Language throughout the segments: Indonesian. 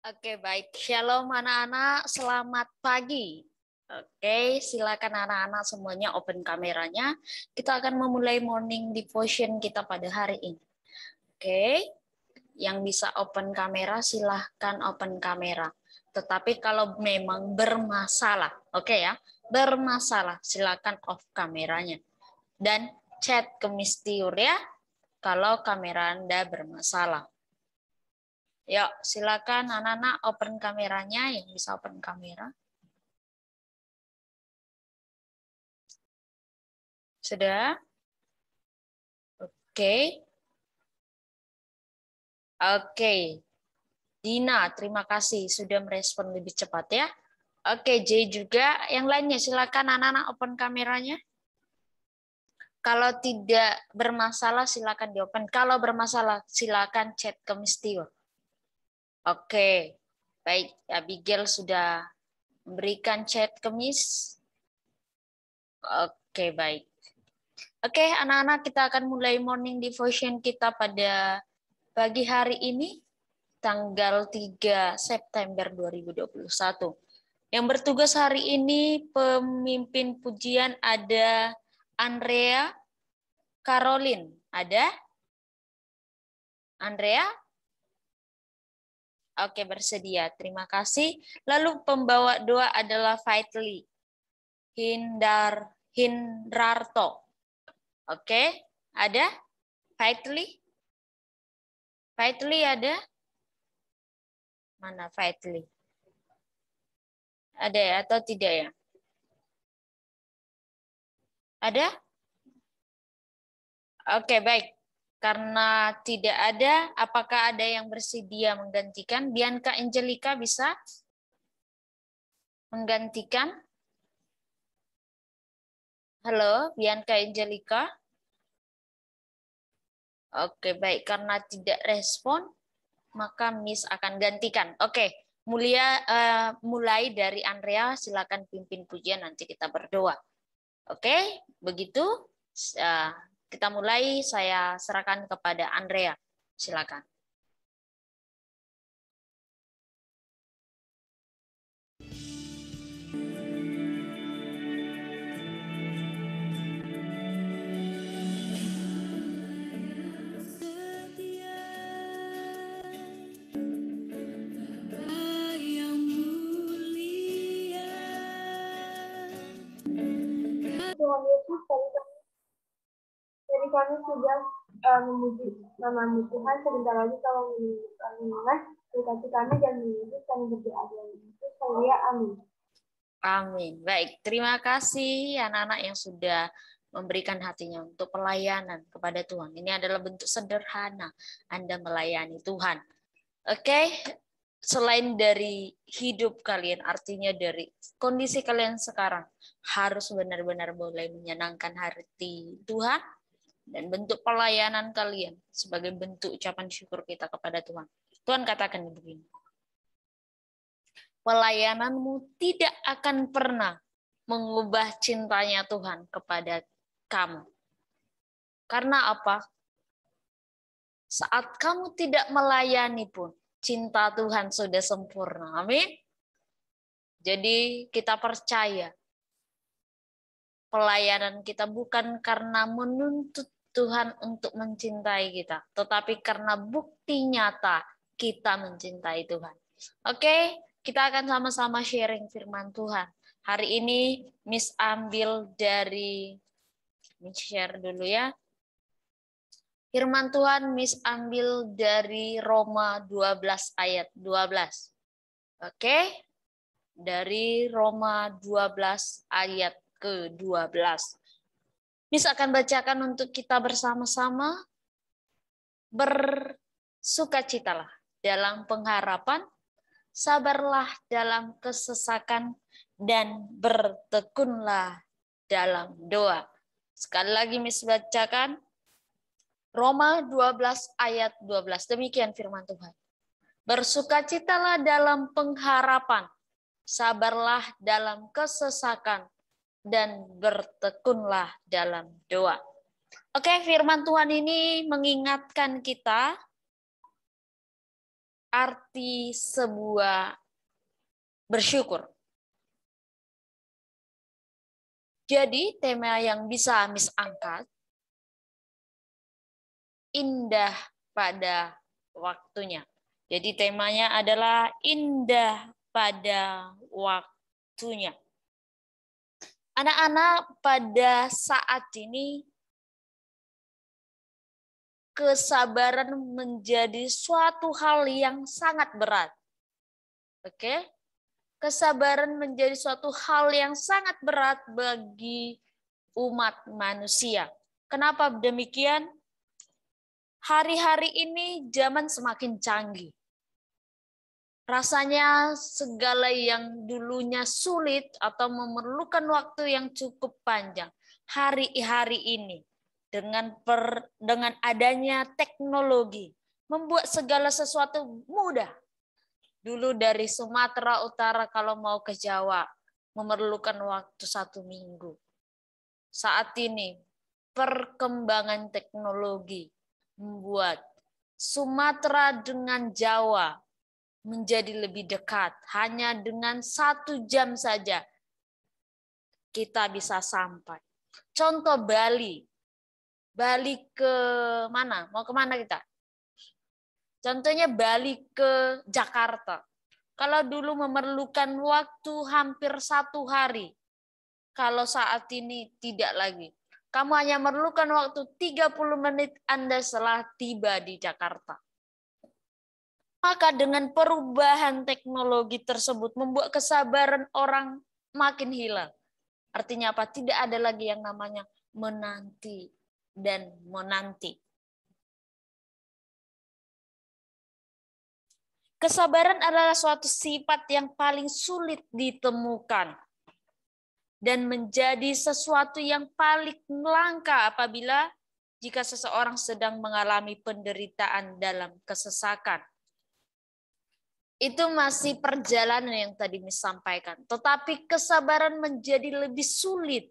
Oke, baik. Shalom anak-anak, selamat pagi. Oke, silakan anak-anak semuanya open kameranya. Kita akan memulai morning devotion kita pada hari ini. Oke, yang bisa open kamera silahkan open kamera. Tetapi kalau memang bermasalah, oke ya, bermasalah silakan off kameranya. Dan chat ke Mistiur ya, kalau kamera Anda bermasalah. Yuk, silakan anak-anak open kameranya yang bisa open kamera. Sudah? Oke. Oke. Dina, terima kasih sudah merespon lebih cepat ya. Oke, J juga. Yang lainnya silakan anak-anak open kameranya. Kalau tidak bermasalah silakan di open. Kalau bermasalah silakan chat ke Mistio. Oke, baik. Abigail sudah memberikan chat ke Miss. Oke, baik. Oke, anak-anak kita akan mulai morning devotion kita pada pagi hari ini, tanggal 3 September 2021. Yang bertugas hari ini pemimpin pujian ada Andrea Caroline. Ada? Andrea? Oke, bersedia. Terima kasih. Lalu pembawa doa adalah Faitli Hindar Hindrarto. Oke, ada? Faitli? Faitli ada? Mana Faitli? Ada ya atau tidak ya? Ada? Oke, baik. Karena tidak ada, apakah ada yang bersedia menggantikan? Bianca Angelica bisa menggantikan? Halo, Bianca Angelica. Oke, baik. Karena tidak respon, maka Miss akan gantikan. Oke, mulia uh, mulai dari Andrea, silakan pimpin pujian nanti kita berdoa. Oke, begitu. Uh, kita mulai, saya serahkan kepada Andrea. Silakan. Tuhan Yesus, jadi kami sudah uh, memuji nama Tuhan. Sebentar lagi kalau menunjukkan renungan, berkati kami dan menuntut kami berdoa dalam Yesus. Haleluya. Amin. Amin. Baik, terima kasih anak-anak yang sudah memberikan hatinya untuk pelayanan kepada Tuhan. Ini adalah bentuk sederhana Anda melayani Tuhan. Oke, selain dari hidup kalian, artinya dari kondisi kalian sekarang, harus benar-benar boleh menyenangkan hati Tuhan, dan bentuk pelayanan kalian sebagai bentuk ucapan syukur kita kepada Tuhan. Tuhan katakan begini. Pelayananmu tidak akan pernah mengubah cintanya Tuhan kepada kamu. Karena apa? Saat kamu tidak melayani pun, cinta Tuhan sudah sempurna. Amin. Jadi kita percaya pelayanan kita bukan karena menuntut Tuhan untuk mencintai kita, tetapi karena bukti nyata kita mencintai Tuhan. Oke, kita akan sama-sama sharing firman Tuhan. Hari ini Miss ambil dari Miss share dulu ya. Firman Tuhan Miss ambil dari Roma 12 ayat 12. Oke. Dari Roma 12 ayat ke-12. Miss akan bacakan untuk kita bersama-sama. Bersukacitalah dalam pengharapan, sabarlah dalam kesesakan, dan bertekunlah dalam doa. Sekali lagi Miss bacakan. Roma 12 ayat 12. Demikian firman Tuhan. Bersukacitalah dalam pengharapan, sabarlah dalam kesesakan, dan bertekunlah dalam doa. Oke, firman Tuhan ini mengingatkan kita arti sebuah bersyukur. Jadi tema yang bisa Miss angkat indah pada waktunya. Jadi temanya adalah indah pada waktunya. Anak-anak pada saat ini kesabaran menjadi suatu hal yang sangat berat. Oke? Kesabaran menjadi suatu hal yang sangat berat bagi umat manusia. Kenapa demikian? Hari-hari ini zaman semakin canggih. Rasanya segala yang dulunya sulit atau memerlukan waktu yang cukup panjang hari-hari ini dengan per, dengan adanya teknologi membuat segala sesuatu mudah. Dulu dari Sumatera Utara kalau mau ke Jawa memerlukan waktu satu minggu. Saat ini perkembangan teknologi membuat Sumatera dengan Jawa menjadi lebih dekat. Hanya dengan satu jam saja kita bisa sampai. Contoh Bali. Bali ke mana? Mau ke mana kita? Contohnya Bali ke Jakarta. Kalau dulu memerlukan waktu hampir satu hari, kalau saat ini tidak lagi. Kamu hanya memerlukan waktu 30 menit Anda setelah tiba di Jakarta. Maka dengan perubahan teknologi tersebut membuat kesabaran orang makin hilang. Artinya apa? Tidak ada lagi yang namanya menanti dan menanti. Kesabaran adalah suatu sifat yang paling sulit ditemukan dan menjadi sesuatu yang paling langka apabila jika seseorang sedang mengalami penderitaan dalam kesesakan. Itu masih perjalanan yang tadi disampaikan. Tetapi kesabaran menjadi lebih sulit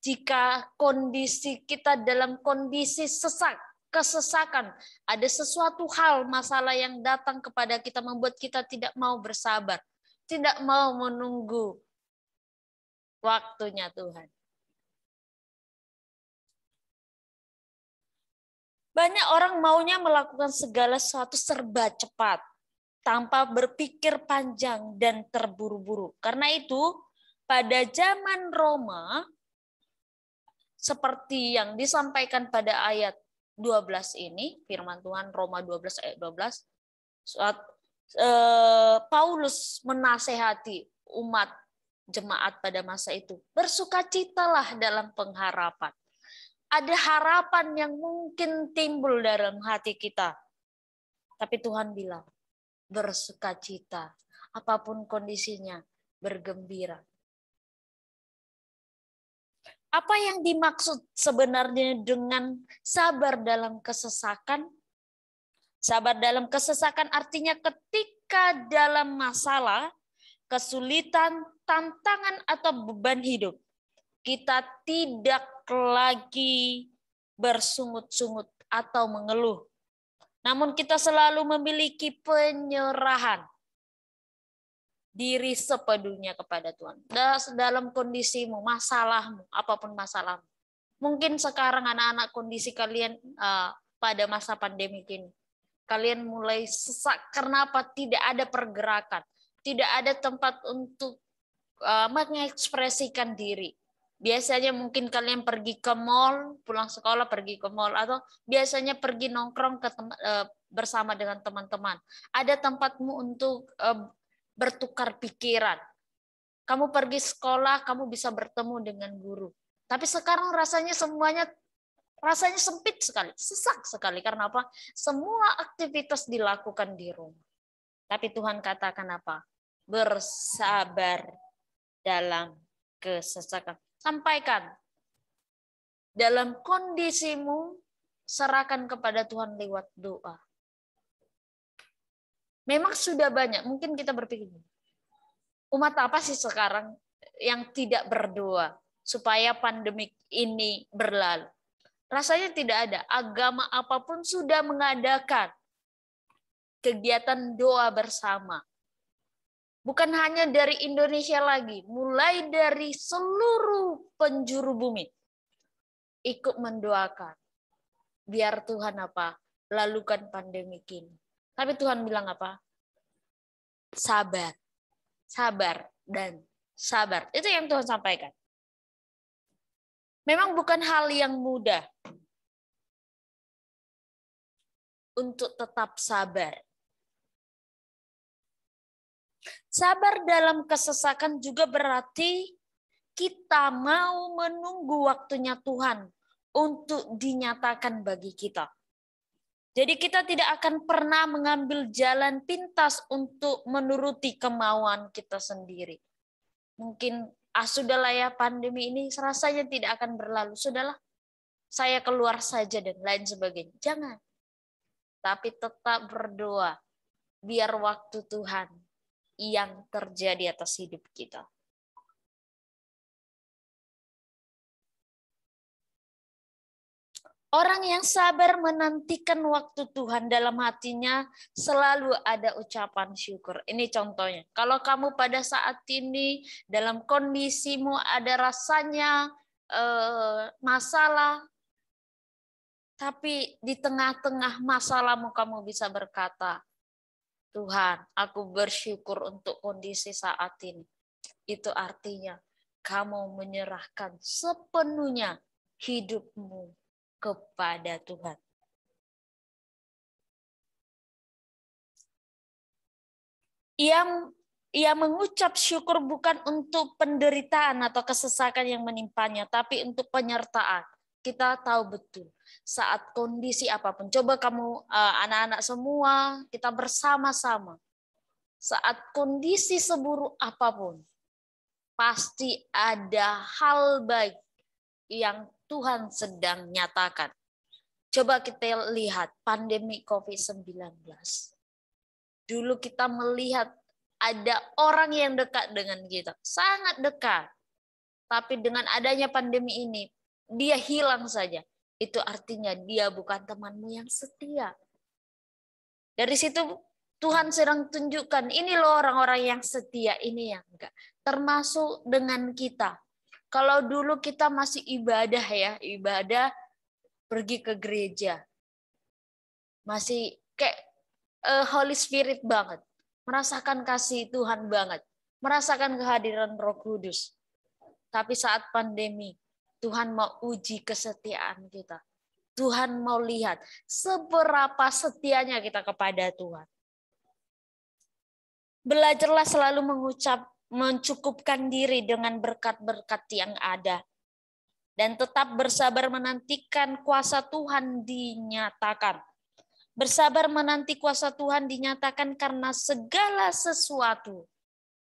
jika kondisi kita dalam kondisi sesak, kesesakan, ada sesuatu hal masalah yang datang kepada kita membuat kita tidak mau bersabar, tidak mau menunggu waktunya Tuhan. Banyak orang maunya melakukan segala sesuatu serba cepat, tanpa berpikir panjang dan terburu-buru. Karena itu, pada zaman Roma, seperti yang disampaikan pada ayat 12 ini, firman Tuhan Roma 12 ayat 12, saat eh, Paulus menasehati umat jemaat pada masa itu. Bersukacitalah dalam pengharapan. Ada harapan yang mungkin timbul dalam hati kita. Tapi Tuhan bilang, bersukacita. Apa pun kondisinya, bergembira. Apa yang dimaksud sebenarnya dengan sabar dalam kesesakan? Sabar dalam kesesakan artinya ketika dalam masalah, kesulitan, tantangan atau beban hidup, kita tidak lagi bersungut-sungut atau mengeluh. Namun kita selalu memiliki penyerahan diri sepenuhnya kepada Tuhan. Dalam kondisimu, masalahmu, apa pun masalahmu. Mungkin sekarang anak-anak kondisi kalian uh, pada masa pandemi ini, kalian mulai sesak karena apa? Tidak ada pergerakan tidak ada tempat untuk uh, mengekspresikan diri. Biasanya mungkin kalian pergi ke mall, pulang sekolah pergi ke mall atau biasanya pergi nongkrong ke uh, bersama dengan teman-teman. Ada tempatmu untuk uh, bertukar pikiran. Kamu pergi sekolah, kamu bisa bertemu dengan guru. Tapi sekarang rasanya semuanya rasanya sempit sekali, sesak sekali karena apa? Semua aktivitas dilakukan di rumah. Tapi Tuhan katakan apa? bersabar dalam kesesakan. Sampaikan dalam kondisimu, serahkan kepada Tuhan lewat doa. Memang sudah banyak, mungkin kita berpikir, umat apa sih sekarang yang tidak berdoa supaya pandemik ini berlalu? Rasanya tidak ada. Agama apa pun sudah mengadakan kegiatan doa bersama. Bukan hanya dari Indonesia lagi, mulai dari seluruh penjuru bumi. Ikut mendoakan. Biar Tuhan apa? Lalukan pandemi ini. Tapi Tuhan bilang apa? Sabar. Sabar dan sabar. Itu yang Tuhan sampaikan. Memang bukan hal yang mudah untuk tetap sabar. Sabar dalam kesesakan juga berarti kita mau menunggu waktunya Tuhan untuk dinyatakan bagi kita. Jadi kita tidak akan pernah mengambil jalan pintas untuk menuruti kemauan kita sendiri. Mungkin ah sudahlah ya pandemi ini rasanya tidak akan berlalu. Sudahlah, saya keluar saja dan lain sebagainya. Jangan. Tapi tetap berdoa biar waktu Tuhan yang terjadi atas hidup kita. Orang yang sabar menantikan waktu Tuhan dalam hatinya selalu ada ucapan syukur. Ini contohnya. Kalau kamu pada saat ini dalam kondisimu ada rasanya eh, masalah, tapi di tengah-tengah masalahmu kamu bisa berkata, Tuhan, aku bersyukur untuk kondisi saat ini. Itu artinya kamu menyerahkan sepenuhnya hidupmu kepada Tuhan. Yang ia mengucap syukur bukan untuk penderitaan atau kesesakan yang menimpanya, tapi untuk penyertaan. Kita tahu betul saat kondisi apa pun. Coba kamu eh, anak-anak semua kita bersama-sama. Saat kondisi seburuk apa pun, pasti ada hal baik yang Tuhan sedang nyatakan. Coba kita lihat pandemi COVID-19. Dulu kita melihat ada orang yang dekat dengan kita, sangat dekat. Tapi dengan adanya pandemi ini, dia hilang saja. Itu artinya dia bukan temanmu yang setia. Dari situ Tuhan sedang tunjukkan, ini loh orang-orang yang setia, ini yang enggak. Termasuk dengan kita. Kalau dulu kita masih ibadah ya, ibadah pergi ke gereja. Masih kayak uh, Holy Spirit banget. Merasakan kasih Tuhan banget. Merasakan kehadiran Roh Kudus. Tapi saat pandemi, Tuhan mau uji kesetiaan kita. Tuhan mau lihat seberapa setianya kita kepada Tuhan. Belajarlah selalu mengucap mencukupkan diri dengan berkat-berkat yang ada. Dan tetap bersabar menantikan kuasa Tuhan dinyatakan. Bersabar menanti kuasa Tuhan dinyatakan karena segala sesuatu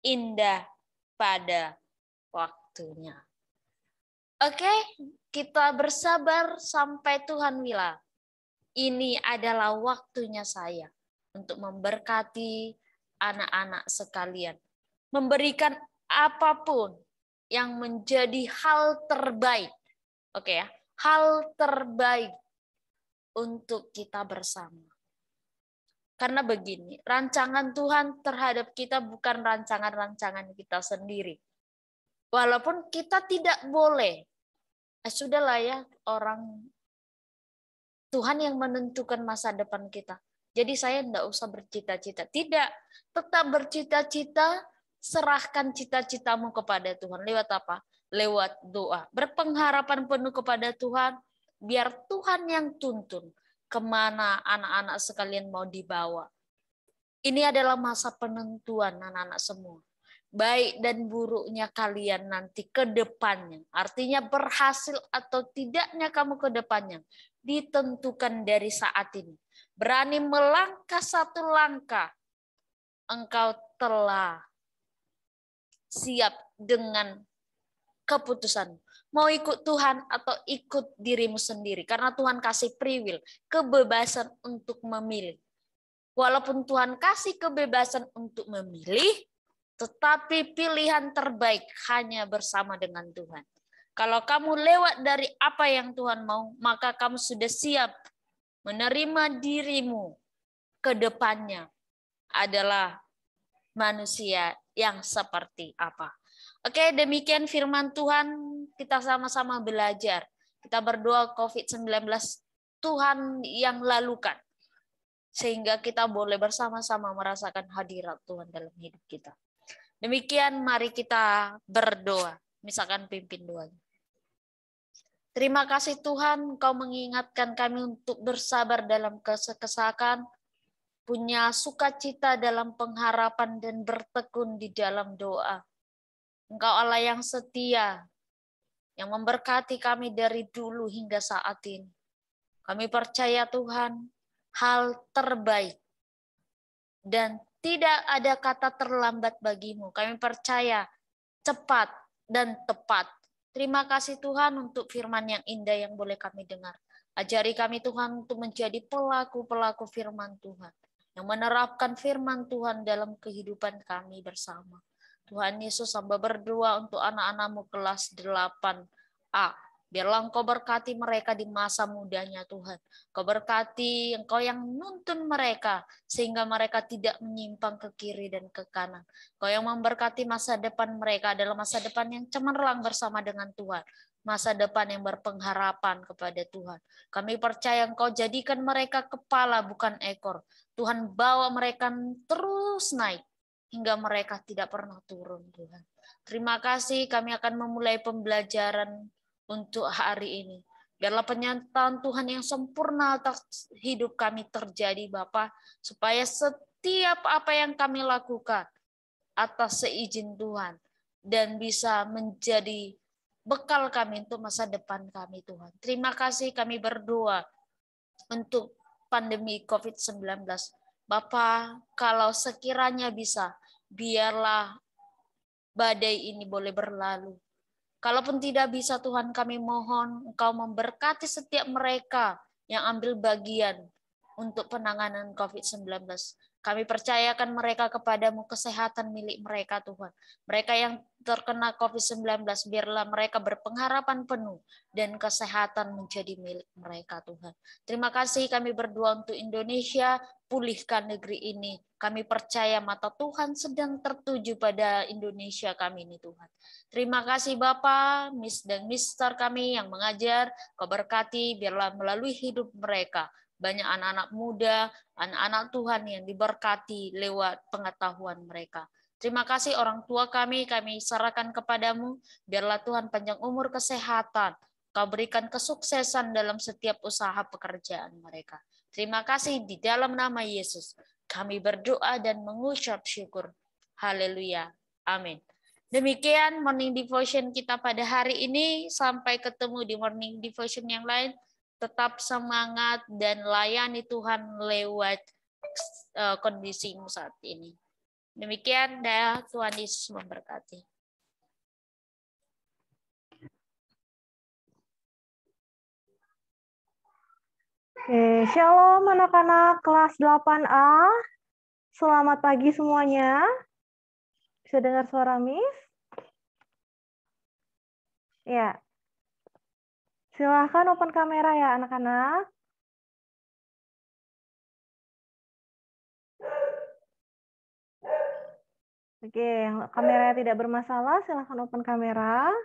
indah pada waktunya. Oke, kita bersabar sampai Tuhan bilang, ini adalah waktunya saya untuk memberkati anak-anak sekalian memberikan apa pun yang menjadi hal terbaik. Oke ya, hal terbaik untuk kita bersama. Karena begini, rancangan Tuhan terhadap kita bukan rancangan-rancangan kita sendiri. Walaupun kita tidak boleh, eh, sudahlah ya orang Tuhan yang menentukan masa depan kita. Jadi saya tidak usah bercita-cita. Tidak, tetap bercita-cita serahkan cita-citamu kepada Tuhan. Lewat apa? Lewat doa. Berpengharapan penuh kepada Tuhan, biar Tuhan yang tuntun ke mana anak-anak sekalian mau dibawa. Ini adalah masa penentuan anak-anak semua. Baik dan buruknya kalian nanti ke depannya. Artinya berhasil atau tidaknya kamu ke depannya. Ditentukan dari saat ini. Berani melangkah satu langkah. Engkau telah siap dengan keputusan. Mau ikut Tuhan atau ikut dirimu sendiri. Karena Tuhan kasih free will, kebebasan untuk memilih. Walaupun Tuhan kasih kebebasan untuk memilih, tetapi pilihan terbaik hanya bersama dengan Tuhan. Kalau kamu lewat dari apa yang Tuhan mau, maka kamu sudah siap menerima dirimu ke depannya adalah manusia yang seperti apa. Oke, demikian firman Tuhan. Kita sama-sama belajar. Kita berdoa COVID-19 Tuhan yang lalukan. Sehingga kita boleh bersama-sama merasakan hadirat Tuhan dalam hidup kita. Demikian mari kita berdoa. Misalkan pimpin doanya. Terima kasih Tuhan, Kau mengingatkan kami untuk bersabar dalam kesesakan, punya sukacita dalam pengharapan dan bertekun di dalam doa. Engkau Allah yang setia, yang memberkati kami dari dulu hingga saat ini. Kami percaya Tuhan, hal terbaik dan tidak ada kata terlambat bagimu. Kami percaya cepat dan tepat. Terima kasih Tuhan untuk firman yang indah yang boleh kami dengar. Ajari kami Tuhan untuk menjadi pelaku-pelaku firman Tuhan. Yang menerapkan firman Tuhan dalam kehidupan kami bersama. Tuhan Yesus hamba berdoa untuk anak-anakmu kelas 8A. Biarlah engkau berkati mereka di masa mudanya Tuhan. Kau berkati engkau yang nuntun mereka sehingga mereka tidak menyimpang ke kiri dan ke kanan. Kau yang memberkati masa depan mereka adalah masa depan yang cemerlang bersama dengan Tuhan. Masa depan yang berpengharapan kepada Tuhan. Kami percaya engkau jadikan mereka kepala bukan ekor. Tuhan bawa mereka terus naik hingga mereka tidak pernah turun Tuhan. Terima kasih kami akan memulai pembelajaran untuk hari ini. Biarlah penyataan Tuhan yang sempurna atas hidup kami terjadi Bapak, supaya setiap apa yang kami lakukan atas seizin Tuhan dan bisa menjadi bekal kami untuk masa depan kami Tuhan. Terima kasih kami berdoa untuk pandemi COVID-19 Bapak, kalau sekiranya bisa, biarlah badai ini boleh berlalu. Kalaupun tidak bisa Tuhan kami mohon Engkau memberkati setiap mereka yang ambil bagian untuk penanganan COVID-19. Kami percayakan mereka kepadamu kesehatan milik mereka Tuhan. Mereka yang terkena COVID-19, biarlah mereka berpengharapan penuh dan kesehatan menjadi milik mereka Tuhan. Terima kasih kami berdoa untuk Indonesia, pulihkan negeri ini. Kami percaya mata Tuhan sedang tertuju pada Indonesia kami ini Tuhan. Terima kasih Bapak, Miss dan Mister kami yang mengajar, kau berkati biarlah melalui hidup mereka banyak anak-anak muda, anak-anak Tuhan yang diberkati lewat pengetahuan mereka. Terima kasih orang tua kami, kami serahkan kepadamu, biarlah Tuhan panjang umur kesehatan, kau berikan kesuksesan dalam setiap usaha pekerjaan mereka. Terima kasih di dalam nama Yesus. Kami berdoa dan mengucap syukur. Haleluya. Amin. Demikian morning devotion kita pada hari ini. Sampai ketemu di morning devotion yang lain tetap semangat dan layani Tuhan lewat uh, kondisimu saat ini. Demikian dan Tuhan Yesus memberkati. Oke, Shalom anak-anak kelas 8A. Selamat pagi semuanya. Bisa dengar suara Miss? Ya, Silahkan open kamera ya anak-anak. Oke, yang kamera tidak bermasalah, silahkan open kamera.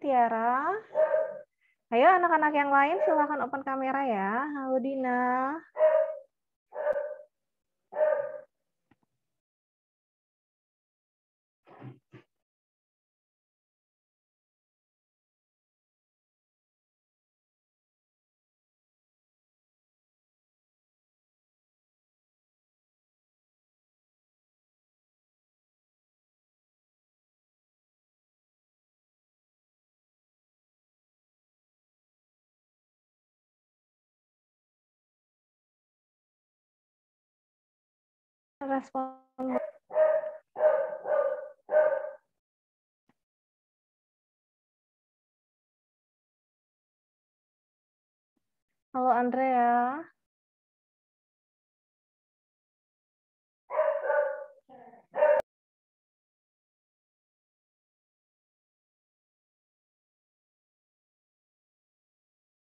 Tiara. Ayo anak-anak yang lain silahkan open kamera ya. Halo Dina. Respon Halo Andrea.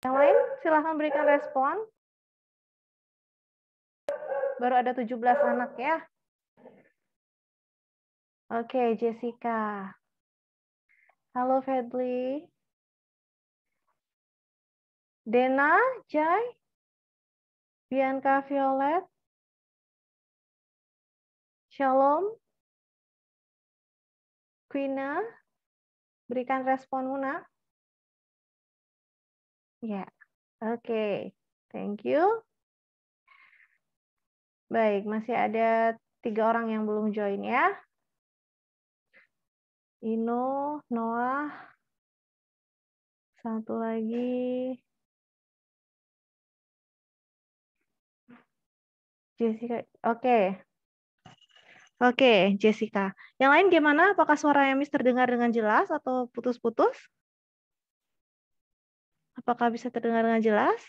Yang lain silahkan berikan respon. Baru ada 17 anak ya. Oke, Jessica. Halo Fedli. Dena, Jai, Bianca Violet, Shalom, Quina, berikan respon Muna. Ya, oke. Okay. Thank you. Baik, masih ada tiga orang yang belum join ya. Ino, Noah, satu lagi. Jessica, oke. Okay. Oke, okay, Jessica. Yang lain gimana? Apakah suaranya Miss terdengar dengan jelas atau putus-putus? Apakah bisa terdengar dengan jelas?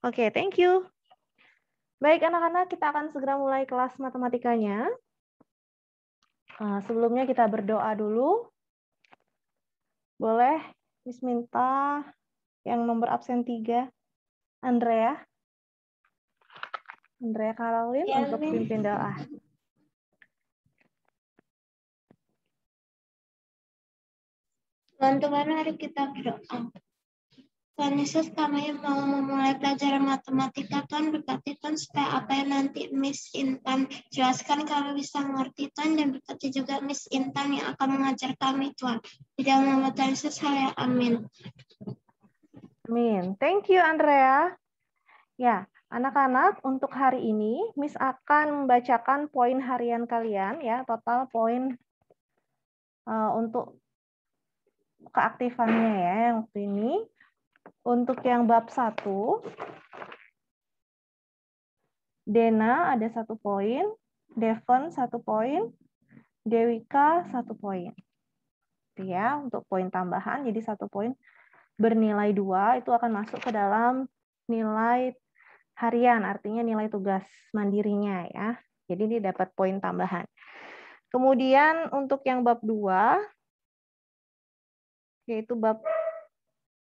Oke, okay, thank you. Baik, anak-anak, kita akan segera mulai kelas matematikanya. Uh, sebelumnya kita berdoa dulu. Boleh, Miss minta yang nomor absen 3, Andrea. Andrea Karolin ya, untuk pimpin doa. Teman-teman, mari kita berdoa. Yesus, kami mau memulai pelajaran matematika. Tuhan berkati Tuhan supaya apa yang nanti Miss Intan jelaskan kami bisa mengerti Tuhan dan berkati juga Miss Intan yang akan mengajar kami Tuhan. Di dalam nama saya amin. Amin. Thank you, Andrea. Ya, Anak-anak, untuk hari ini Miss akan membacakan poin harian kalian ya, total poin uh, untuk keaktifannya ya yang ini. Untuk yang bab 1 Dena ada satu poin, Devon satu poin, Dewika satu poin. Ya, untuk poin tambahan jadi satu poin bernilai dua itu akan masuk ke dalam nilai harian, artinya nilai tugas mandirinya ya. Jadi ini dapat poin tambahan. Kemudian untuk yang bab 2, yaitu bab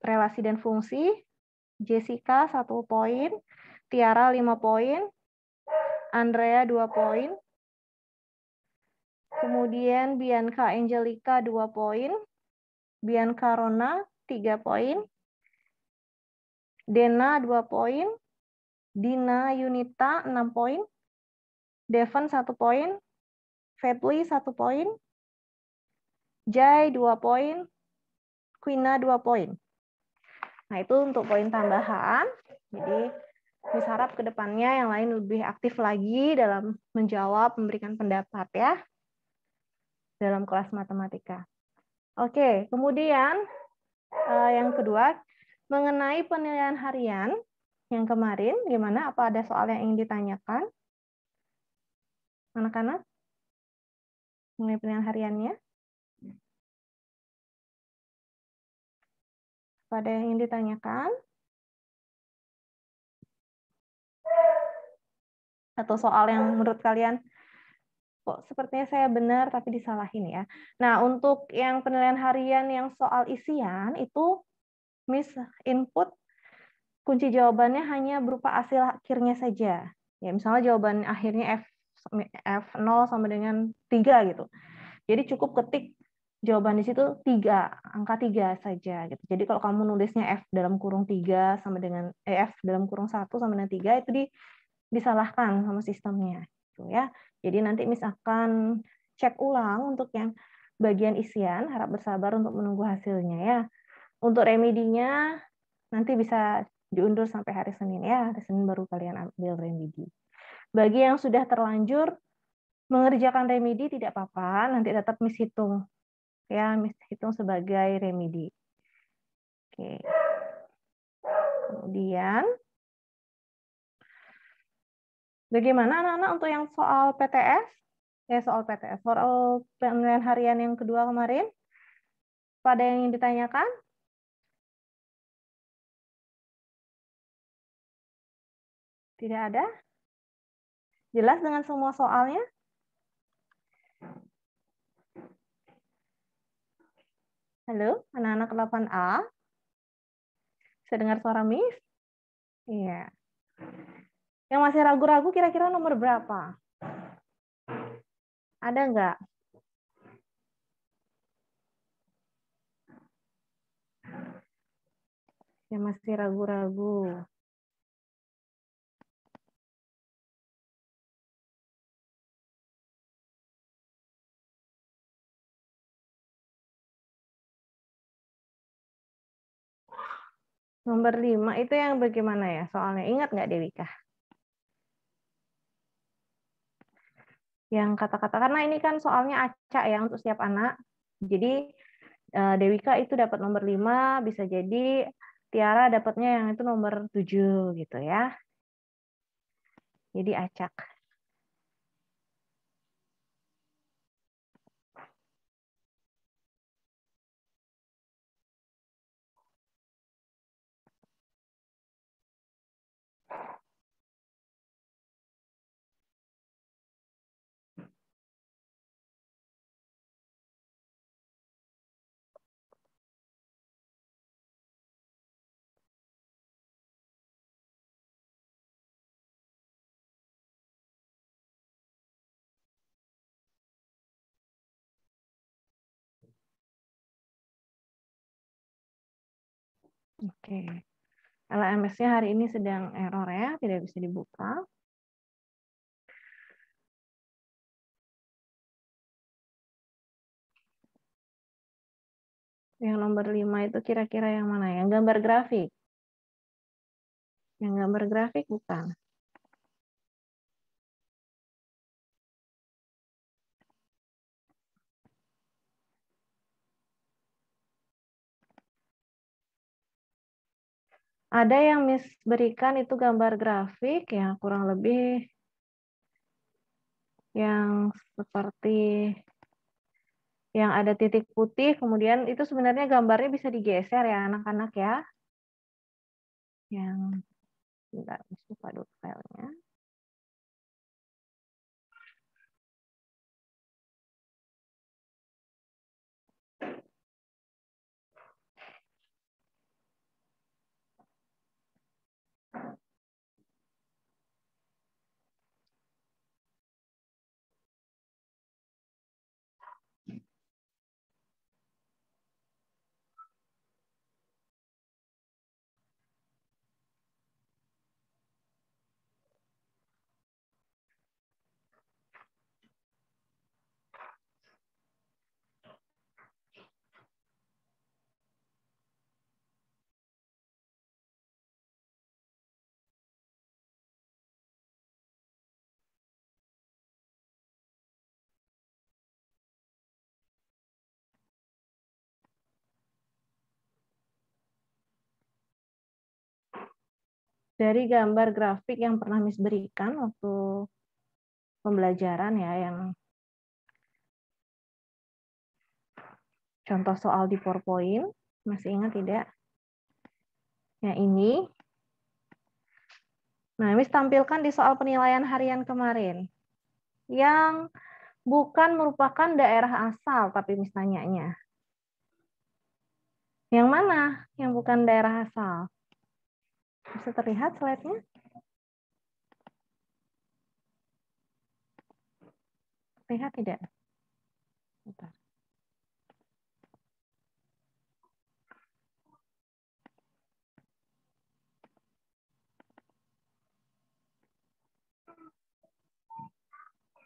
relasi dan fungsi, Jessica 1 poin, Tiara 5 poin, Andrea 2 poin, kemudian Bianca Angelica 2 poin, Bianca Rona 3 poin, Dena 2 poin, Dina Yunita 6 poin, Devon 1 poin, Febly 1 poin, Jai 2 poin, Quina 2 poin. Nah, itu untuk poin tambahan. Jadi, bisa harap ke depannya yang lain lebih aktif lagi dalam menjawab, memberikan pendapat ya dalam kelas matematika. Oke, kemudian eh, yang kedua mengenai penilaian harian yang kemarin gimana? Apa ada soal yang ingin ditanyakan? Anak-anak? Mengenai penilaian hariannya? Apa ada yang ditanyakan? Atau soal yang menurut kalian kok sepertinya saya benar tapi disalahin ya. Nah, untuk yang penilaian harian yang soal isian itu Miss input kunci jawabannya hanya berupa hasil akhirnya saja. Ya, misalnya jawaban akhirnya F F0 sama dengan 3 gitu. Jadi cukup ketik jawaban di situ 3, angka 3 saja gitu. Jadi kalau kamu nulisnya F dalam kurung 3 sama dengan eh, F dalam kurung 1 sama dengan 3 itu di, disalahkan sama sistemnya gitu ya. Jadi nanti Miss akan cek ulang untuk yang bagian isian, harap bersabar untuk menunggu hasilnya ya. Untuk remedinya nanti bisa diundur sampai hari Senin ya. Hari Senin baru kalian ambil remedi. Bagi yang sudah terlanjur mengerjakan remedi tidak apa-apa, nanti tetap mis hitung. Ya, hitung sebagai remedi. Oke. Kemudian bagaimana anak-anak untuk yang soal PTS? Ya, soal PTS. Soal penilaian harian yang kedua kemarin. Pada yang ingin ditanyakan? Tidak ada? Jelas dengan semua soalnya? Halo, anak-anak 8A? Bisa dengar suara Miss? Iya. Yang masih ragu-ragu kira-kira nomor berapa? Ada nggak? Yang masih ragu-ragu. Nomor lima itu yang bagaimana ya soalnya? Ingat nggak Dewika? Yang kata-kata, karena ini kan soalnya acak ya untuk setiap anak. Jadi eh, Dewika itu dapat nomor lima, bisa jadi Tiara dapatnya yang itu nomor tujuh gitu ya. Jadi acak. Oke. LMS-nya hari ini sedang error ya, tidak bisa dibuka. Yang nomor 5 itu kira-kira yang mana? Yang gambar grafik. Yang gambar grafik bukan. Ada yang Miss berikan itu gambar grafik yang kurang lebih yang seperti yang ada titik putih, kemudian itu sebenarnya gambarnya bisa digeser ya anak-anak ya. Yang enggak, lupa dulu filenya. Dari gambar grafik yang pernah Miss berikan waktu pembelajaran ya yang contoh soal di PowerPoint masih ingat tidak? Yang ini. Nah, Miss tampilkan di soal penilaian harian kemarin. Yang bukan merupakan daerah asal, tapi Miss tanyanya. Yang mana yang bukan daerah asal? Bisa terlihat slide-nya? Terlihat tidak?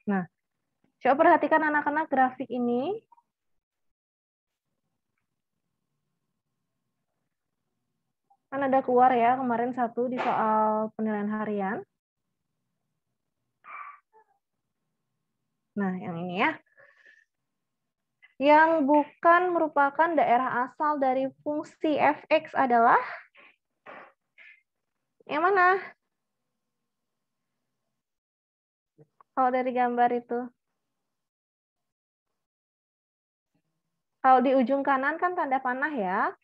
Nah, coba perhatikan anak-anak grafik ini. Kan ada keluar ya kemarin satu di soal penilaian harian. Nah, yang ini ya. Yang bukan merupakan daerah asal dari fungsi fx adalah yang mana? Kalau dari gambar itu. Kalau di ujung kanan kan tanda panah ya.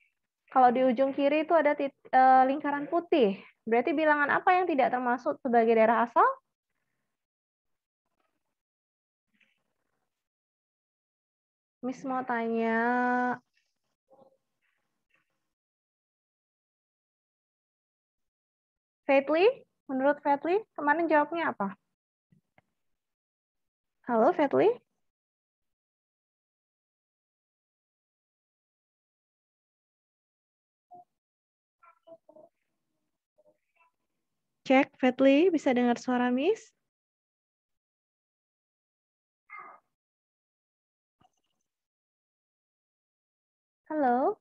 Kalau di ujung kiri itu ada tit, e, lingkaran putih. Berarti bilangan apa yang tidak termasuk sebagai daerah asal? Miss mau tanya Faithly, menurut Faithly, kemarin jawabnya apa? Halo, Faithly? Cek, Faithly, bisa dengar suara Miss? Halo?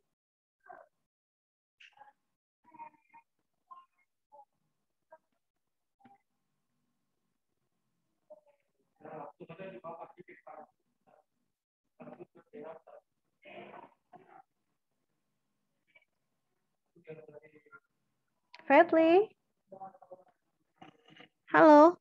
Fredly? Halo?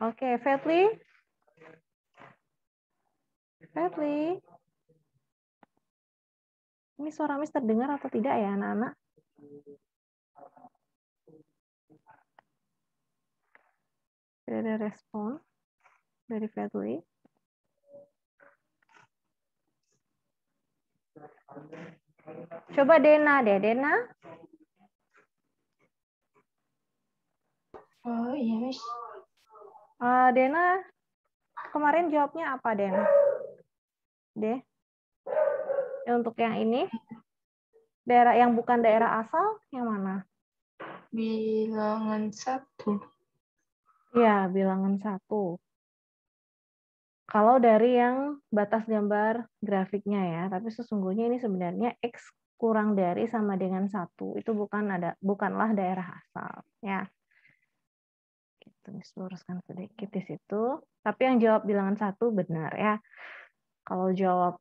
Oke, okay, Fetli. Fetli. Ini suara Miss terdengar atau tidak ya, anak-anak? Tidak ada respon dari Fetli. Coba Dena deh, Dena. Oh iya, Miss. Uh, Dena, kemarin jawabnya apa, Den? Deh. Untuk yang ini, daerah yang bukan daerah asal, yang mana? Bilangan satu. Ya, bilangan satu. Kalau dari yang batas gambar grafiknya ya, tapi sesungguhnya ini sebenarnya X kurang dari sama dengan satu. Itu bukan ada bukanlah daerah asal. Ya tulis luruskan sedikit di situ. Tapi yang jawab bilangan satu benar ya. Kalau jawab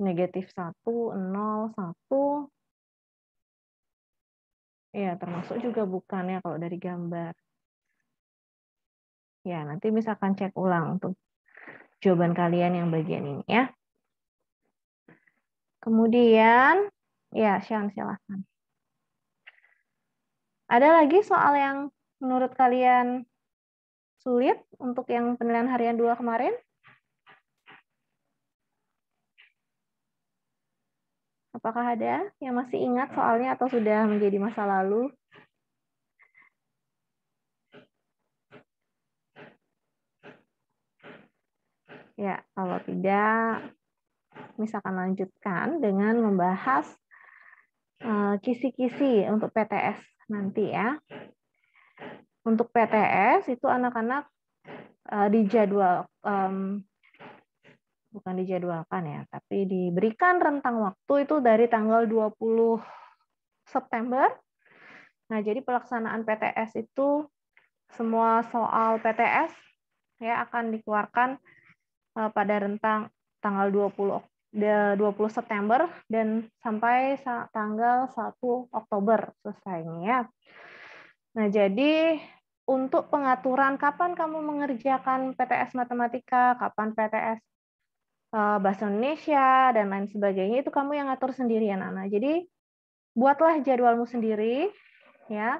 negatif satu, nol, satu, ya termasuk juga bukan ya kalau dari gambar. Ya, nanti misalkan cek ulang untuk jawaban kalian yang bagian ini ya. Kemudian, ya, Sean silahkan. Ada lagi soal yang menurut kalian sulit untuk yang penilaian harian dua kemarin? Apakah ada yang masih ingat soalnya atau sudah menjadi masa lalu? Ya, kalau tidak, misalkan lanjutkan dengan membahas eh, kisi-kisi untuk PTS nanti ya. Untuk PTS itu anak-anak uh, dijadwal bukan dijadwalkan ya, tapi diberikan rentang waktu itu dari tanggal 20 September. Nah, jadi pelaksanaan PTS itu semua soal PTS ya akan dikeluarkan uh, pada rentang tanggal 20 20 September dan sampai tanggal 1 Oktober selesainya. Nah, jadi untuk pengaturan kapan kamu mengerjakan PTS matematika, kapan PTS eh, bahasa Indonesia dan lain sebagainya itu kamu yang atur sendiri ya Nana. Jadi buatlah jadwalmu sendiri ya.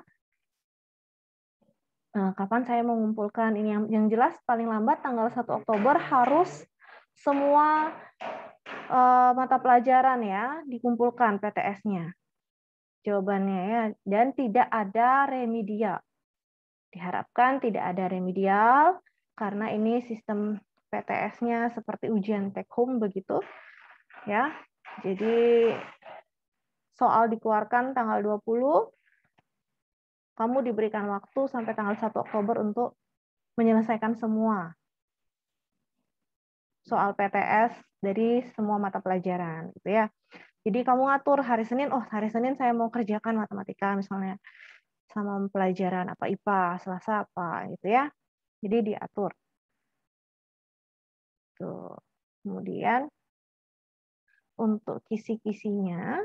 Nah, kapan saya mengumpulkan ini yang, yang jelas paling lambat tanggal 1 Oktober harus semua uh, mata pelajaran ya dikumpulkan PTS-nya. Jawabannya ya dan tidak ada remedial. Diharapkan tidak ada remedial karena ini sistem PTS-nya seperti ujian take home begitu. Ya. Jadi soal dikeluarkan tanggal 20 kamu diberikan waktu sampai tanggal 1 Oktober untuk menyelesaikan semua soal PTS dari semua mata pelajaran gitu ya. Jadi kamu ngatur hari Senin, oh hari Senin saya mau kerjakan matematika misalnya sama pelajaran apa IPA, Selasa apa gitu ya. Jadi diatur. Tuh. Kemudian untuk kisi-kisinya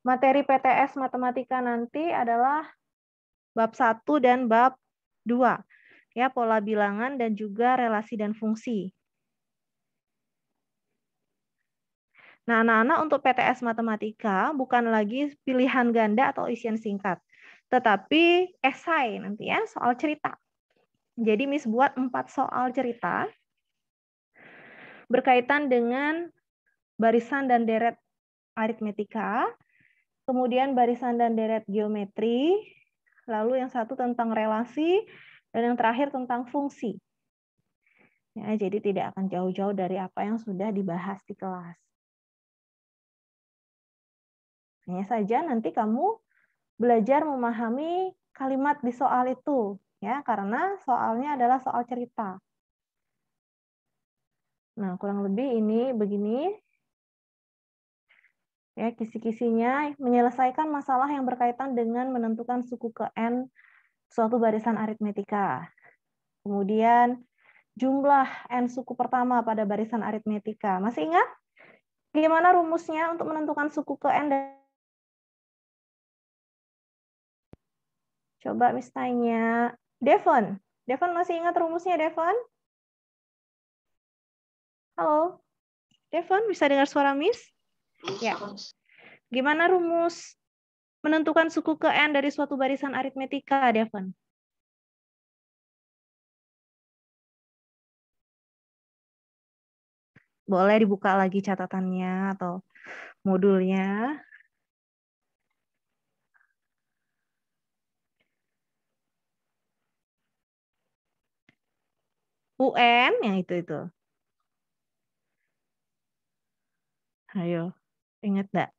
materi PTS matematika nanti adalah bab 1 dan bab Dua, ya pola bilangan dan juga relasi dan fungsi. Nah, anak-anak untuk PTS Matematika bukan lagi pilihan ganda atau isian singkat, tetapi esai nanti ya, soal cerita. Jadi Miss buat empat soal cerita berkaitan dengan barisan dan deret aritmetika, kemudian barisan dan deret geometri, lalu yang satu tentang relasi, dan yang terakhir tentang fungsi. Ya, jadi tidak akan jauh-jauh dari apa yang sudah dibahas di kelas. Hanya saja nanti kamu belajar memahami kalimat di soal itu, ya, karena soalnya adalah soal cerita. Nah, kurang lebih ini begini. Ya, kisi-kisinya menyelesaikan masalah yang berkaitan dengan menentukan suku ke n suatu barisan aritmetika. Kemudian jumlah n suku pertama pada barisan aritmetika. Masih ingat? Gimana rumusnya untuk menentukan suku ke n Coba Miss tanya. Devon. Devon masih ingat rumusnya, Devon? Halo? Devon, bisa dengar suara Miss? Ya. Gimana rumus menentukan suku ke N dari suatu barisan aritmetika, Devon? Boleh dibuka lagi catatannya atau modulnya. UN yang itu itu. Ayo, ingat enggak?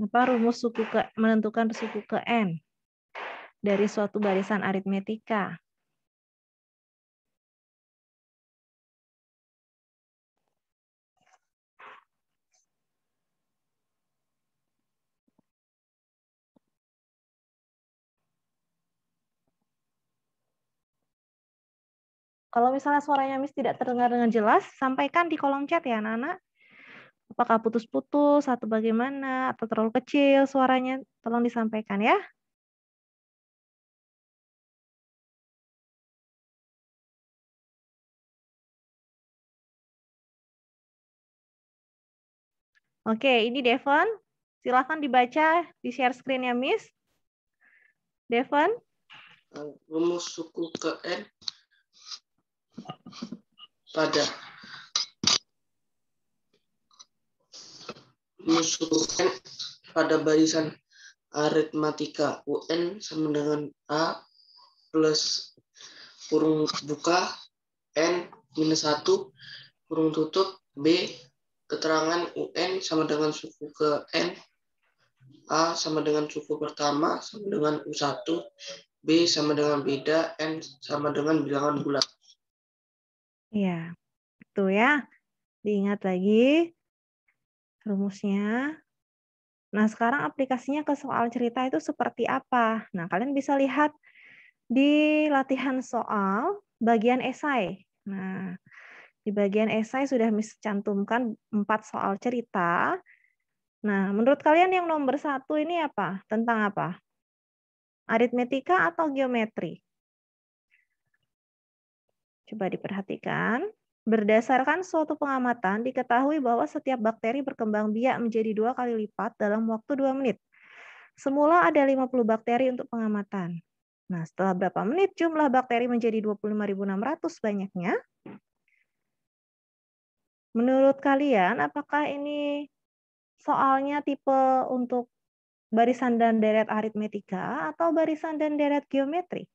Apa rumus suku ke menentukan suku ke n dari suatu barisan aritmetika? Kalau misalnya suaranya Miss tidak terdengar dengan jelas, sampaikan di kolom chat ya anak-anak. Apakah putus-putus atau bagaimana, atau terlalu kecil suaranya, tolong disampaikan ya. Oke, ini Devon. Silahkan dibaca di share screen ya, Miss. Devon? Rumus suku ke N pada musuhkan pada barisan aritmatika UN sama dengan A plus kurung buka N minus 1 kurung tutup B keterangan UN sama dengan suku ke N A sama dengan suku pertama sama dengan U1 B sama dengan beda N sama dengan bilangan bulat Iya, itu ya. Diingat lagi rumusnya. Nah, sekarang aplikasinya ke soal cerita itu seperti apa? Nah, kalian bisa lihat di latihan soal bagian esai. Nah, di bagian esai sudah cantumkan empat soal cerita. Nah, menurut kalian yang nomor satu ini apa? Tentang apa? Aritmetika atau geometri? Coba diperhatikan. Berdasarkan suatu pengamatan, diketahui bahwa setiap bakteri berkembang biak menjadi dua kali lipat dalam waktu dua menit. Semula ada 50 bakteri untuk pengamatan. Nah, setelah berapa menit jumlah bakteri menjadi 25.600 banyaknya? Menurut kalian, apakah ini soalnya tipe untuk barisan dan deret aritmetika atau barisan dan deret geometri?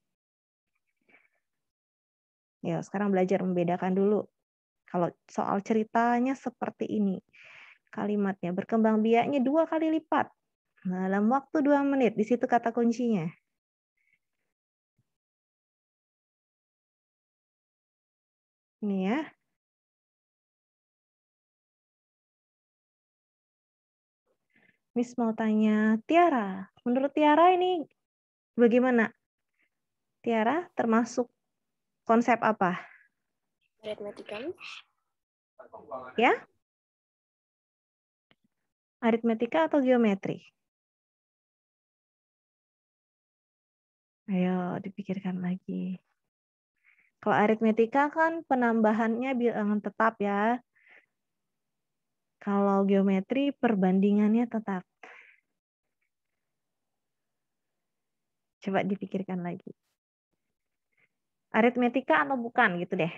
Ya, sekarang belajar membedakan dulu. Kalau soal ceritanya seperti ini. Kalimatnya berkembang biaknya dua kali lipat. Dalam waktu dua menit. Di situ kata kuncinya. Ini ya. Miss mau tanya, Tiara, menurut Tiara ini bagaimana? Tiara termasuk konsep apa? Aritmetika. Ya? Aritmetika atau geometri? Ayo dipikirkan lagi. Kalau aritmetika kan penambahannya bilangan tetap ya. Kalau geometri perbandingannya tetap. Coba dipikirkan lagi. Aritmetika atau bukan gitu deh.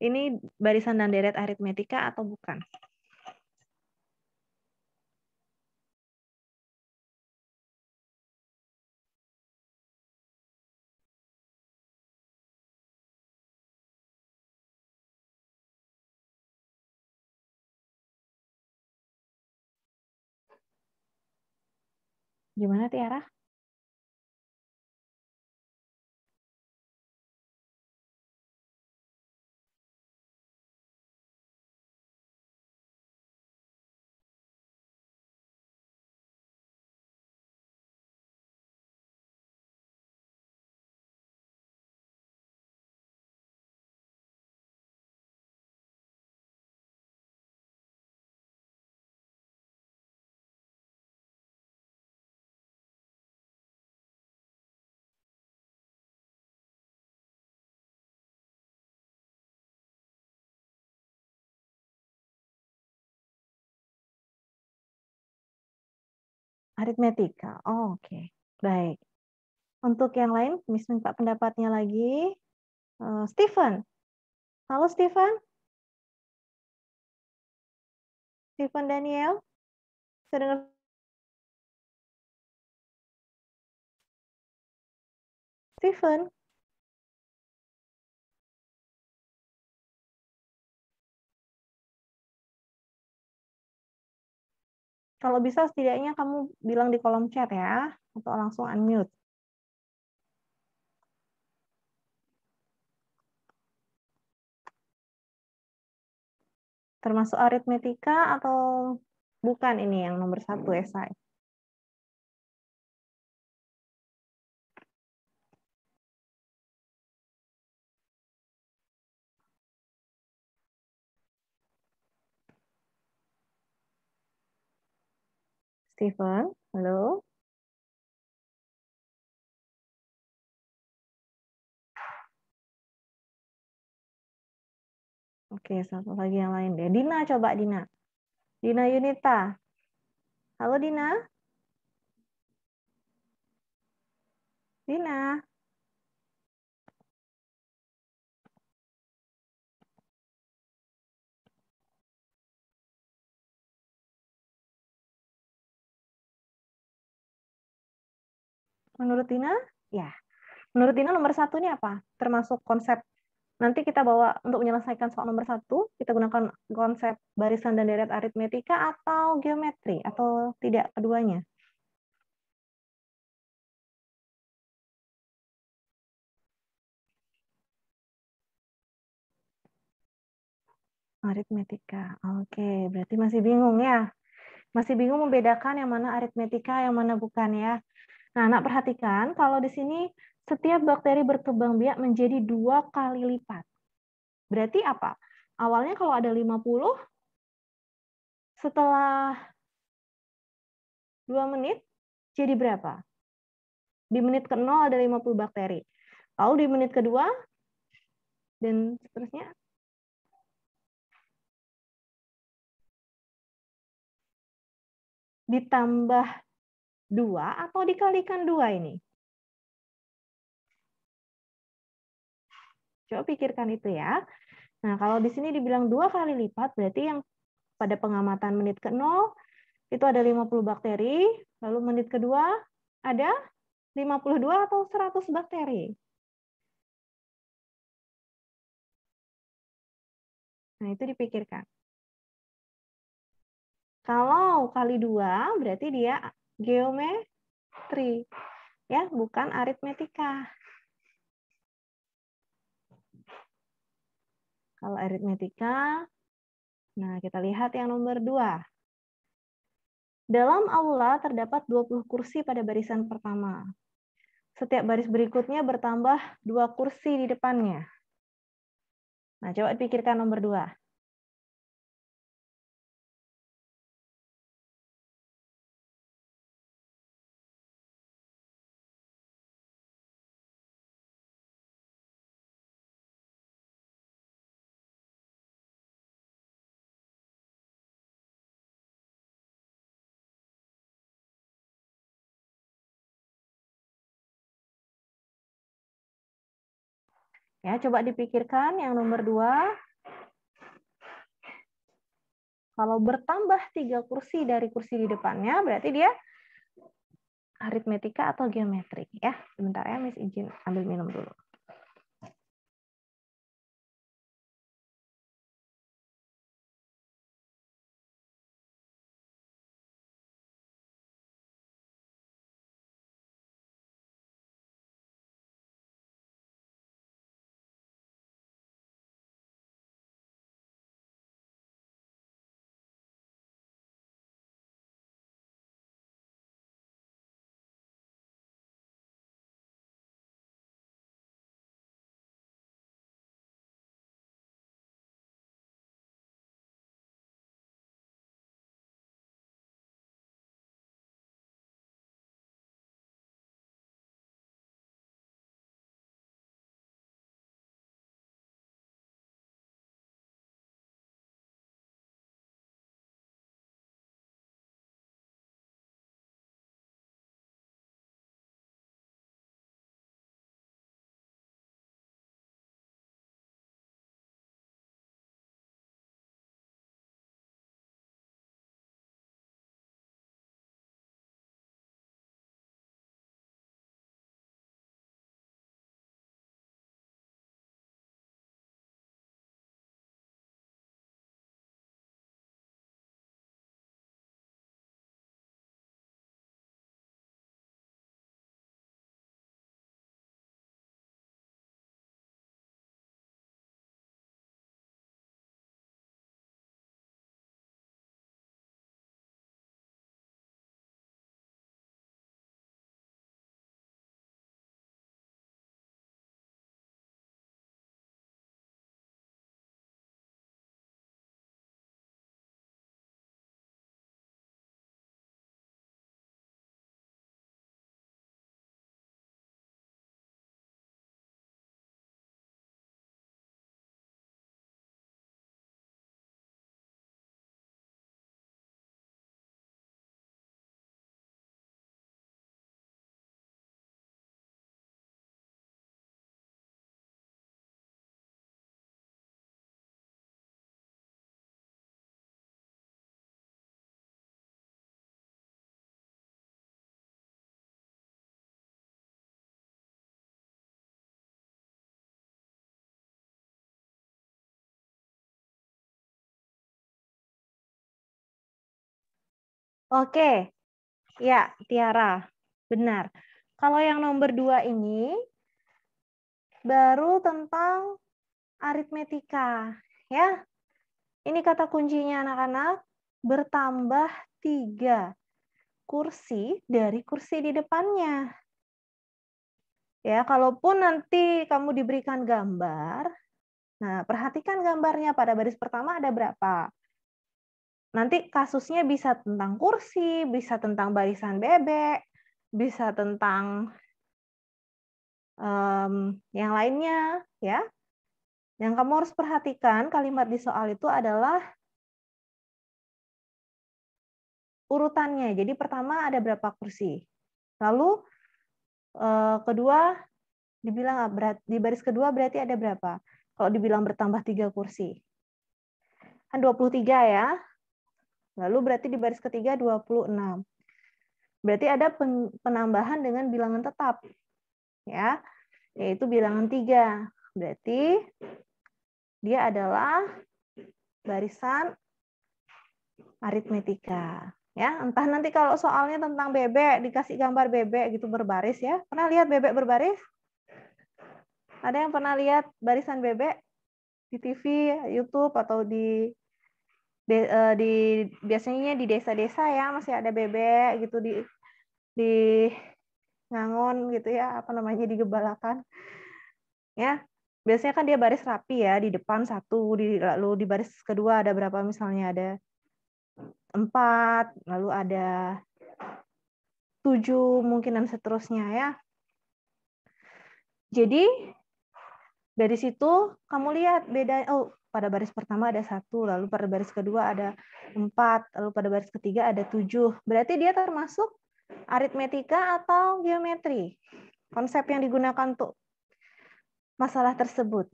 Ini barisan dan deret aritmetika atau bukan? Gimana Tiara? Aritmetika. Oh, Oke, okay. baik. Untuk yang lain, Miss minta pendapatnya lagi. Uh, Stephen. Halo Stephen. Stephen Daniel. Dengar Stephen. Kalau bisa setidaknya kamu bilang di kolom chat ya, atau langsung unmute. Termasuk aritmetika atau bukan ini yang nomor satu esai? Stephen, halo. Oke, satu lagi yang lain deh. Dina, coba Dina. Dina Yunita. Halo Dina. Dina. Menurut Dina, ya. Menurut Dina nomor satu ini apa? Termasuk konsep nanti kita bawa untuk menyelesaikan soal nomor satu, kita gunakan konsep barisan dan deret aritmetika atau geometri atau tidak keduanya? Aritmetika. Oke, berarti masih bingung ya. Masih bingung membedakan yang mana aritmetika, yang mana bukan ya. Nah, anak perhatikan kalau di sini setiap bakteri berkembang biak menjadi dua kali lipat. Berarti apa? Awalnya kalau ada 50, setelah 2 menit jadi berapa? Di menit ke-0 ada 50 bakteri. Lalu di menit kedua, dan seterusnya, ditambah dua atau dikalikan dua ini? Coba pikirkan itu ya. Nah, kalau di sini dibilang dua kali lipat, berarti yang pada pengamatan menit ke-0 itu ada 50 bakteri, lalu menit kedua ada 52 atau 100 bakteri. Nah, itu dipikirkan. Kalau kali dua, berarti dia geometri, ya, bukan aritmetika. Kalau aritmetika, nah kita lihat yang nomor dua. Dalam aula terdapat 20 kursi pada barisan pertama. Setiap baris berikutnya bertambah dua kursi di depannya. Nah, coba pikirkan nomor dua. Ya, coba dipikirkan yang nomor dua. Kalau bertambah tiga kursi dari kursi di depannya, berarti dia aritmetika atau geometri. Ya, sebentar ya, Miss izin ambil minum dulu. Oke, ya Tiara, benar. Kalau yang nomor dua ini baru tentang aritmetika, ya. Ini kata kuncinya anak-anak, bertambah tiga kursi dari kursi di depannya. Ya, kalaupun nanti kamu diberikan gambar, nah perhatikan gambarnya pada baris pertama ada berapa? Nanti kasusnya bisa tentang kursi, bisa tentang barisan bebek, bisa tentang um, yang lainnya, ya. Yang kamu harus perhatikan kalimat di soal itu adalah urutannya. Jadi pertama ada berapa kursi, lalu uh, kedua dibilang ah, berat di baris kedua berarti ada berapa? Kalau dibilang bertambah tiga kursi, kan 23 ya. Lalu berarti di baris ketiga 26. Berarti ada penambahan dengan bilangan tetap. Ya, yaitu bilangan 3. Berarti dia adalah barisan aritmetika. Ya, entah nanti kalau soalnya tentang bebek dikasih gambar bebek gitu berbaris ya. Pernah lihat bebek berbaris? Ada yang pernah lihat barisan bebek di TV, YouTube atau di Eh, di biasanya di desa-desa ya masih ada bebek gitu di di ngangon gitu ya apa namanya digebalakan ya biasanya kan dia baris rapi ya di depan satu di lalu di baris kedua ada berapa? Misalnya ada empat lalu ada tujuh mungkin dan seterusnya ya. Jadi dari situ kamu lihat beda oh pada baris pertama ada satu, lalu pada baris kedua ada empat, lalu pada baris ketiga ada tujuh. Berarti dia termasuk aritmetika atau geometri. Konsep yang digunakan untuk masalah tersebut?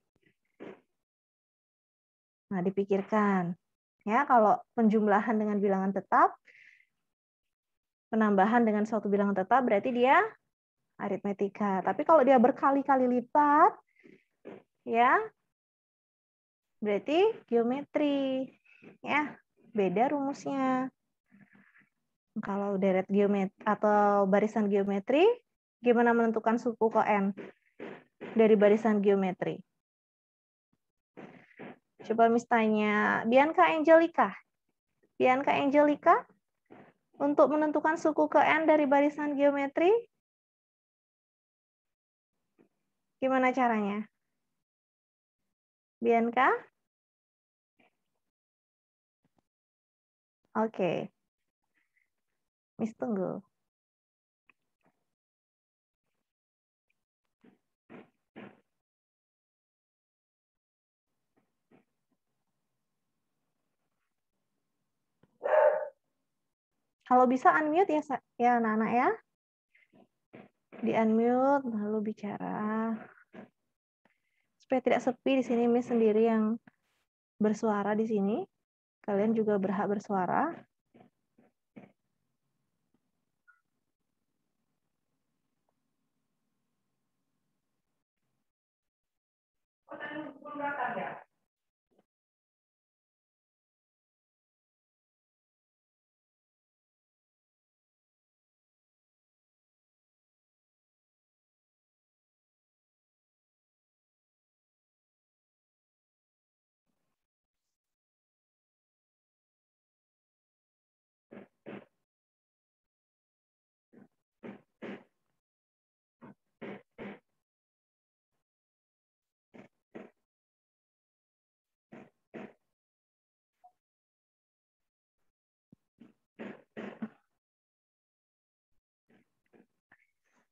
Nah, dipikirkan. Ya, kalau penjumlahan dengan bilangan tetap, penambahan dengan suatu bilangan tetap berarti dia aritmetika. Tapi kalau dia berkali-kali lipat, ya, berarti geometri. Ya, beda rumusnya. Kalau deret geometri atau barisan geometri, gimana menentukan suku ke n dari barisan geometri? Coba Miss tanya, Bianca Angelica. Bianca Angelica, untuk menentukan suku ke n dari barisan geometri, gimana caranya? Bianca? Oke. Miss tunggu. Kalau bisa unmute ya, ya anak-anak ya. Di unmute lalu bicara. Supaya tidak sepi di sini Miss sendiri yang bersuara di sini. Kalian juga berhak bersuara.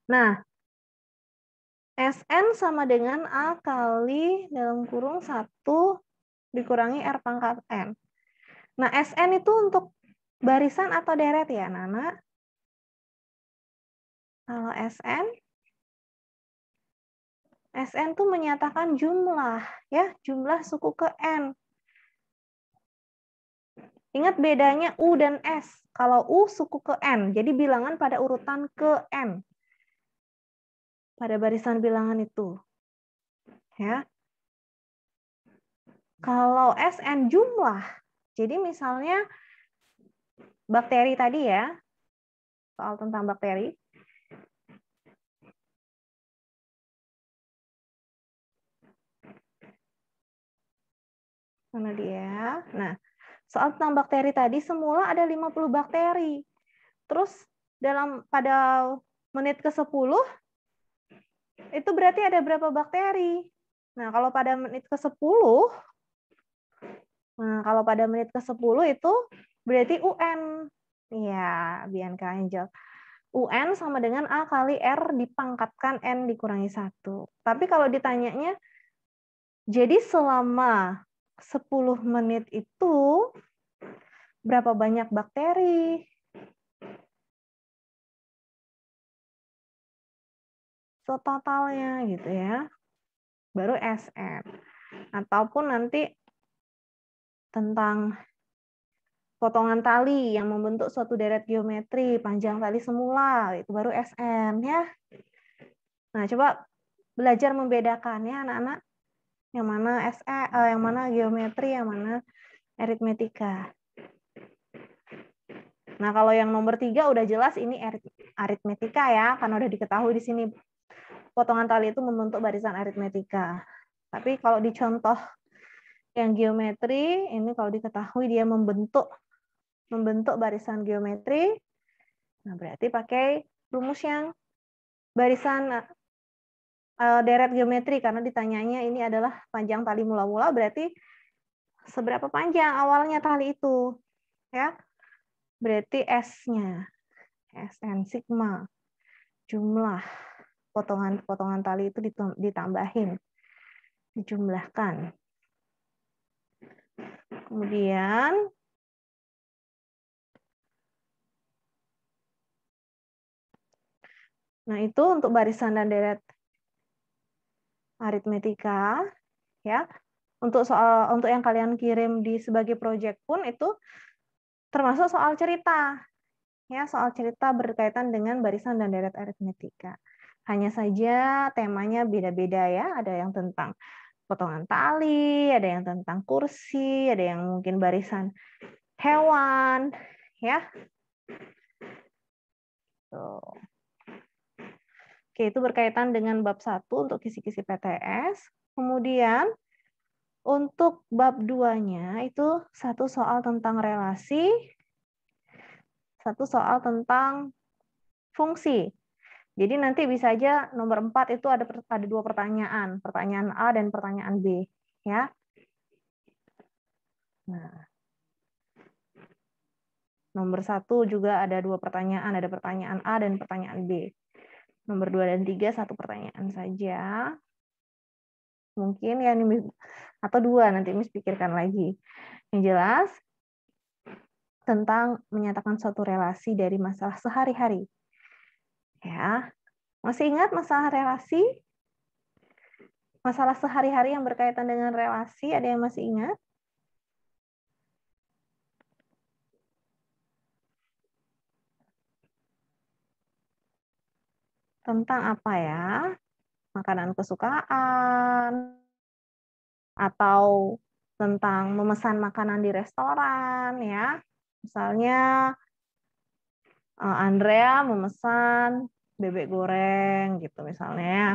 Nah, SN sama dengan A kali dalam kurung 1 dikurangi R pangkat N. Nah, SN itu untuk barisan atau deret ya, Nana? Kalau SN, SN itu menyatakan jumlah, ya, jumlah suku ke N. Ingat bedanya U dan S. Kalau U suku ke N, jadi bilangan pada urutan ke N pada barisan bilangan itu. Ya. Kalau SN jumlah, jadi misalnya bakteri tadi ya, soal tentang bakteri. Mana dia? Nah, soal tentang bakteri tadi semula ada 50 bakteri. Terus dalam pada menit ke-10 itu berarti ada berapa bakteri? Nah, kalau pada menit ke-10, nah kalau pada menit ke-10 itu berarti UN. Iya, Bianca Angel. UN sama dengan A kali R dipangkatkan N dikurangi 1. Tapi kalau ditanyanya, jadi selama 10 menit itu berapa banyak bakteri? Totalnya gitu ya. Baru SN. Ataupun nanti tentang potongan tali yang membentuk suatu deret geometri, panjang tali semula, itu baru SN ya. Nah, coba belajar membedakan ya anak-anak. Yang mana SE, eh, yang mana geometri, yang mana aritmetika. Nah, kalau yang nomor tiga udah jelas ini aritmetika ya, karena udah diketahui di sini potongan tali itu membentuk barisan aritmetika. Tapi kalau di contoh yang geometri, ini kalau diketahui dia membentuk membentuk barisan geometri, nah berarti pakai rumus yang barisan uh, deret geometri. Karena ditanyanya ini adalah panjang tali mula-mula berarti seberapa panjang awalnya tali itu? Ya berarti S-nya. SN sigma. Jumlah potongan-potongan tali itu ditambahin, dijumlahkan. Kemudian Nah, itu untuk barisan dan deret aritmetika ya. Untuk soal untuk yang kalian kirim di sebagai project pun itu termasuk soal cerita. Ya, soal cerita berkaitan dengan barisan dan deret aritmetika. Hanya saja temanya beda-beda ya, ada yang tentang potongan tali, ada yang tentang kursi, ada yang mungkin barisan hewan, ya. Tuh. Oke, itu berkaitan dengan bab 1 untuk kisi-kisi PTS. Kemudian untuk bab 2-nya itu satu soal tentang relasi, satu soal tentang fungsi. Jadi nanti bisa aja nomor 4 itu ada ada dua pertanyaan, pertanyaan A dan pertanyaan B, ya. Nah. Nomor satu juga ada dua pertanyaan, ada pertanyaan A dan pertanyaan B. Nomor 2 dan 3 satu pertanyaan saja. Mungkin ya ini atau dua nanti Miss pikirkan lagi. Yang jelas tentang menyatakan suatu relasi dari masalah sehari-hari. Ya. Masih ingat masalah relasi? Masalah sehari-hari yang berkaitan dengan relasi, ada yang masih ingat? tentang apa ya? Makanan kesukaan atau tentang memesan makanan di restoran ya. Misalnya eh, Andrea memesan bebek goreng gitu misalnya. Ya.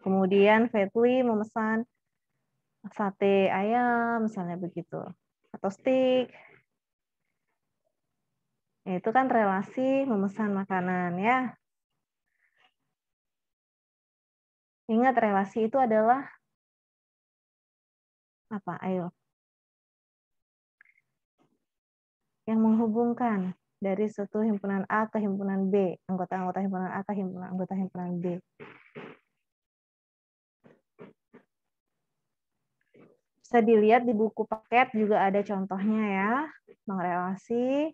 Kemudian Fetli memesan sate ayam misalnya begitu atau steak itu kan relasi memesan makanan ya. Ingat relasi itu adalah apa? Ayo. Yang menghubungkan dari suatu himpunan A ke himpunan B, anggota-anggota himpunan A ke himpunan anggota himpunan B. Bisa dilihat di buku paket juga ada contohnya ya, mengrelasi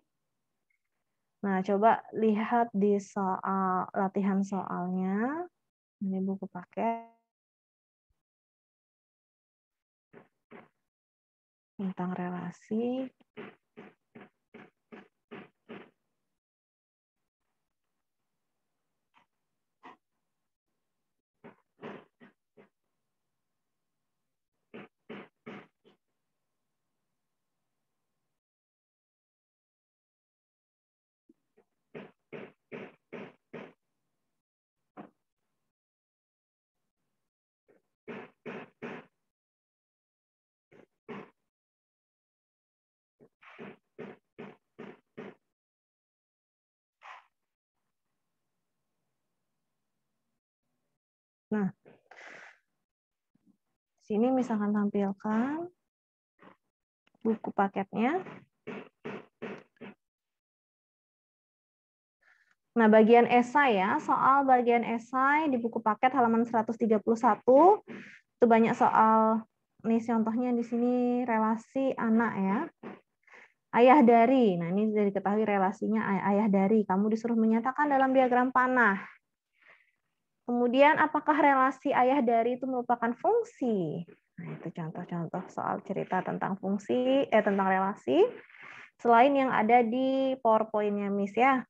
Nah, coba lihat di soal latihan soalnya. Ini buku paket. Tentang relasi. Nah, sini misalkan tampilkan buku paketnya. Nah, bagian esai ya, soal bagian esai di buku paket halaman 131 itu banyak soal nih contohnya di sini relasi anak ya. Ayah dari. Nah, ini sudah diketahui relasinya ayah dari. Kamu disuruh menyatakan dalam diagram panah. Kemudian apakah relasi ayah dari itu merupakan fungsi? Nah, itu contoh-contoh soal cerita tentang fungsi eh tentang relasi selain yang ada di PowerPoint-nya Miss ya.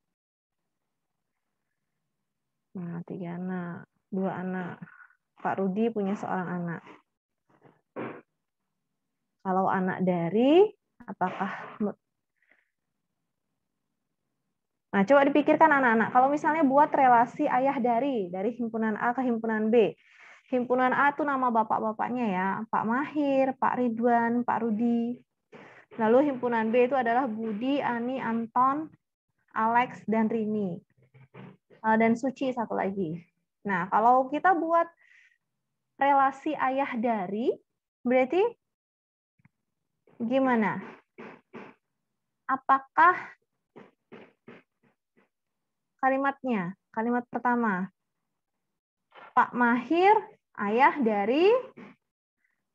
Nah, tiga anak, dua anak. Pak Rudi punya seorang anak. Kalau anak dari, apakah Nah, coba dipikirkan anak-anak, kalau misalnya buat relasi ayah dari, dari himpunan A ke himpunan B. Himpunan A itu nama bapak-bapaknya ya, Pak Mahir, Pak Ridwan, Pak Rudi. Lalu himpunan B itu adalah Budi, Ani, Anton, Alex, dan Rini. Eh, dan Suci satu lagi. Nah, kalau kita buat relasi ayah dari, berarti gimana? Apakah kalimatnya. Kalimat pertama. Pak Mahir, ayah dari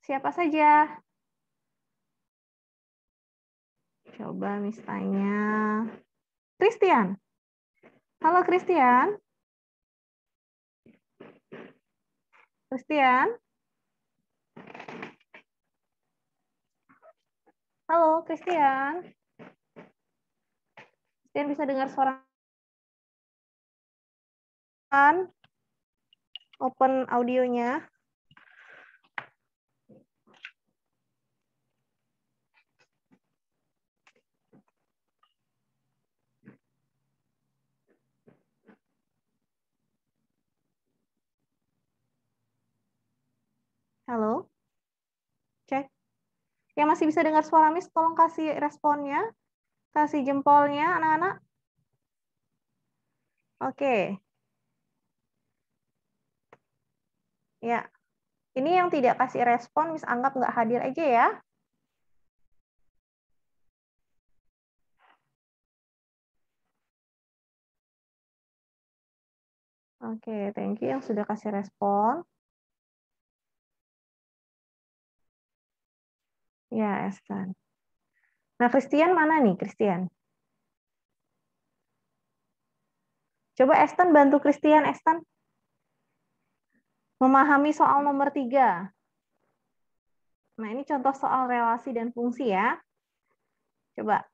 siapa saja? Coba misalnya Christian. Halo Christian. Christian? Halo, Christian. Christian bisa dengar suara kan? Open audionya. Halo? Cek. Yang masih bisa dengar suara Miss, tolong kasih responnya. Kasih jempolnya, anak-anak. Oke. Ya. Ini yang tidak kasih respon, Miss anggap nggak hadir aja ya. Oke, thank you yang sudah kasih respon. Ya, Estan. Nah, Christian mana nih, Christian? Coba Estan bantu Christian, Estan. Memahami soal nomor tiga. Nah, ini contoh soal relasi dan fungsi ya. Coba.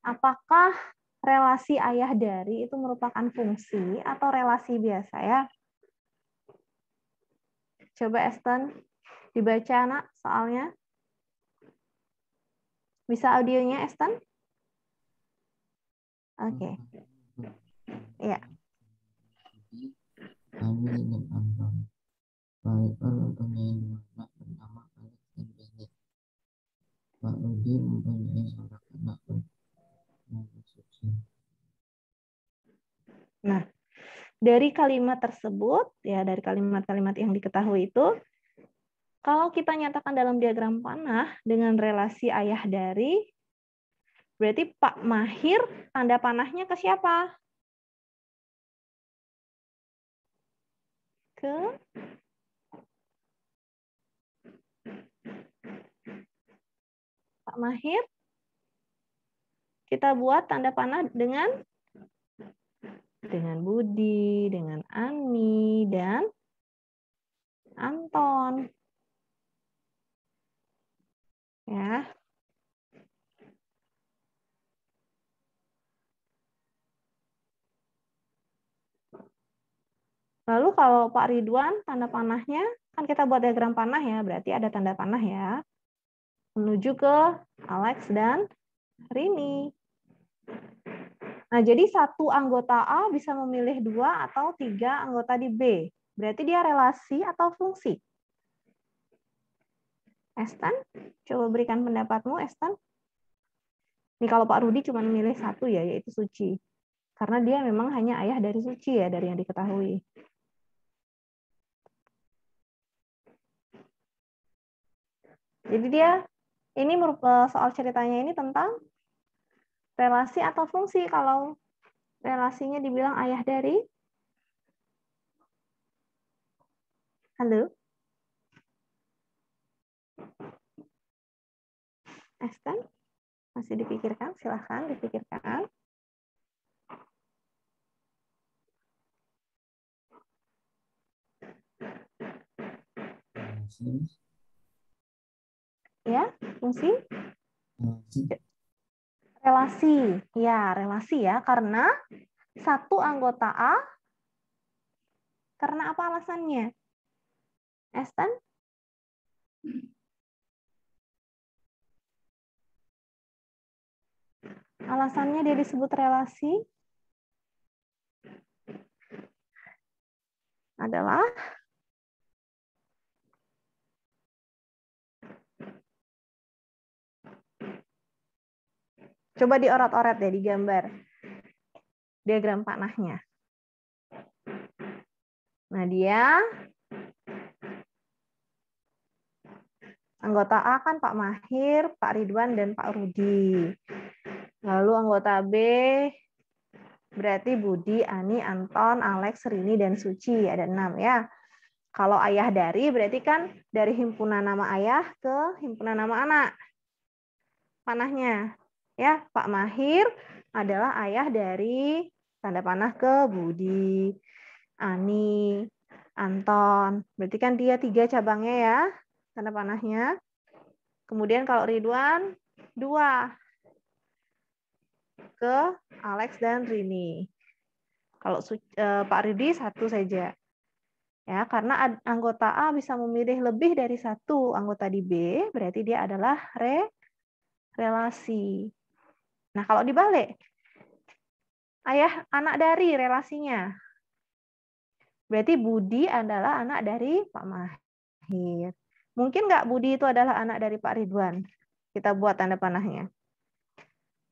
Apakah relasi ayah dari itu merupakan fungsi atau relasi biasa ya? Coba Eston dibaca anak soalnya. Bisa audionya Eston? Oke. Okay. Ya. Kami dan Ambang. Pak mempunyai dua anak bernama Alex dan Bennett. Pak Rudi mempunyai seorang anak bernama Suci. Nah, dari kalimat tersebut, ya dari kalimat-kalimat yang diketahui itu, kalau kita nyatakan dalam diagram panah dengan relasi ayah dari, berarti Pak Mahir tanda panahnya ke siapa? Ke Pak Mahir. Kita buat tanda panah dengan dengan Budi, dengan Ani, dan Anton. Ya. Lalu kalau Pak Ridwan, tanda panahnya, kan kita buat diagram panah ya, berarti ada tanda panah ya. Menuju ke Alex dan Rini. Nah, jadi satu anggota A bisa memilih dua atau tiga anggota di B. Berarti dia relasi atau fungsi. Estan, coba berikan pendapatmu, Estan. Ini kalau Pak Rudi cuma memilih satu ya, yaitu Suci. Karena dia memang hanya ayah dari Suci ya, dari yang diketahui. Jadi dia ini eh, soal ceritanya ini tentang relasi atau fungsi. Kalau relasinya dibilang ayah dari Halo? Estan? Masih dipikirkan? Silahkan dipikirkan. Ya fungsi? Relasi. Ya relasi ya karena satu anggota A karena apa alasannya? Estan alasannya dia disebut relasi. Adalah Coba diorat-orat ya, digambar diagram panahnya. Nah, dia anggota A kan Pak Mahir, Pak Ridwan, dan Pak Rudi. Lalu anggota B berarti Budi, Ani, Anton, Alex, Rini, dan Suci. Ada enam ya. Kalau ayah dari berarti kan dari himpunan nama ayah ke himpunan nama anak. Panahnya. Ya, Pak Mahir adalah ayah dari tanda panah ke Budi. Ani, Anton. Berarti kan dia tiga cabangnya ya, tanda panahnya. Kemudian kalau Ridwan, dua. Ke Alex dan Rini. Kalau eh, Pak Ridi, satu saja. Ya, karena anggota A bisa memilih lebih dari satu anggota di B, berarti dia adalah re relasi. Nah, kalau dibalik, ayah anak dari relasinya. Berarti Budi adalah anak dari Pak Mahir. Mungkin nggak Budi itu adalah anak dari Pak Ridwan? Kita buat tanda panahnya.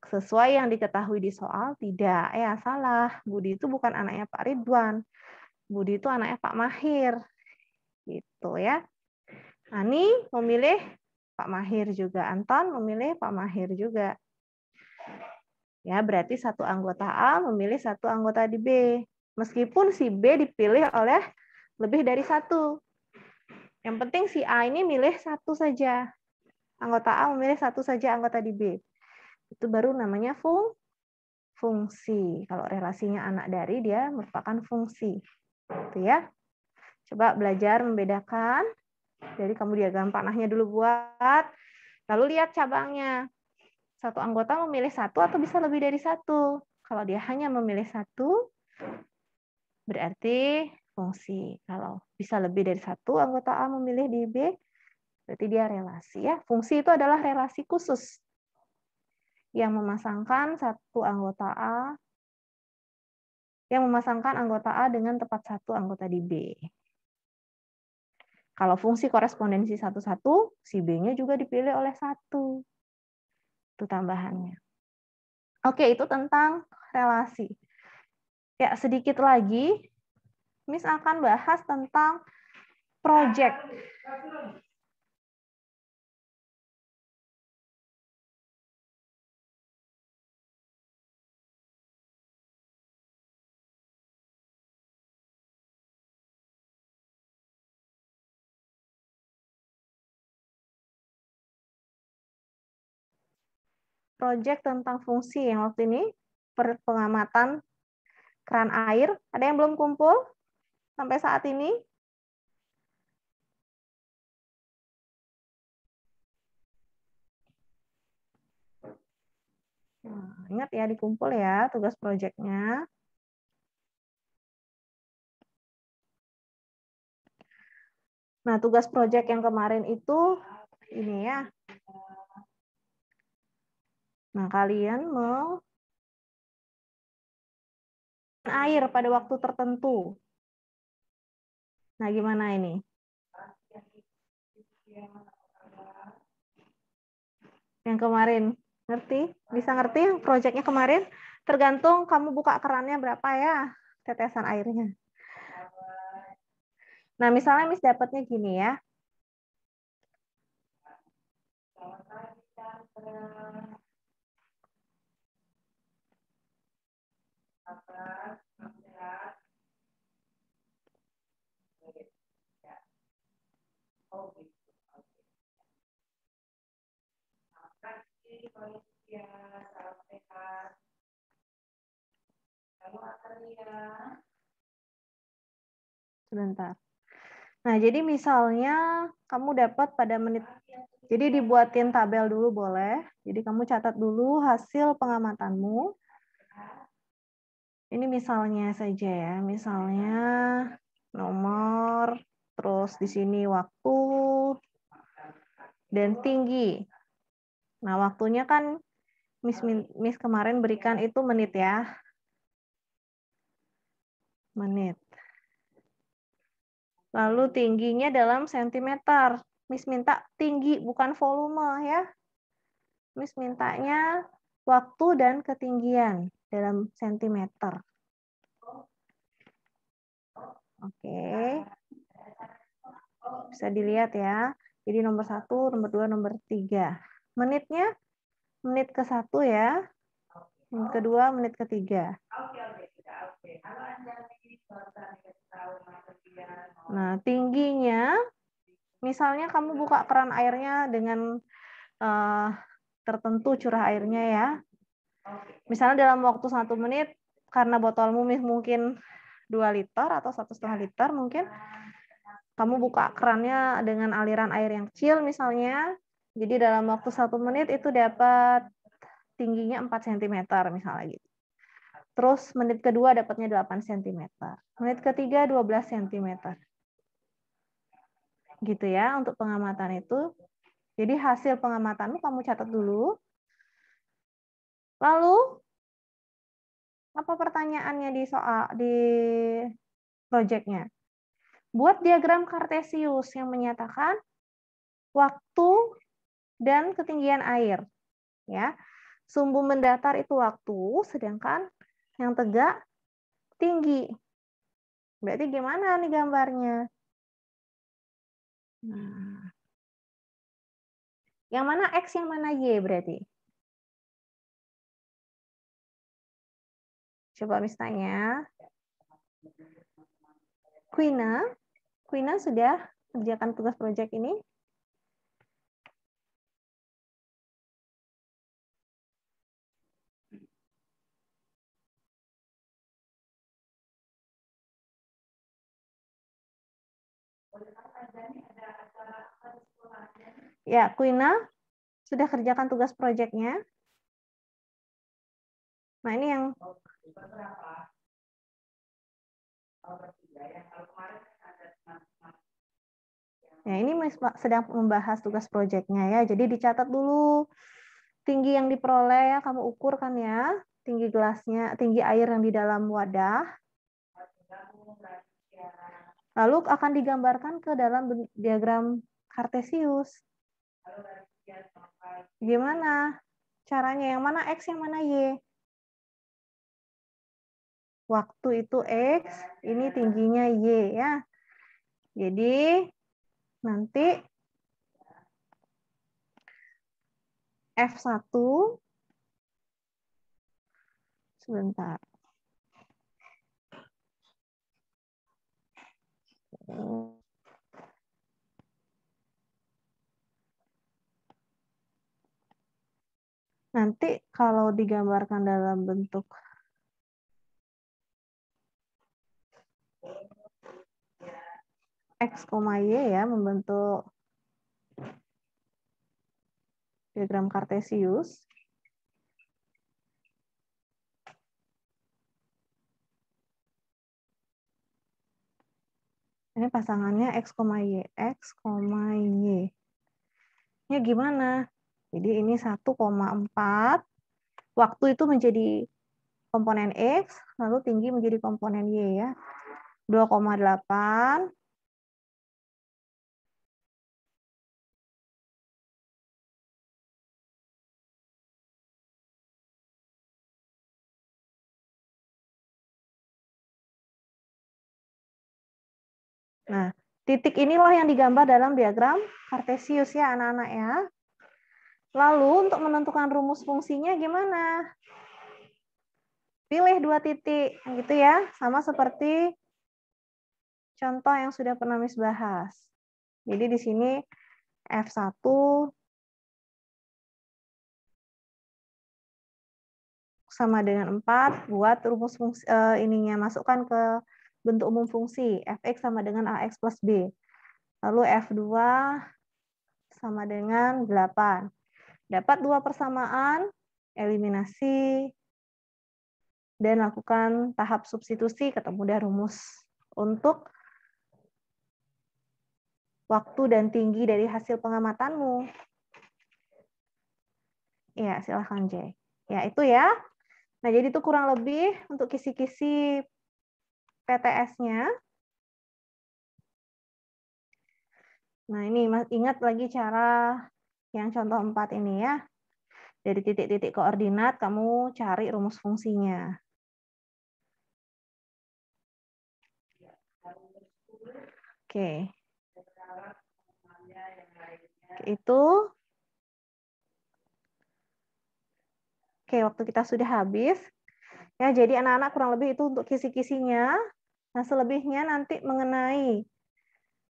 Sesuai yang diketahui di soal, tidak. Ya, salah. Budi itu bukan anaknya Pak Ridwan. Budi itu anaknya Pak Mahir. Gitu ya. Ani memilih Pak Mahir juga. Anton memilih Pak Mahir juga. Ya, berarti satu anggota A memilih satu anggota di B. Meskipun si B dipilih oleh lebih dari satu. Yang penting si A ini milih satu saja. Anggota A memilih satu saja anggota di B. Itu baru namanya fung fungsi. Kalau relasinya anak dari dia merupakan fungsi. Itu ya. Coba belajar membedakan. Jadi kamu diagram panahnya dulu buat. Lalu lihat cabangnya. Satu anggota memilih satu atau bisa lebih dari satu. Kalau dia hanya memilih satu, berarti fungsi. Kalau bisa lebih dari satu anggota A memilih di B, berarti dia relasi ya. Fungsi itu adalah relasi khusus yang memasangkan satu anggota A yang memasangkan anggota A dengan tepat satu anggota di B. Kalau fungsi korespondensi satu-satu, si B-nya juga dipilih oleh satu. Itu tambahannya. Oke, itu tentang relasi. Ya, sedikit lagi Miss akan bahas tentang project. Project tentang fungsi yang waktu ini pengamatan keran air. Ada yang belum kumpul? sampai saat ini? Nah, ingat ya dikumpul ya tugas proyeknya. Nah, tugas proyek yang kemarin itu ini ya. Nah, kalian mau air pada waktu tertentu. Nah, gimana ini? Yang kemarin, ngerti? Bisa ngerti proyeknya kemarin? Tergantung kamu buka kerannya berapa ya tetesan airnya. Nah, misalnya Miss dapatnya gini ya. Sebentar. Nah, jadi misalnya kamu dapat pada menit jadi dibuatin tabel dulu boleh. Jadi kamu catat dulu hasil pengamatanmu. Ini misalnya saja ya, misalnya nomor, terus di sini waktu, dan tinggi. Nah, waktunya kan Miss, Miss kemarin berikan itu menit ya. Menit. Lalu tingginya dalam sentimeter. Miss minta tinggi, bukan volume ya. Miss mintanya waktu dan ketinggian dalam sentimeter. Oke. Bisa dilihat ya. Jadi nomor satu, nomor dua, nomor tiga. Menitnya menit ke satu ya. Menit kedua, menit ketiga. Nah, tingginya, misalnya kamu buka keran airnya dengan uh, tertentu curah airnya ya. Misalnya dalam waktu satu menit, karena botolmu mungkin 2 liter atau satu setengah liter mungkin kamu buka kerannya dengan aliran air yang kecil misalnya. Jadi dalam waktu satu menit itu dapat tingginya 4 cm misalnya gitu. Terus menit kedua dapatnya 8 cm. Menit ketiga 12 cm. Gitu ya untuk pengamatan itu. Jadi hasil pengamatanmu kamu catat dulu. Lalu apa pertanyaannya di soal di proyeknya? Buat diagram kartesius yang menyatakan waktu dan ketinggian air. Ya, sumbu mendatar itu waktu, sedangkan yang tegak tinggi. Berarti gimana nih gambarnya? Nah. Yang mana X, yang mana Y berarti? Coba misalnya. Quina, Quina sudah kerjakan tugas proyek ini? Ya, Quina sudah kerjakan tugas proyeknya. Nah, ini yang Ya, ini sedang membahas tugas proyeknya ya. Jadi dicatat dulu tinggi yang diperoleh ya, kamu ukur kan ya, tinggi gelasnya, tinggi air yang di dalam wadah. Lalu akan digambarkan ke dalam diagram kartesius. Gimana caranya? Yang mana X, yang mana Y? Waktu itu X, ini tingginya Y ya. Jadi nanti F1 sebentar. Nanti kalau digambarkan dalam bentuk X, Y ya membentuk diagram kartesius. Ini pasangannya X, Y. X, Y. Ya gimana? Jadi ini 1,4. Waktu itu menjadi komponen X, lalu tinggi menjadi komponen Y ya. 2,8 Nah, titik inilah yang digambar dalam diagram Kartesius ya anak-anak ya. Lalu untuk menentukan rumus fungsinya gimana? Pilih dua titik, gitu ya. Sama seperti contoh yang sudah pernah Miss bahas. Jadi di sini F1 sama dengan 4 buat rumus fungsi uh, ininya masukkan ke bentuk umum fungsi fx sama dengan ax plus b. Lalu f2 sama dengan 8. Dapat dua persamaan, eliminasi, dan lakukan tahap substitusi, ketemu dah rumus untuk waktu dan tinggi dari hasil pengamatanmu. Ya, silahkan J. Ya, itu ya. Nah, jadi itu kurang lebih untuk kisi-kisi PTS-nya. Nah, ini ingat lagi cara yang contoh 4 ini ya. Dari titik-titik koordinat, kamu cari rumus fungsinya. Oke. Itu. Oke, waktu kita sudah habis. Ya, jadi anak-anak kurang lebih itu untuk kisi-kisinya. Nah, selebihnya nanti mengenai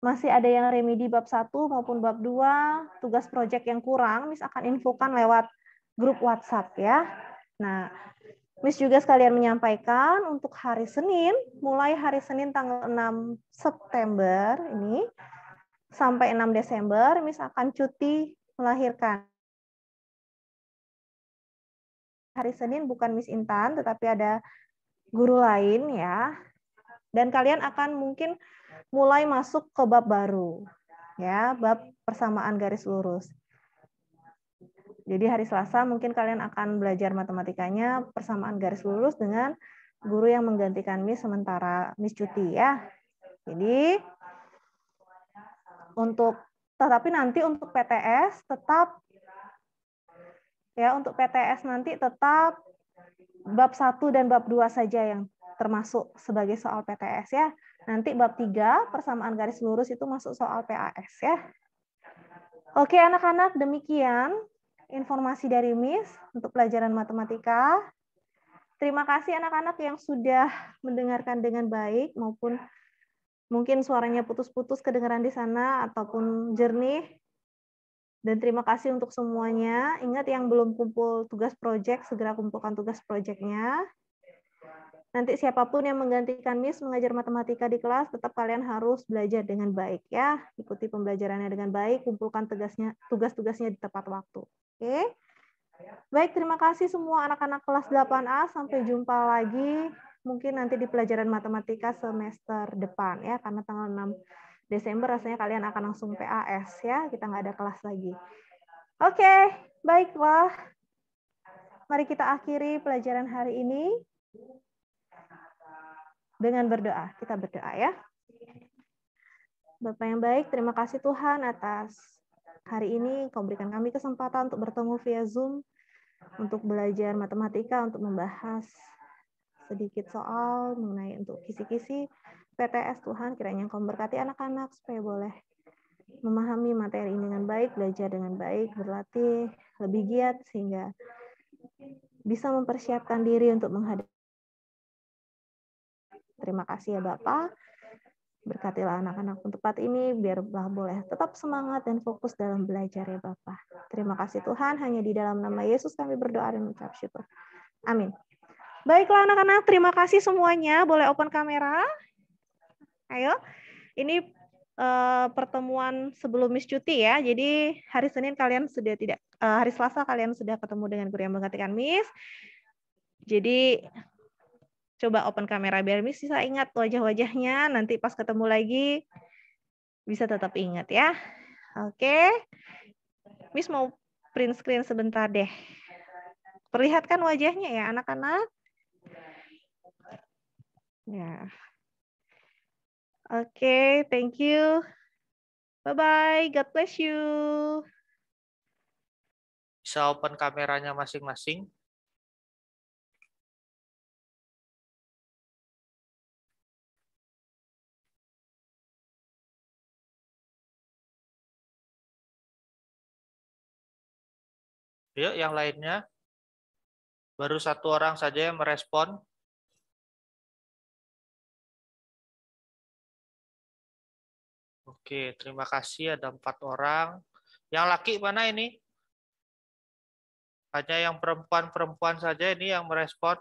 masih ada yang remedi bab 1 maupun bab 2, tugas proyek yang kurang, Miss akan infokan lewat grup WhatsApp ya. Nah, Miss juga sekalian menyampaikan untuk hari Senin, mulai hari Senin tanggal 6 September ini sampai 6 Desember, Miss akan cuti melahirkan. Hari Senin bukan Miss Intan, tetapi ada guru lain ya. Dan kalian akan mungkin mulai masuk ke bab baru. Ya, bab persamaan garis lurus. Jadi hari Selasa mungkin kalian akan belajar matematikanya persamaan garis lurus dengan guru yang menggantikan Miss sementara Miss cuti ya. Jadi untuk tetapi nanti untuk PTS tetap ya untuk PTS nanti tetap bab 1 dan bab 2 saja yang termasuk sebagai soal PTS ya. Nanti bab 3 persamaan garis lurus itu masuk soal PAS ya. Oke anak-anak demikian informasi dari Miss untuk pelajaran matematika. Terima kasih anak-anak yang sudah mendengarkan dengan baik maupun mungkin suaranya putus-putus kedengaran di sana ataupun jernih. Dan terima kasih untuk semuanya. Ingat yang belum kumpul tugas proyek, segera kumpulkan tugas proyeknya. Nanti siapa pun yang menggantikan Miss mengajar matematika di kelas, tetap kalian harus belajar dengan baik ya. Ikuti pembelajarannya dengan baik, kumpulkan tugasnya tugas-tugasnya di tepat waktu. Oke. Baik, terima kasih semua anak-anak kelas 8A. Sampai jumpa lagi mungkin nanti di pelajaran matematika semester depan ya, karena tanggal 6 Desember rasanya kalian akan langsung PAS ya, kita nggak ada kelas lagi. Oke, baiklah. Mari kita akhiri pelajaran hari ini dengan berdoa. Kita berdoa ya. Bapak yang baik, terima kasih Tuhan atas hari ini kau berikan kami kesempatan untuk bertemu via Zoom untuk belajar matematika, untuk membahas sedikit soal mengenai untuk kisi-kisi PTS Tuhan. Kiranya Engkau berkati anak-anak supaya boleh memahami materi ini dengan baik, belajar dengan baik, berlatih lebih giat sehingga bisa mempersiapkan diri untuk menghadapi. Terima kasih ya Bapak. Berkatilah anak-anak untuk tempat ini, biarlah boleh tetap semangat dan fokus dalam belajar ya Bapak. Terima kasih Tuhan, hanya di dalam nama Yesus kami berdoa dan mengucap syukur. Amin. Baiklah anak-anak, terima kasih semuanya. Boleh open kamera? Ayo. Ini uh, pertemuan sebelum Miss Cuti ya. Jadi hari Senin kalian sudah tidak, uh, hari Selasa kalian sudah ketemu dengan guru yang menggantikan Miss. Jadi Coba open kamera biar bisa ingat wajah-wajahnya. Nanti pas ketemu lagi bisa tetap ingat ya. Oke. Miss mau print screen sebentar deh. Perlihatkan wajahnya ya anak-anak. Ya. Oke, thank you. Bye-bye. God bless you. Bisa open kameranya masing-masing. Yuk, yang lainnya. Baru satu orang saja yang merespon. Oke, terima kasih. Ada empat orang. Yang laki mana ini? Hanya yang perempuan-perempuan saja ini yang merespon.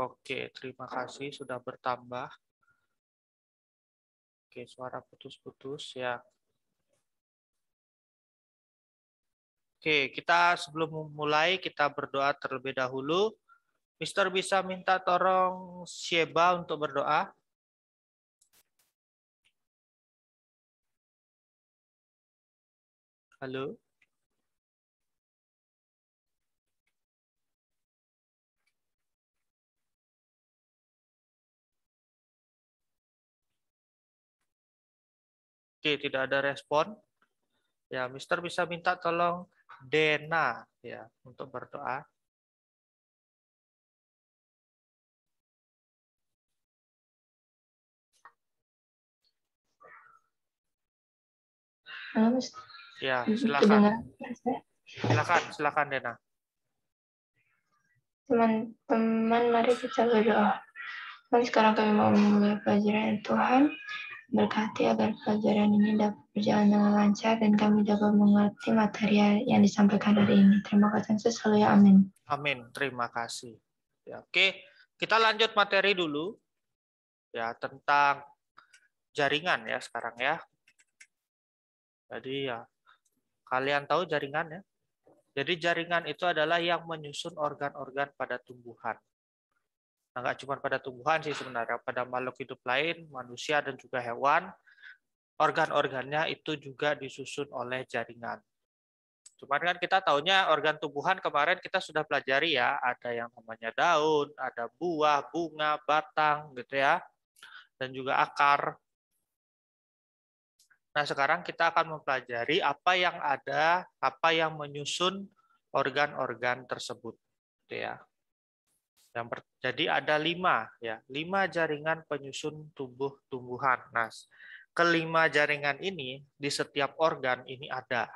Oke, terima kasih sudah bertambah. Oke, suara putus-putus ya. Oke, kita sebelum mulai kita berdoa terlebih dahulu. Mister bisa minta tolong Sheba untuk berdoa. Halo. Oke, tidak ada respon. Ya, Mister bisa minta tolong Dena ya untuk berdoa. Ya, silakan. Silakan, silakan Dena. Teman-teman, mari kita berdoa. Mari sekarang kami mau memulai pelajaran Tuhan Berkati agar pelajaran ini dapat berjalan dengan lancar dan kami dapat mengerti materi yang disampaikan hari ini. Terima kasih selalu ya amin. Amin. Terima kasih. Ya, oke, kita lanjut materi dulu ya tentang jaringan ya sekarang ya. Jadi ya kalian tahu jaringan ya. Jadi jaringan itu adalah yang menyusun organ-organ pada tumbuhan. Nah, nggak cuma pada tumbuhan sih sebenarnya, pada makhluk hidup lain, manusia dan juga hewan, organ-organnya itu juga disusun oleh jaringan. Cuman kan kita tahunya organ tumbuhan kemarin kita sudah pelajari ya, ada yang namanya daun, ada buah, bunga, batang gitu ya, dan juga akar. Nah, sekarang kita akan mempelajari apa yang ada, apa yang menyusun organ-organ tersebut. Gitu ya. Yang jadi ada lima ya, lima jaringan penyusun tubuh tumbuhan. Nah, kelima jaringan ini di setiap organ ini ada.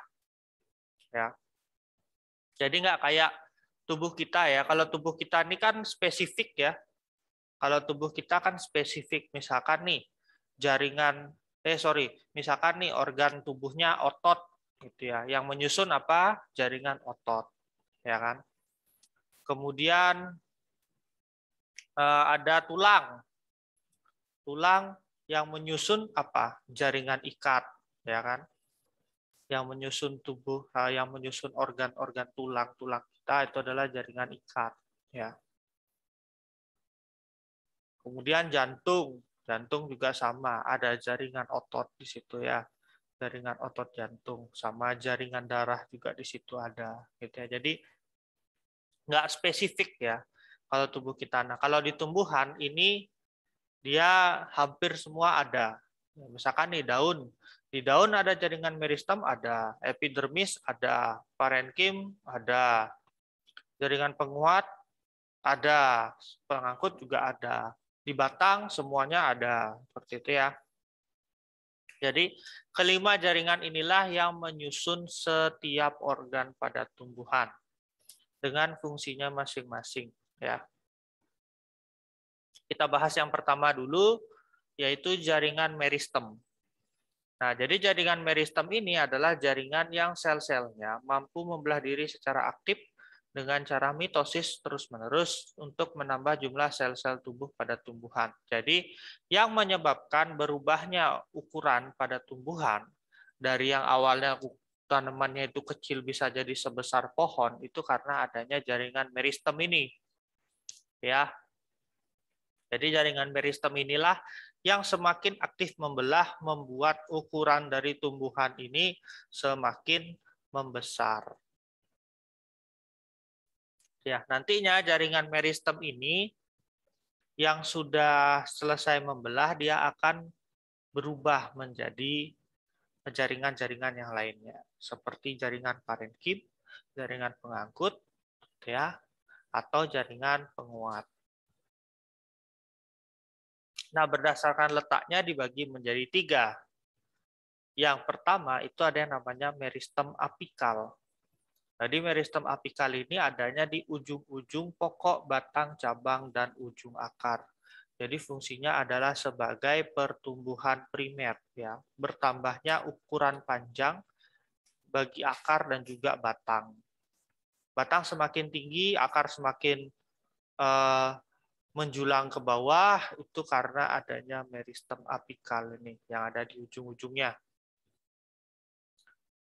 Ya. Jadi nggak kayak tubuh kita ya. Kalau tubuh kita ini kan spesifik ya. Kalau tubuh kita kan spesifik, misalkan nih jaringan, eh sorry, misalkan nih organ tubuhnya otot gitu ya. Yang menyusun apa? Jaringan otot, ya kan. Kemudian ada tulang. Tulang yang menyusun apa? Jaringan ikat, ya kan? Yang menyusun tubuh, eh, yang menyusun organ-organ tulang-tulang kita itu adalah jaringan ikat, ya. Kemudian jantung, jantung juga sama, ada jaringan otot di situ ya, jaringan otot jantung, sama jaringan darah juga di situ ada, gitu ya. Jadi nggak spesifik ya, kalau tubuh kita. Nah, kalau di tumbuhan ini dia hampir semua ada. Misalkan nih daun, di daun ada jaringan meristem, ada epidermis, ada parenkim, ada jaringan penguat, ada pengangkut juga ada. Di batang semuanya ada seperti itu ya. Jadi kelima jaringan inilah yang menyusun setiap organ pada tumbuhan dengan fungsinya masing-masing ya. Kita bahas yang pertama dulu yaitu jaringan meristem. Nah, jadi jaringan meristem ini adalah jaringan yang sel-selnya mampu membelah diri secara aktif dengan cara mitosis terus-menerus untuk menambah jumlah sel-sel tubuh pada tumbuhan. Jadi, yang menyebabkan berubahnya ukuran pada tumbuhan dari yang awalnya tanamannya itu kecil bisa jadi sebesar pohon itu karena adanya jaringan meristem ini ya. Jadi jaringan meristem inilah yang semakin aktif membelah membuat ukuran dari tumbuhan ini semakin membesar. Ya, nantinya jaringan meristem ini yang sudah selesai membelah dia akan berubah menjadi jaringan-jaringan yang lainnya seperti jaringan parenkim, jaringan pengangkut, ya, atau jaringan penguat. Nah, berdasarkan letaknya dibagi menjadi tiga. Yang pertama itu ada yang namanya meristem apikal. Jadi meristem apikal ini adanya di ujung-ujung pokok, batang, cabang, dan ujung akar. Jadi fungsinya adalah sebagai pertumbuhan primer, ya, bertambahnya ukuran panjang bagi akar dan juga batang batang semakin tinggi, akar semakin uh, menjulang ke bawah, itu karena adanya meristem apikal ini yang ada di ujung-ujungnya.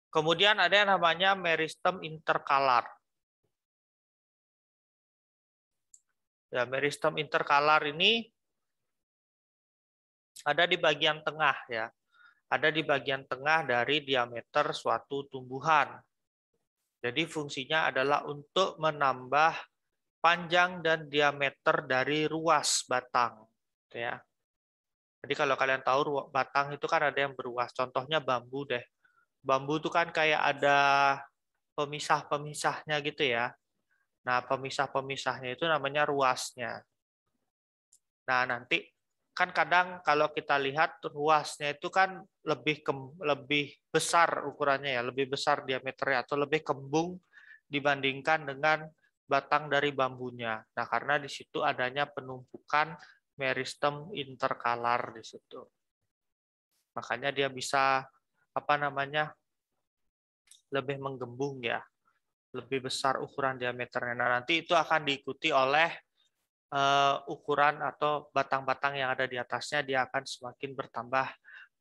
Kemudian ada yang namanya meristem interkalar. Ya, meristem interkalar ini ada di bagian tengah ya. Ada di bagian tengah dari diameter suatu tumbuhan. Jadi fungsinya adalah untuk menambah panjang dan diameter dari ruas batang. Gitu ya. Jadi kalau kalian tahu batang itu kan ada yang beruas. Contohnya bambu deh. Bambu itu kan kayak ada pemisah-pemisahnya gitu ya. Nah, pemisah-pemisahnya itu namanya ruasnya. Nah, nanti kan kadang kalau kita lihat ruasnya itu kan lebih ke, lebih besar ukurannya ya, lebih besar diameternya atau lebih kembung dibandingkan dengan batang dari bambunya. Nah, karena di situ adanya penumpukan meristem interkalar di situ. Makanya dia bisa apa namanya lebih menggembung ya, lebih besar ukuran diameternya. Nah, nanti itu akan diikuti oleh uh, ukuran atau batang-batang yang ada di atasnya, dia akan semakin bertambah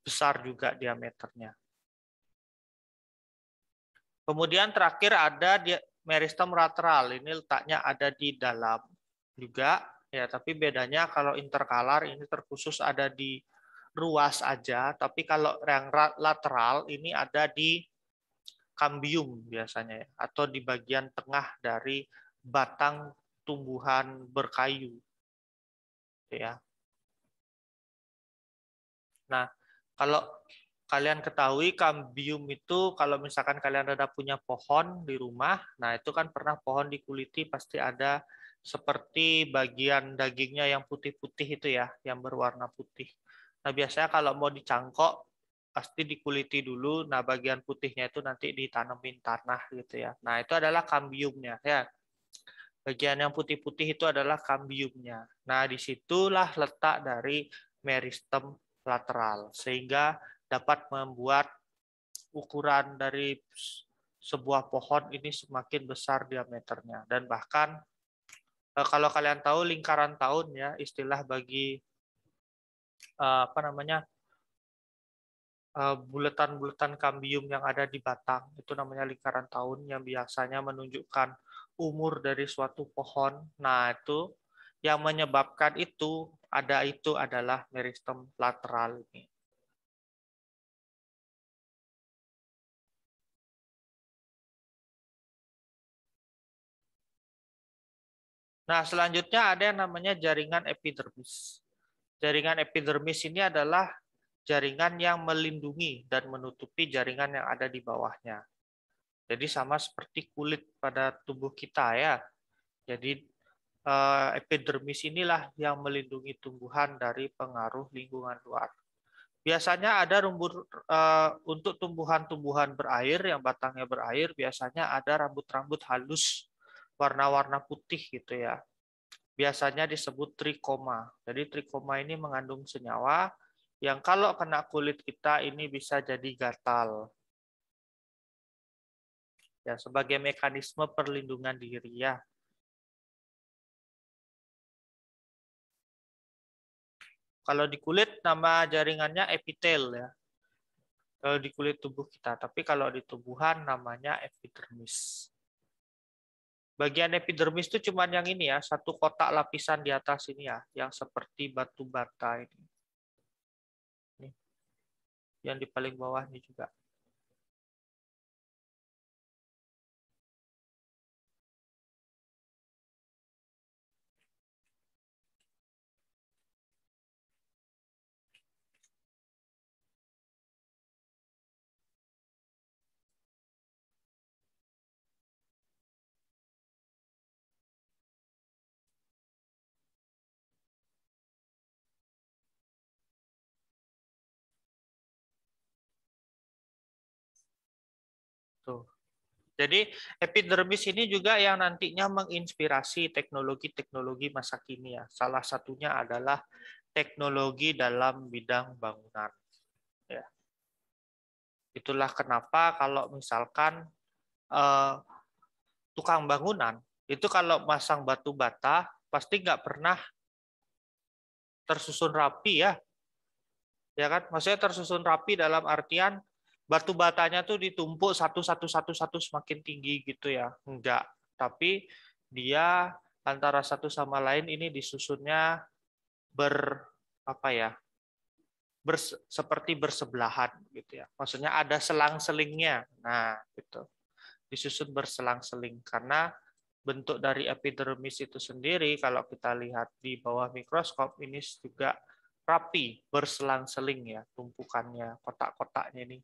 besar juga diameternya. Kemudian terakhir ada di meristem lateral. Ini letaknya ada di dalam juga ya, tapi bedanya kalau interkalar ini terkhusus ada di ruas aja, tapi kalau yang lateral ini ada di kambium biasanya ya, atau di bagian tengah dari batang tumbuhan berkayu. Ya. Nah, kalau kalian ketahui kambium itu kalau misalkan kalian ada punya pohon di rumah, nah itu kan pernah pohon dikuliti pasti ada seperti bagian dagingnya yang putih-putih itu ya, yang berwarna putih. Nah biasanya kalau mau dicangkok pasti dikuliti dulu, nah bagian putihnya itu nanti ditanemin tanah gitu ya. Nah itu adalah kambiumnya ya. Bagian yang putih-putih itu adalah kambiumnya. Nah di situlah letak dari meristem lateral sehingga dapat membuat ukuran dari sebuah pohon ini semakin besar diameternya dan bahkan eh, kalau kalian tahu lingkaran tahun ya istilah bagi eh, apa namanya eh, buletan-buletan kambium yang ada di batang itu namanya lingkaran tahun yang biasanya menunjukkan umur dari suatu pohon. Nah, itu yang menyebabkan itu ada itu adalah meristem lateral ini. Nah, selanjutnya ada yang namanya jaringan epidermis. Jaringan epidermis ini adalah jaringan yang melindungi dan menutupi jaringan yang ada di bawahnya. Jadi sama seperti kulit pada tubuh kita ya. Jadi eh, epidermis inilah yang melindungi tumbuhan dari pengaruh lingkungan luar. Biasanya ada rumput eh, untuk tumbuhan-tumbuhan berair yang batangnya berair, biasanya ada rambut-rambut halus warna-warna putih gitu ya. Biasanya disebut trikoma. Jadi trikoma ini mengandung senyawa yang kalau kena kulit kita ini bisa jadi gatal. Ya, sebagai mekanisme perlindungan diri ya. Kalau di kulit nama jaringannya epitel ya. Kalau di kulit tubuh kita, tapi kalau di tubuhan namanya epidermis. Bagian epidermis itu cuma yang ini ya, satu kotak lapisan di atas ini ya, yang seperti batu bata ini. ini. Yang di paling bawah ini juga. Jadi epidermis ini juga yang nantinya menginspirasi teknologi-teknologi masa kini ya. Salah satunya adalah teknologi dalam bidang bangunan. Ya. Itulah kenapa kalau misalkan eh, tukang bangunan itu kalau masang batu bata pasti nggak pernah tersusun rapi ya. Ya kan? Maksudnya tersusun rapi dalam artian batu batanya tuh ditumpuk satu satu satu satu semakin tinggi gitu ya. Enggak. Tapi dia antara satu sama lain ini disusunnya ber apa ya ber, seperti bersebelahan gitu ya. Maksudnya ada selang-selingnya. Nah gitu. Disusun berselang-seling. Karena bentuk dari epidermis itu sendiri kalau kita lihat di bawah mikroskop ini juga rapi berselang-seling ya tumpukannya kotak-kotaknya ini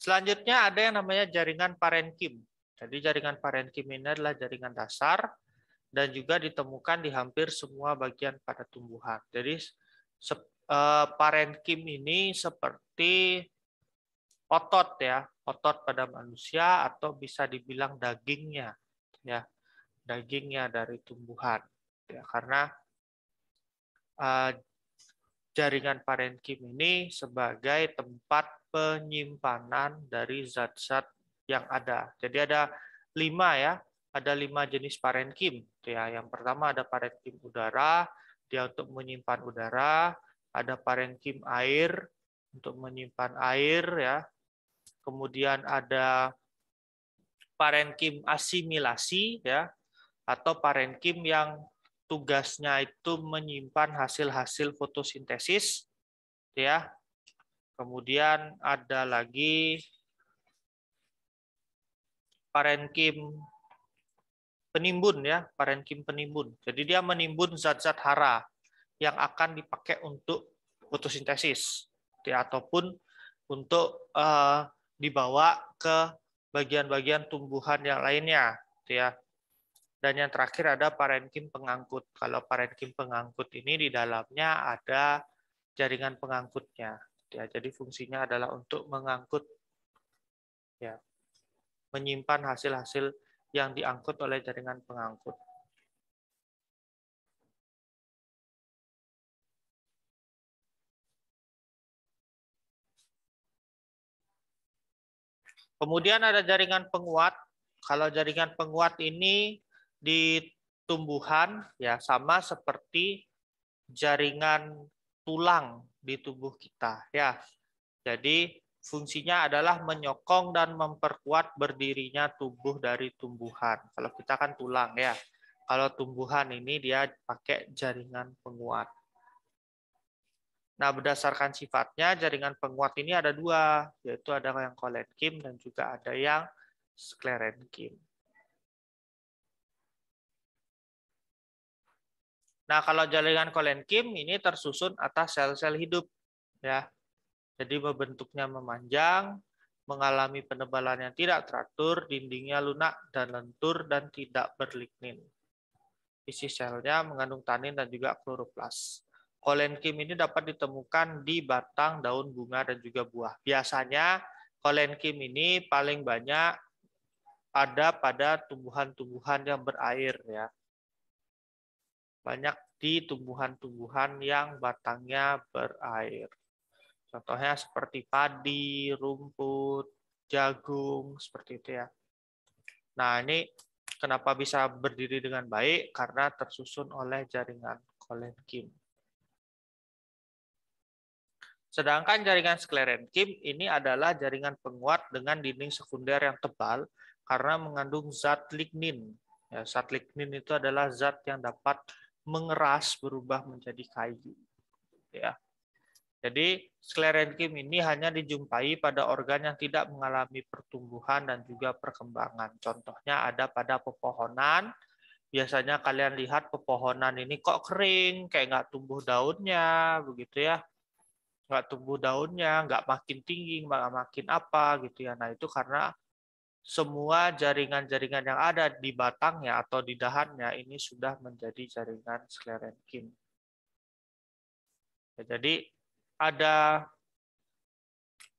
Selanjutnya ada yang namanya jaringan parenkim. Jadi jaringan parenkim ini adalah jaringan dasar dan juga ditemukan di hampir semua bagian pada tumbuhan. Jadi eh, parenkim ini seperti otot ya, otot pada manusia atau bisa dibilang dagingnya ya, dagingnya dari tumbuhan ya karena uh, jaringan parenkim ini sebagai tempat penyimpanan dari zat-zat yang ada. Jadi ada lima ya, ada lima jenis parenkim. Ya, yang pertama ada parenkim udara, dia untuk menyimpan udara. Ada parenkim air untuk menyimpan air ya. Kemudian ada parenkim asimilasi ya, atau parenkim yang tugasnya itu menyimpan hasil-hasil fotosintesis ya Kemudian ada lagi parenkim penimbun ya, parenkim penimbun. Jadi dia menimbun zat-zat hara yang akan dipakai untuk fotosintesis ya, ataupun untuk uh, dibawa ke bagian-bagian tumbuhan yang lainnya ya. Dan yang terakhir ada parenkim pengangkut. Kalau parenkim pengangkut ini di dalamnya ada jaringan pengangkutnya ya jadi fungsinya adalah untuk mengangkut ya menyimpan hasil-hasil yang diangkut oleh jaringan pengangkut Kemudian ada jaringan penguat. Kalau jaringan penguat ini di tumbuhan ya sama seperti jaringan tulang di tubuh kita ya. Jadi fungsinya adalah menyokong dan memperkuat berdirinya tubuh dari tumbuhan. Kalau kita kan tulang ya. Kalau tumbuhan ini dia pakai jaringan penguat. Nah, berdasarkan sifatnya, jaringan penguat ini ada dua, yaitu ada yang kolenkim dan juga ada yang sklerenkim. Nah, kalau jaringan kolenkim ini tersusun atas sel-sel hidup ya. Jadi bentuknya memanjang, mengalami penebalan yang tidak teratur, dindingnya lunak dan lentur dan tidak berlignin. Isi selnya mengandung tanin dan juga kloroplas. Kolenkim ini dapat ditemukan di batang, daun, bunga, dan juga buah. Biasanya kolenkim ini paling banyak ada pada tumbuhan-tumbuhan yang berair ya banyak di tumbuhan-tumbuhan yang batangnya berair. Contohnya seperti padi, rumput, jagung, seperti itu ya. Nah, ini kenapa bisa berdiri dengan baik? Karena tersusun oleh jaringan kolenkim. Sedangkan jaringan sklerenkim ini adalah jaringan penguat dengan dinding sekunder yang tebal karena mengandung zat lignin. Ya, zat lignin itu adalah zat yang dapat mengeras berubah menjadi kayu. Ya. Jadi sklerenkim ini hanya dijumpai pada organ yang tidak mengalami pertumbuhan dan juga perkembangan. Contohnya ada pada pepohonan. Biasanya kalian lihat pepohonan ini kok kering, kayak nggak tumbuh daunnya, begitu ya. Nggak tumbuh daunnya, nggak makin tinggi, nggak makin apa, gitu ya. Nah itu karena semua jaringan-jaringan yang ada di batangnya atau di dahannya ini sudah menjadi jaringan sklerenkim. Ya, jadi ada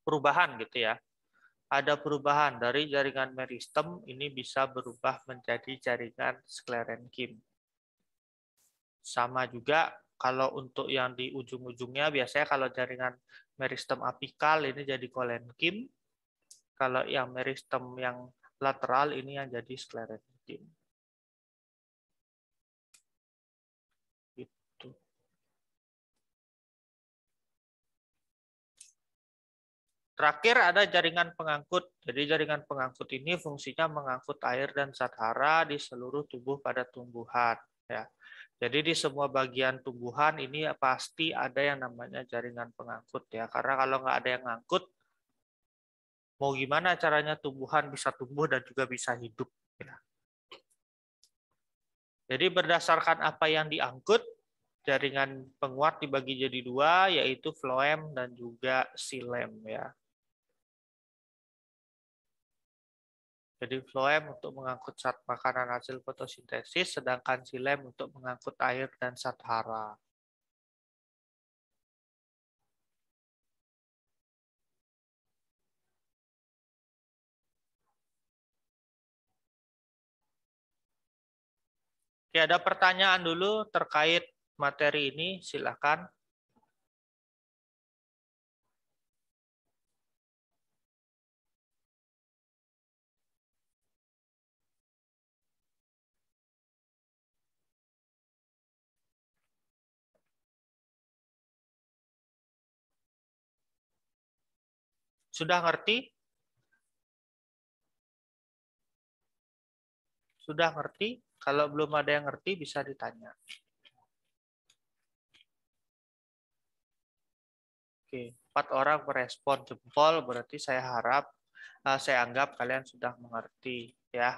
perubahan gitu ya. Ada perubahan dari jaringan meristem ini bisa berubah menjadi jaringan sklerenkim. Sama juga kalau untuk yang di ujung-ujungnya biasanya kalau jaringan meristem apikal ini jadi kolenkim, kalau yang meristem yang lateral ini yang jadi sklerotidim. Gitu. Terakhir ada jaringan pengangkut. Jadi jaringan pengangkut ini fungsinya mengangkut air dan zat hara di seluruh tubuh pada tumbuhan. Ya. Jadi di semua bagian tumbuhan ini pasti ada yang namanya jaringan pengangkut ya. Karena kalau nggak ada yang ngangkut, mau gimana caranya tumbuhan bisa tumbuh dan juga bisa hidup. Ya. Jadi berdasarkan apa yang diangkut, jaringan penguat dibagi jadi dua, yaitu floem dan juga silem. ya. Jadi floem untuk mengangkut saat makanan hasil fotosintesis, sedangkan silem untuk mengangkut air dan saat hara. Oke, ada pertanyaan dulu terkait materi ini, silakan. Sudah ngerti? Sudah ngerti? Kalau belum ada yang ngerti bisa ditanya. Oke, empat orang merespon jempol berarti saya harap uh, saya anggap kalian sudah mengerti ya.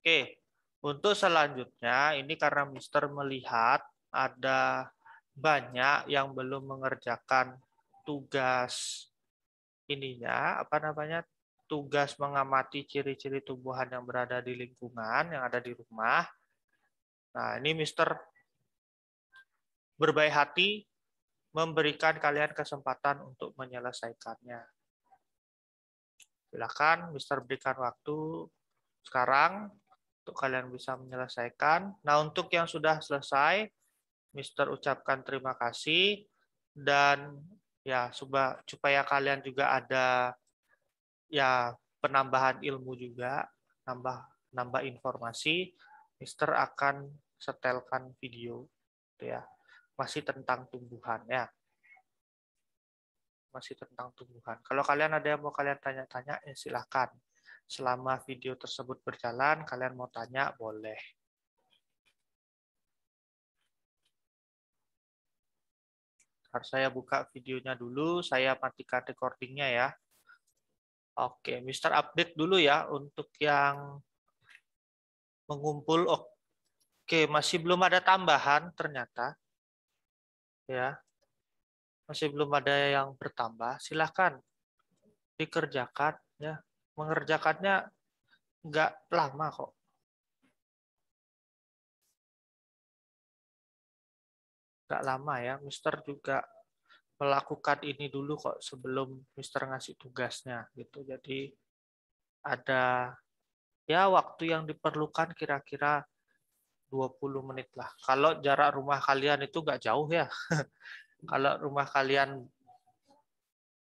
Oke, untuk selanjutnya ini karena Mister melihat ada banyak yang belum mengerjakan tugas ininya apa namanya tugas mengamati ciri-ciri tumbuhan yang berada di lingkungan yang ada di rumah. Nah, ini Mister berbaik hati memberikan kalian kesempatan untuk menyelesaikannya. Silakan, Mister berikan waktu sekarang untuk kalian bisa menyelesaikan. Nah, untuk yang sudah selesai, Mister ucapkan terima kasih dan ya supaya kalian juga ada ya penambahan ilmu juga, nambah nambah informasi, Mister akan setelkan video gitu ya masih tentang tumbuhan ya. Masih tentang tumbuhan. Kalau kalian ada yang mau kalian tanya-tanya, ya silahkan. Selama video tersebut berjalan, kalian mau tanya, boleh. Saya buka videonya dulu, saya matikan recordingnya ya. Oke, Mister update dulu ya untuk yang mengumpul. Oke, masih belum ada tambahan ternyata ya masih belum ada yang bertambah, silahkan dikerjakan ya. Mengerjakannya nggak lama kok. Nggak lama ya, Mister juga melakukan ini dulu kok sebelum Mister ngasih tugasnya gitu. Jadi ada ya waktu yang diperlukan kira-kira 20 menit lah. Kalau jarak rumah kalian itu nggak jauh ya. Kalau rumah kalian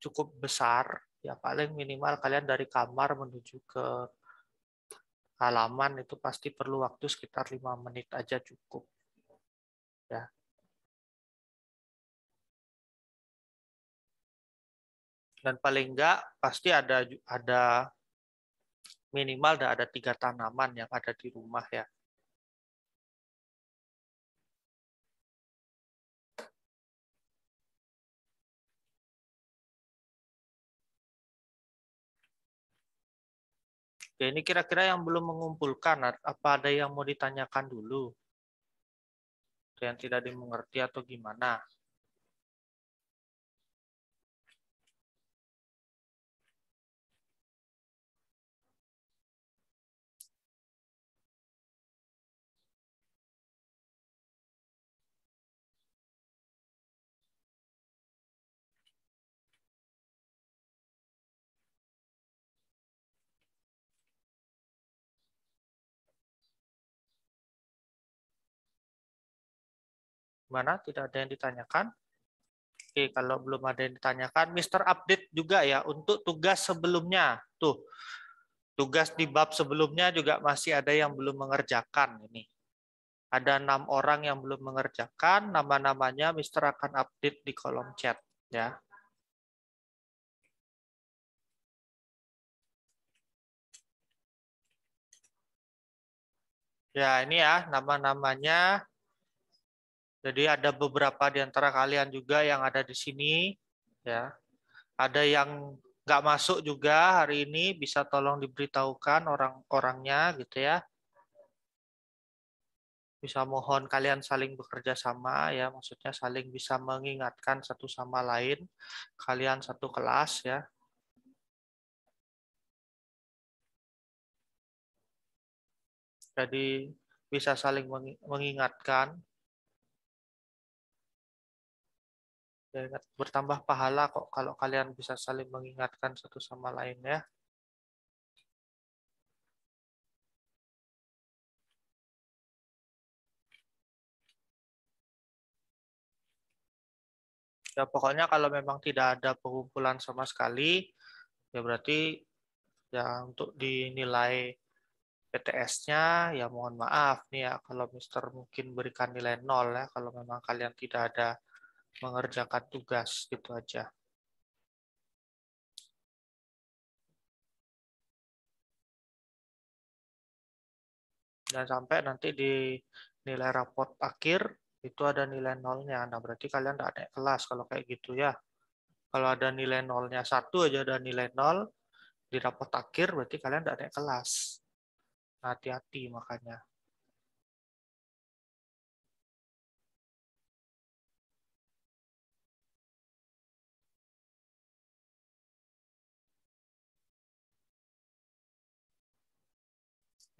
cukup besar, ya paling minimal kalian dari kamar menuju ke halaman itu pasti perlu waktu sekitar lima menit aja cukup. Ya. Dan paling enggak pasti ada ada minimal ada tiga tanaman yang ada di rumah ya. Oke, ini kira-kira yang belum mengumpulkan, apa ada yang mau ditanyakan dulu? Yang tidak dimengerti atau gimana? Mana? Tidak ada yang ditanyakan? Oke, kalau belum ada yang ditanyakan, Mister update juga ya untuk tugas sebelumnya. Tuh, tugas di bab sebelumnya juga masih ada yang belum mengerjakan ini. Ada enam orang yang belum mengerjakan, nama-namanya Mister akan update di kolom chat ya. Ya, ini ya nama-namanya jadi ada beberapa di antara kalian juga yang ada di sini, ya. Ada yang nggak masuk juga hari ini, bisa tolong diberitahukan orang-orangnya, gitu ya. Bisa mohon kalian saling bekerja sama, ya. Maksudnya saling bisa mengingatkan satu sama lain. Kalian satu kelas, ya. Jadi bisa saling mengingatkan bertambah pahala kok kalau kalian bisa saling mengingatkan satu sama lain ya. Ya pokoknya kalau memang tidak ada pengumpulan sama sekali, ya berarti ya untuk dinilai PTS-nya ya mohon maaf nih ya kalau Mister mungkin berikan nilai nol ya kalau memang kalian tidak ada mengerjakan tugas gitu aja. Dan sampai nanti di nilai raport akhir itu ada nilai nolnya. Nah, berarti kalian tidak naik kelas kalau kayak gitu ya. Kalau ada nilai nolnya satu aja ada nilai nol, di raport akhir berarti kalian tidak naik kelas. Hati-hati makanya.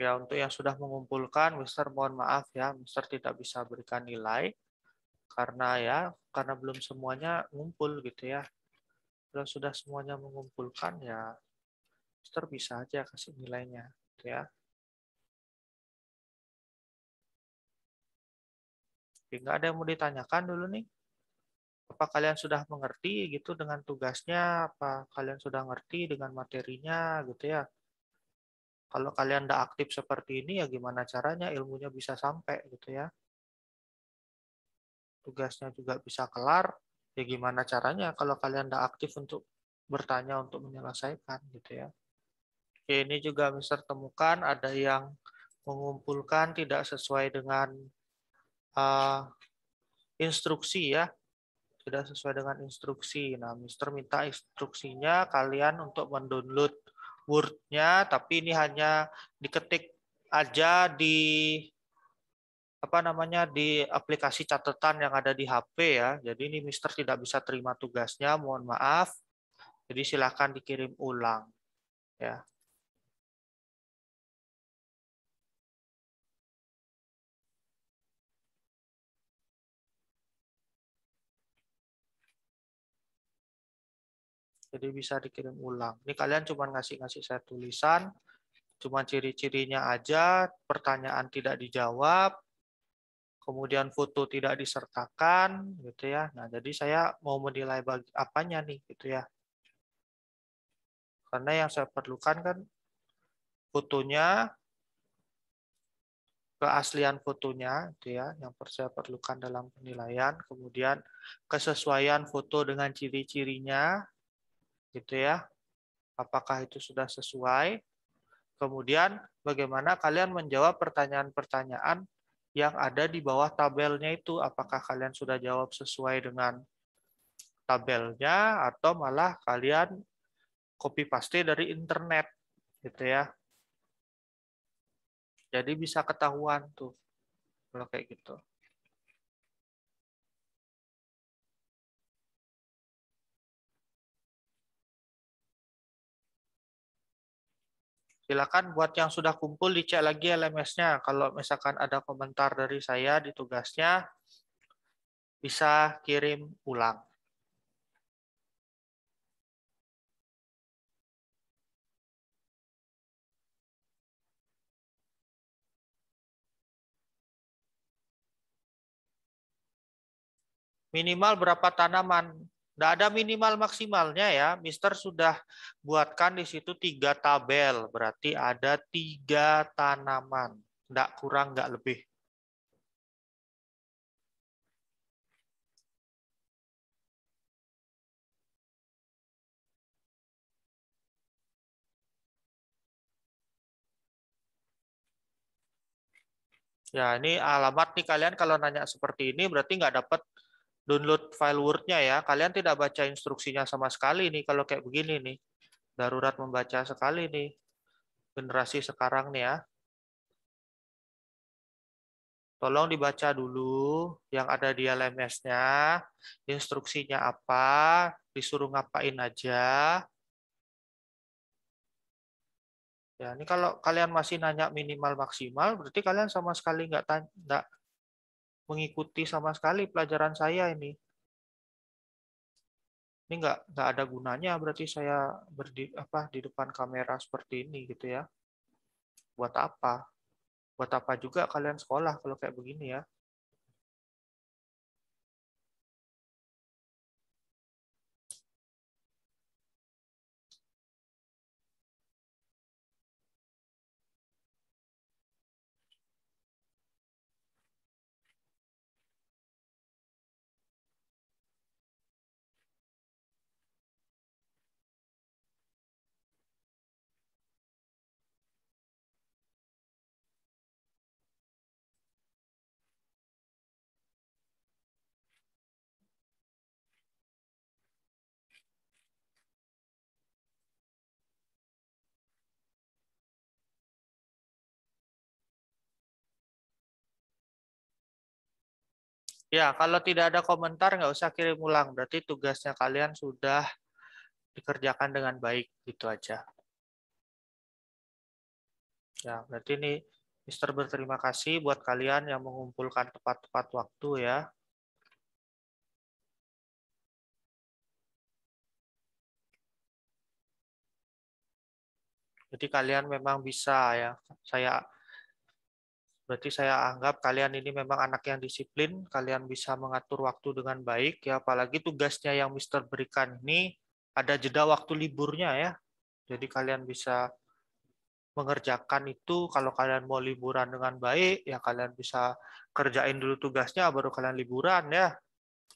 Ya, untuk yang sudah mengumpulkan, Mister mohon maaf ya, Mister tidak bisa berikan nilai karena ya karena belum semuanya ngumpul gitu ya. Kalau sudah semuanya mengumpulkan ya Mister bisa aja kasih nilainya gitu ya. Enggak ada yang mau ditanyakan dulu nih? Apa kalian sudah mengerti gitu dengan tugasnya? Apa kalian sudah ngerti dengan materinya gitu ya? Kalau kalian tidak aktif seperti ini, ya gimana caranya ilmunya bisa sampai gitu ya. Tugasnya juga bisa kelar, ya gimana caranya kalau kalian tidak aktif untuk bertanya untuk menyelesaikan gitu ya. Oke, ini juga Mister temukan ada yang mengumpulkan tidak sesuai dengan uh, instruksi ya. Tidak sesuai dengan instruksi. Nah, Mister minta instruksinya kalian untuk mendownload Word-nya, tapi ini hanya diketik aja di apa namanya di aplikasi catatan yang ada di HP ya. Jadi ini Mister tidak bisa terima tugasnya, mohon maaf. Jadi silakan dikirim ulang ya. Jadi bisa dikirim ulang. Ini kalian cuma ngasih-ngasih saya tulisan, cuma ciri-cirinya aja, pertanyaan tidak dijawab, kemudian foto tidak disertakan, gitu ya. Nah, jadi saya mau menilai bagi apanya nih, gitu ya. Karena yang saya perlukan kan fotonya, keaslian fotonya, itu ya, yang saya perlukan dalam penilaian, kemudian kesesuaian foto dengan ciri-cirinya, gitu ya. Apakah itu sudah sesuai? Kemudian bagaimana kalian menjawab pertanyaan-pertanyaan yang ada di bawah tabelnya itu? Apakah kalian sudah jawab sesuai dengan tabelnya atau malah kalian copy paste dari internet gitu ya. Jadi bisa ketahuan tuh kalau kayak gitu. Silakan buat yang sudah kumpul dicek lagi LMS-nya. Kalau misalkan ada komentar dari saya di tugasnya, bisa kirim ulang. Minimal berapa tanaman? Tidak ada minimal maksimalnya ya. Mister sudah buatkan di situ tiga tabel. Berarti ada tiga tanaman. Tidak kurang, nggak lebih. Ya, ini alamat nih kalian kalau nanya seperti ini berarti nggak dapat download file Word-nya ya. Kalian tidak baca instruksinya sama sekali nih kalau kayak begini nih. Darurat membaca sekali nih. Generasi sekarang nih ya. Tolong dibaca dulu yang ada di LMS-nya, instruksinya apa, disuruh ngapain aja. Ya, ini kalau kalian masih nanya minimal maksimal, berarti kalian sama sekali nggak nggak mengikuti sama sekali pelajaran saya ini. Ini nggak nggak ada gunanya berarti saya berdi apa di depan kamera seperti ini gitu ya. Buat apa? Buat apa juga kalian sekolah kalau kayak begini ya? Ya, kalau tidak ada komentar nggak usah kirim ulang. Berarti tugasnya kalian sudah dikerjakan dengan baik. Gitu aja. Ya, berarti ini Mister berterima kasih buat kalian yang mengumpulkan tepat-tepat waktu ya. Jadi kalian memang bisa ya. Saya Berarti saya anggap kalian ini memang anak yang disiplin, kalian bisa mengatur waktu dengan baik ya, apalagi tugasnya yang Mister berikan ini ada jeda waktu liburnya ya. Jadi kalian bisa mengerjakan itu kalau kalian mau liburan dengan baik ya kalian bisa kerjain dulu tugasnya baru kalian liburan ya.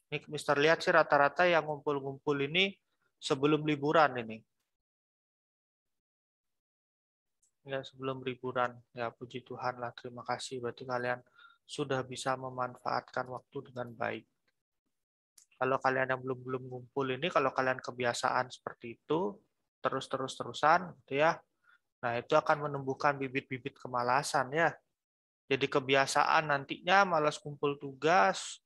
Ini Mister lihat sih rata-rata yang ngumpul-ngumpul ini sebelum liburan ini. Ya sebelum liburan ya puji Tuhan lah terima kasih. Berarti kalian sudah bisa memanfaatkan waktu dengan baik. Kalau kalian yang belum belum ngumpul ini kalau kalian kebiasaan seperti itu terus terus terusan gitu ya. Nah itu akan menumbuhkan bibit-bibit kemalasan ya. Jadi kebiasaan nantinya malas kumpul tugas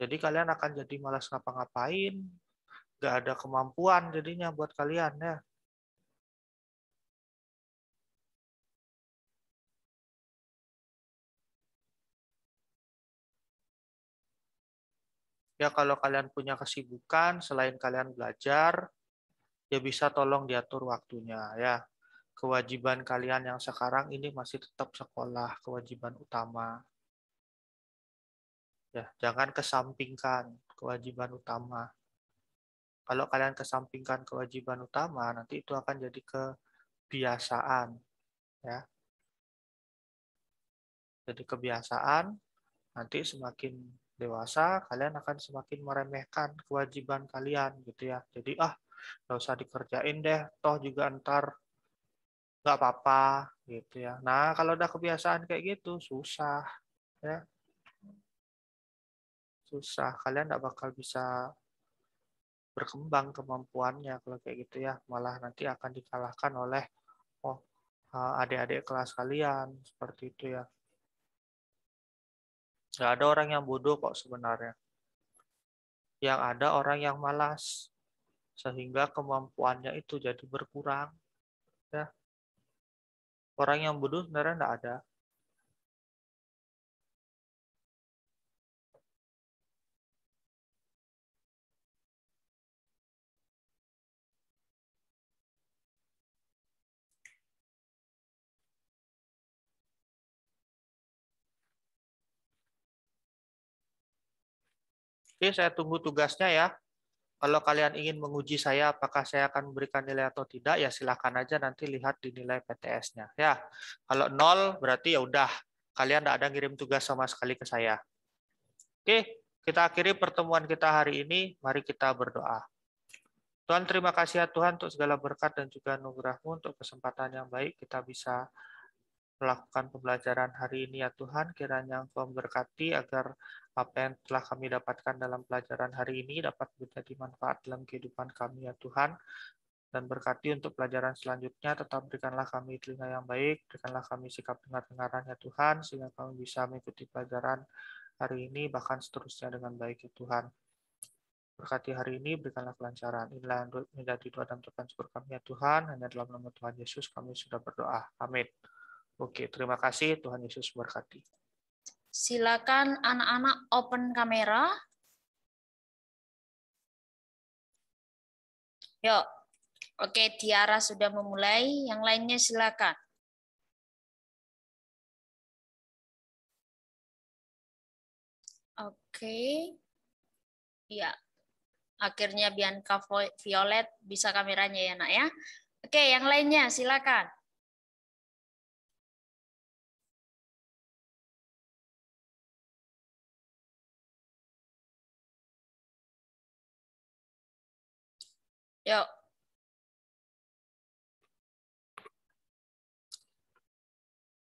jadi kalian akan jadi malas ngapa-ngapain. Nggak ada kemampuan jadinya buat kalian ya Ya kalau kalian punya kesibukan selain kalian belajar, ya bisa tolong diatur waktunya ya. Kewajiban kalian yang sekarang ini masih tetap sekolah, kewajiban utama. Ya, jangan kesampingkan kewajiban utama. Kalau kalian kesampingkan kewajiban utama, nanti itu akan jadi kebiasaan, ya. Jadi kebiasaan nanti semakin dewasa, kalian akan semakin meremehkan kewajiban kalian gitu ya. Jadi ah nggak usah dikerjain deh, toh juga ntar nggak apa-apa gitu ya. Nah kalau udah kebiasaan kayak gitu susah ya, susah. Kalian nggak bakal bisa berkembang kemampuannya kalau kayak gitu ya. Malah nanti akan dikalahkan oleh oh adik-adik kelas kalian seperti itu ya. Nggak ada orang yang bodoh kok sebenarnya. Yang ada orang yang malas. Sehingga kemampuannya itu jadi berkurang. Ya. Orang yang bodoh sebenarnya nggak ada. Oke, saya tunggu tugasnya ya. Kalau kalian ingin menguji saya apakah saya akan memberikan nilai atau tidak, ya silakan aja nanti lihat di nilai PTS-nya. Ya, kalau nol berarti ya udah kalian tidak ada ngirim tugas sama sekali ke saya. Oke, kita akhiri pertemuan kita hari ini. Mari kita berdoa. Tuhan terima kasih ya Tuhan untuk segala berkat dan juga anugerahmu untuk kesempatan yang baik kita bisa melakukan pembelajaran hari ini ya Tuhan. Kiranya Engkau memberkati agar apa yang telah kami dapatkan dalam pelajaran hari ini dapat menjadi manfaat dalam kehidupan kami ya Tuhan. Dan berkati untuk pelajaran selanjutnya, tetap berikanlah kami telinga yang baik, berikanlah kami sikap dengar-dengaran ya Tuhan, sehingga kami bisa mengikuti pelajaran hari ini, bahkan seterusnya dengan baik ya Tuhan. Berkati hari ini, berikanlah kelancaran. Inilah yang menjadi doa dan tuhan kami ya Tuhan. Hanya dalam nama Tuhan Yesus kami sudah berdoa. Amin. Oke, terima kasih. Tuhan Yesus berkati. Silakan anak-anak open kamera. Yuk. Oke, Tiara sudah memulai. Yang lainnya silakan. Oke. Ya. Akhirnya Bianca Violet bisa kameranya ya, Nak ya. Oke, yang lainnya silakan. Yuk.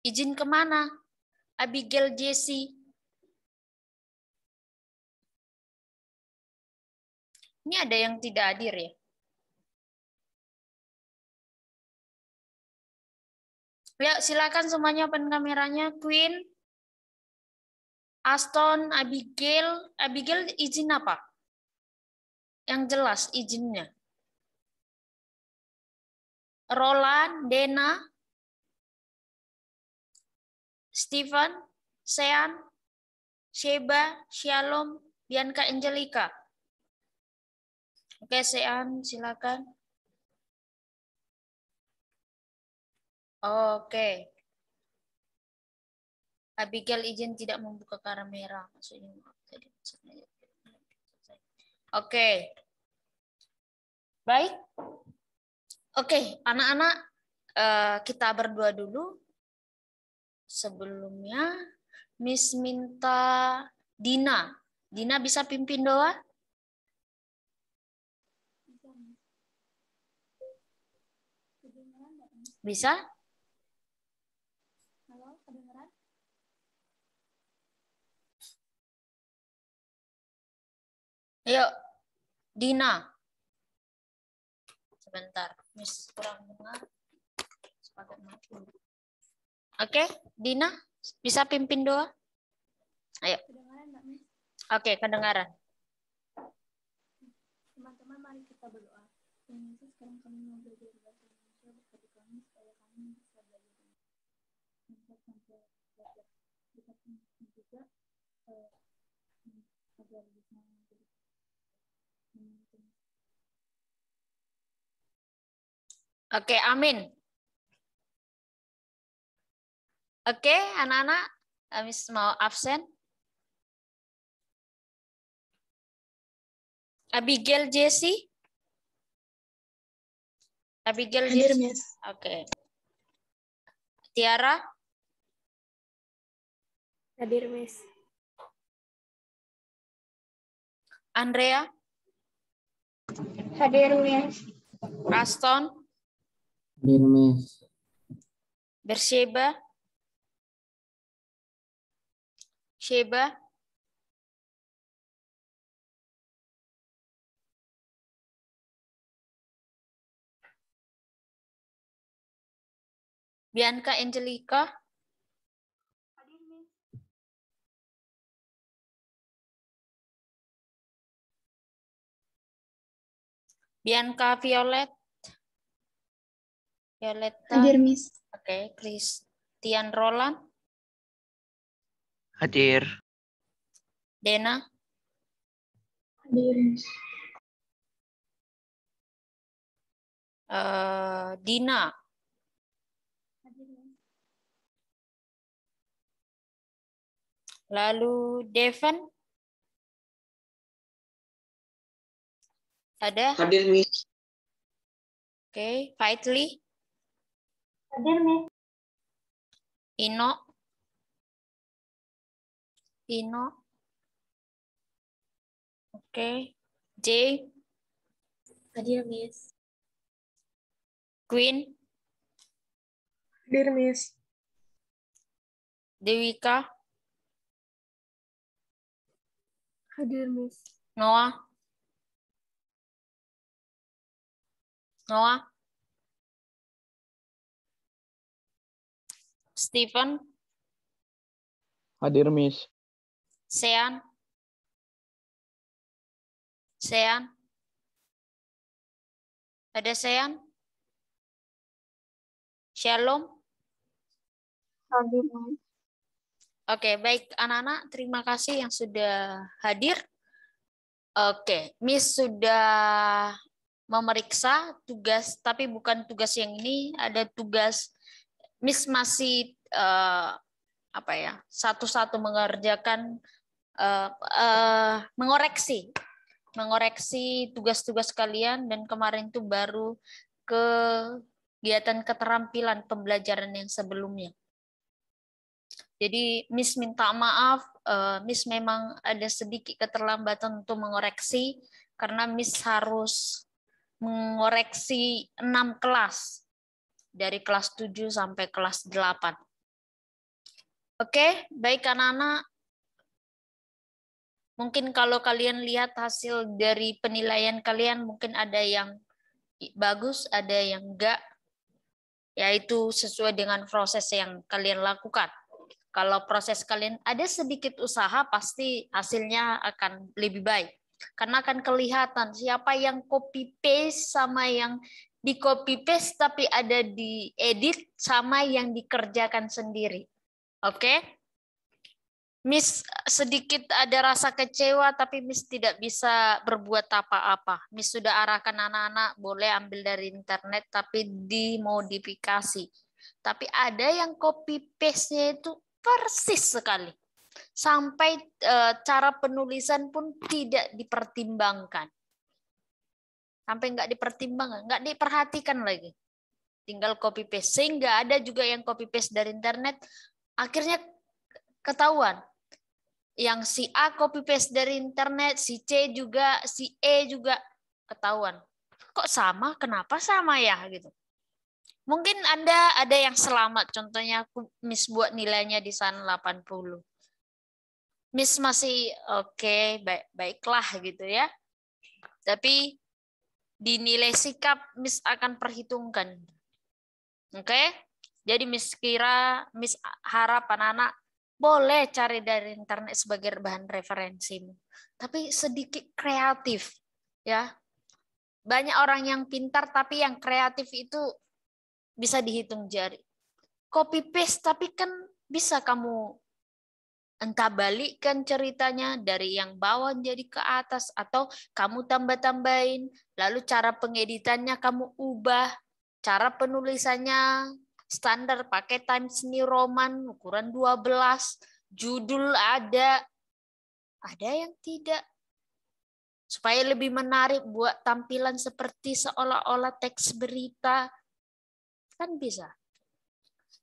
Izin ke mana? Abigail Jesse. Ini ada yang tidak hadir ya? Ya, silakan semuanya open kameranya, Queen. Aston, Abigail, Abigail izin apa? Yang jelas izinnya. Roland, Dena, Stephen, Sean, Sheba, Shalom, Bianca Angelica. Oke, Sean, silakan. Oke. Abigail izin tidak membuka kamera. Oke. Baik. Oke, anak-anak eh, kita berdua dulu. Sebelumnya Miss minta Dina. Dina bisa pimpin doa? Bisa? Ayo, Dina. Sebentar, Miss kurang dengar. Oke, Dina, bisa pimpin doa? Ayo. Oke, kedengaran. Teman-teman, mari kita berdoa. Yesus, sekarang kami mau belajar bahasa Indonesia berkati kami supaya kami bisa belajar Indonesia sampai belajar. Kita juga eh, agar bisa menjadi Oke, amin. Oke, anak-anak, Miss mau absen. Abigail Jesse. Abigail Hadir, Jesse. Miss. Oke. Tiara, Hadir, Miss. Andrea, Hadir, Miss. Aston, Miss. Bersheba, Sheba, Bianca Angelica, Bianca Violet, Violeta, Hadir, Miss. Oke, Christian Roland, Hadir. Dena, Hadir, Miss. eh, Dina, lalu Devon, ada? Hadir, Miss. Oke, Faitli, Hadir, Miss. Ino, Ino, oke, J, Hadir, Miss. Queen, Hadir, Miss. Dewika, Hadir, Miss. Noah, Noah, Stephen, Hadir, Miss. Sean, Sean, ada Sean, Shalom. Hadir, Miss. Oke, baik anak-anak, terima kasih yang sudah hadir. Oke, Miss sudah memeriksa tugas, tapi bukan tugas yang ini, ada tugas Miss masih eh, apa ya, satu-satu mengerjakan eh, eh, mengoreksi, mengoreksi tugas-tugas kalian dan kemarin itu baru kegiatan keterampilan pembelajaran yang sebelumnya. Jadi Miss minta maaf, Miss memang ada sedikit keterlambatan untuk mengoreksi karena Miss harus mengoreksi enam kelas dari kelas 7 sampai kelas 8. Oke, baik anak-anak. Mungkin kalau kalian lihat hasil dari penilaian kalian mungkin ada yang bagus, ada yang enggak. Yaitu sesuai dengan proses yang kalian lakukan. Kalau proses kalian ada sedikit usaha, pasti hasilnya akan lebih baik. Karena akan kelihatan siapa yang copy paste sama yang di copy paste tapi ada di edit sama yang dikerjakan sendiri. Oke? Okay? Miss sedikit ada rasa kecewa tapi Miss tidak bisa berbuat apa-apa. Miss sudah arahkan anak-anak boleh ambil dari internet tapi dimodifikasi. Tapi ada yang copy paste-nya itu persis sekali. Sampai e, cara penulisan pun tidak dipertimbangkan. Sampai nggak dipertimbangkan, nggak diperhatikan lagi. Tinggal copy paste. Sehingga ada juga yang copy paste dari internet, akhirnya ketahuan. Yang si A copy paste dari internet, si C juga, si E juga ketahuan. Kok sama? Kenapa sama ya? gitu Mungkin Anda ada yang selamat, contohnya aku Miss buat nilainya di sana 80. Miss masih oke, okay, baik baiklah gitu ya. Tapi di nilai sikap Miss akan perhitungkan. Oke? Okay? Jadi Miss kira, Miss harap anak-anak boleh cari dari internet sebagai bahan referensi. Tapi sedikit kreatif ya. Banyak orang yang pintar tapi yang kreatif itu bisa dihitung jari. Copy paste tapi kan bisa kamu entah balikkan ceritanya dari yang bawah jadi ke atas atau kamu tambah-tambahin, lalu cara pengeditannya kamu ubah, cara penulisannya standar pakai Times New Roman ukuran 12, judul ada, ada yang tidak. Supaya lebih menarik buat tampilan seperti seolah-olah teks berita, Kan bisa.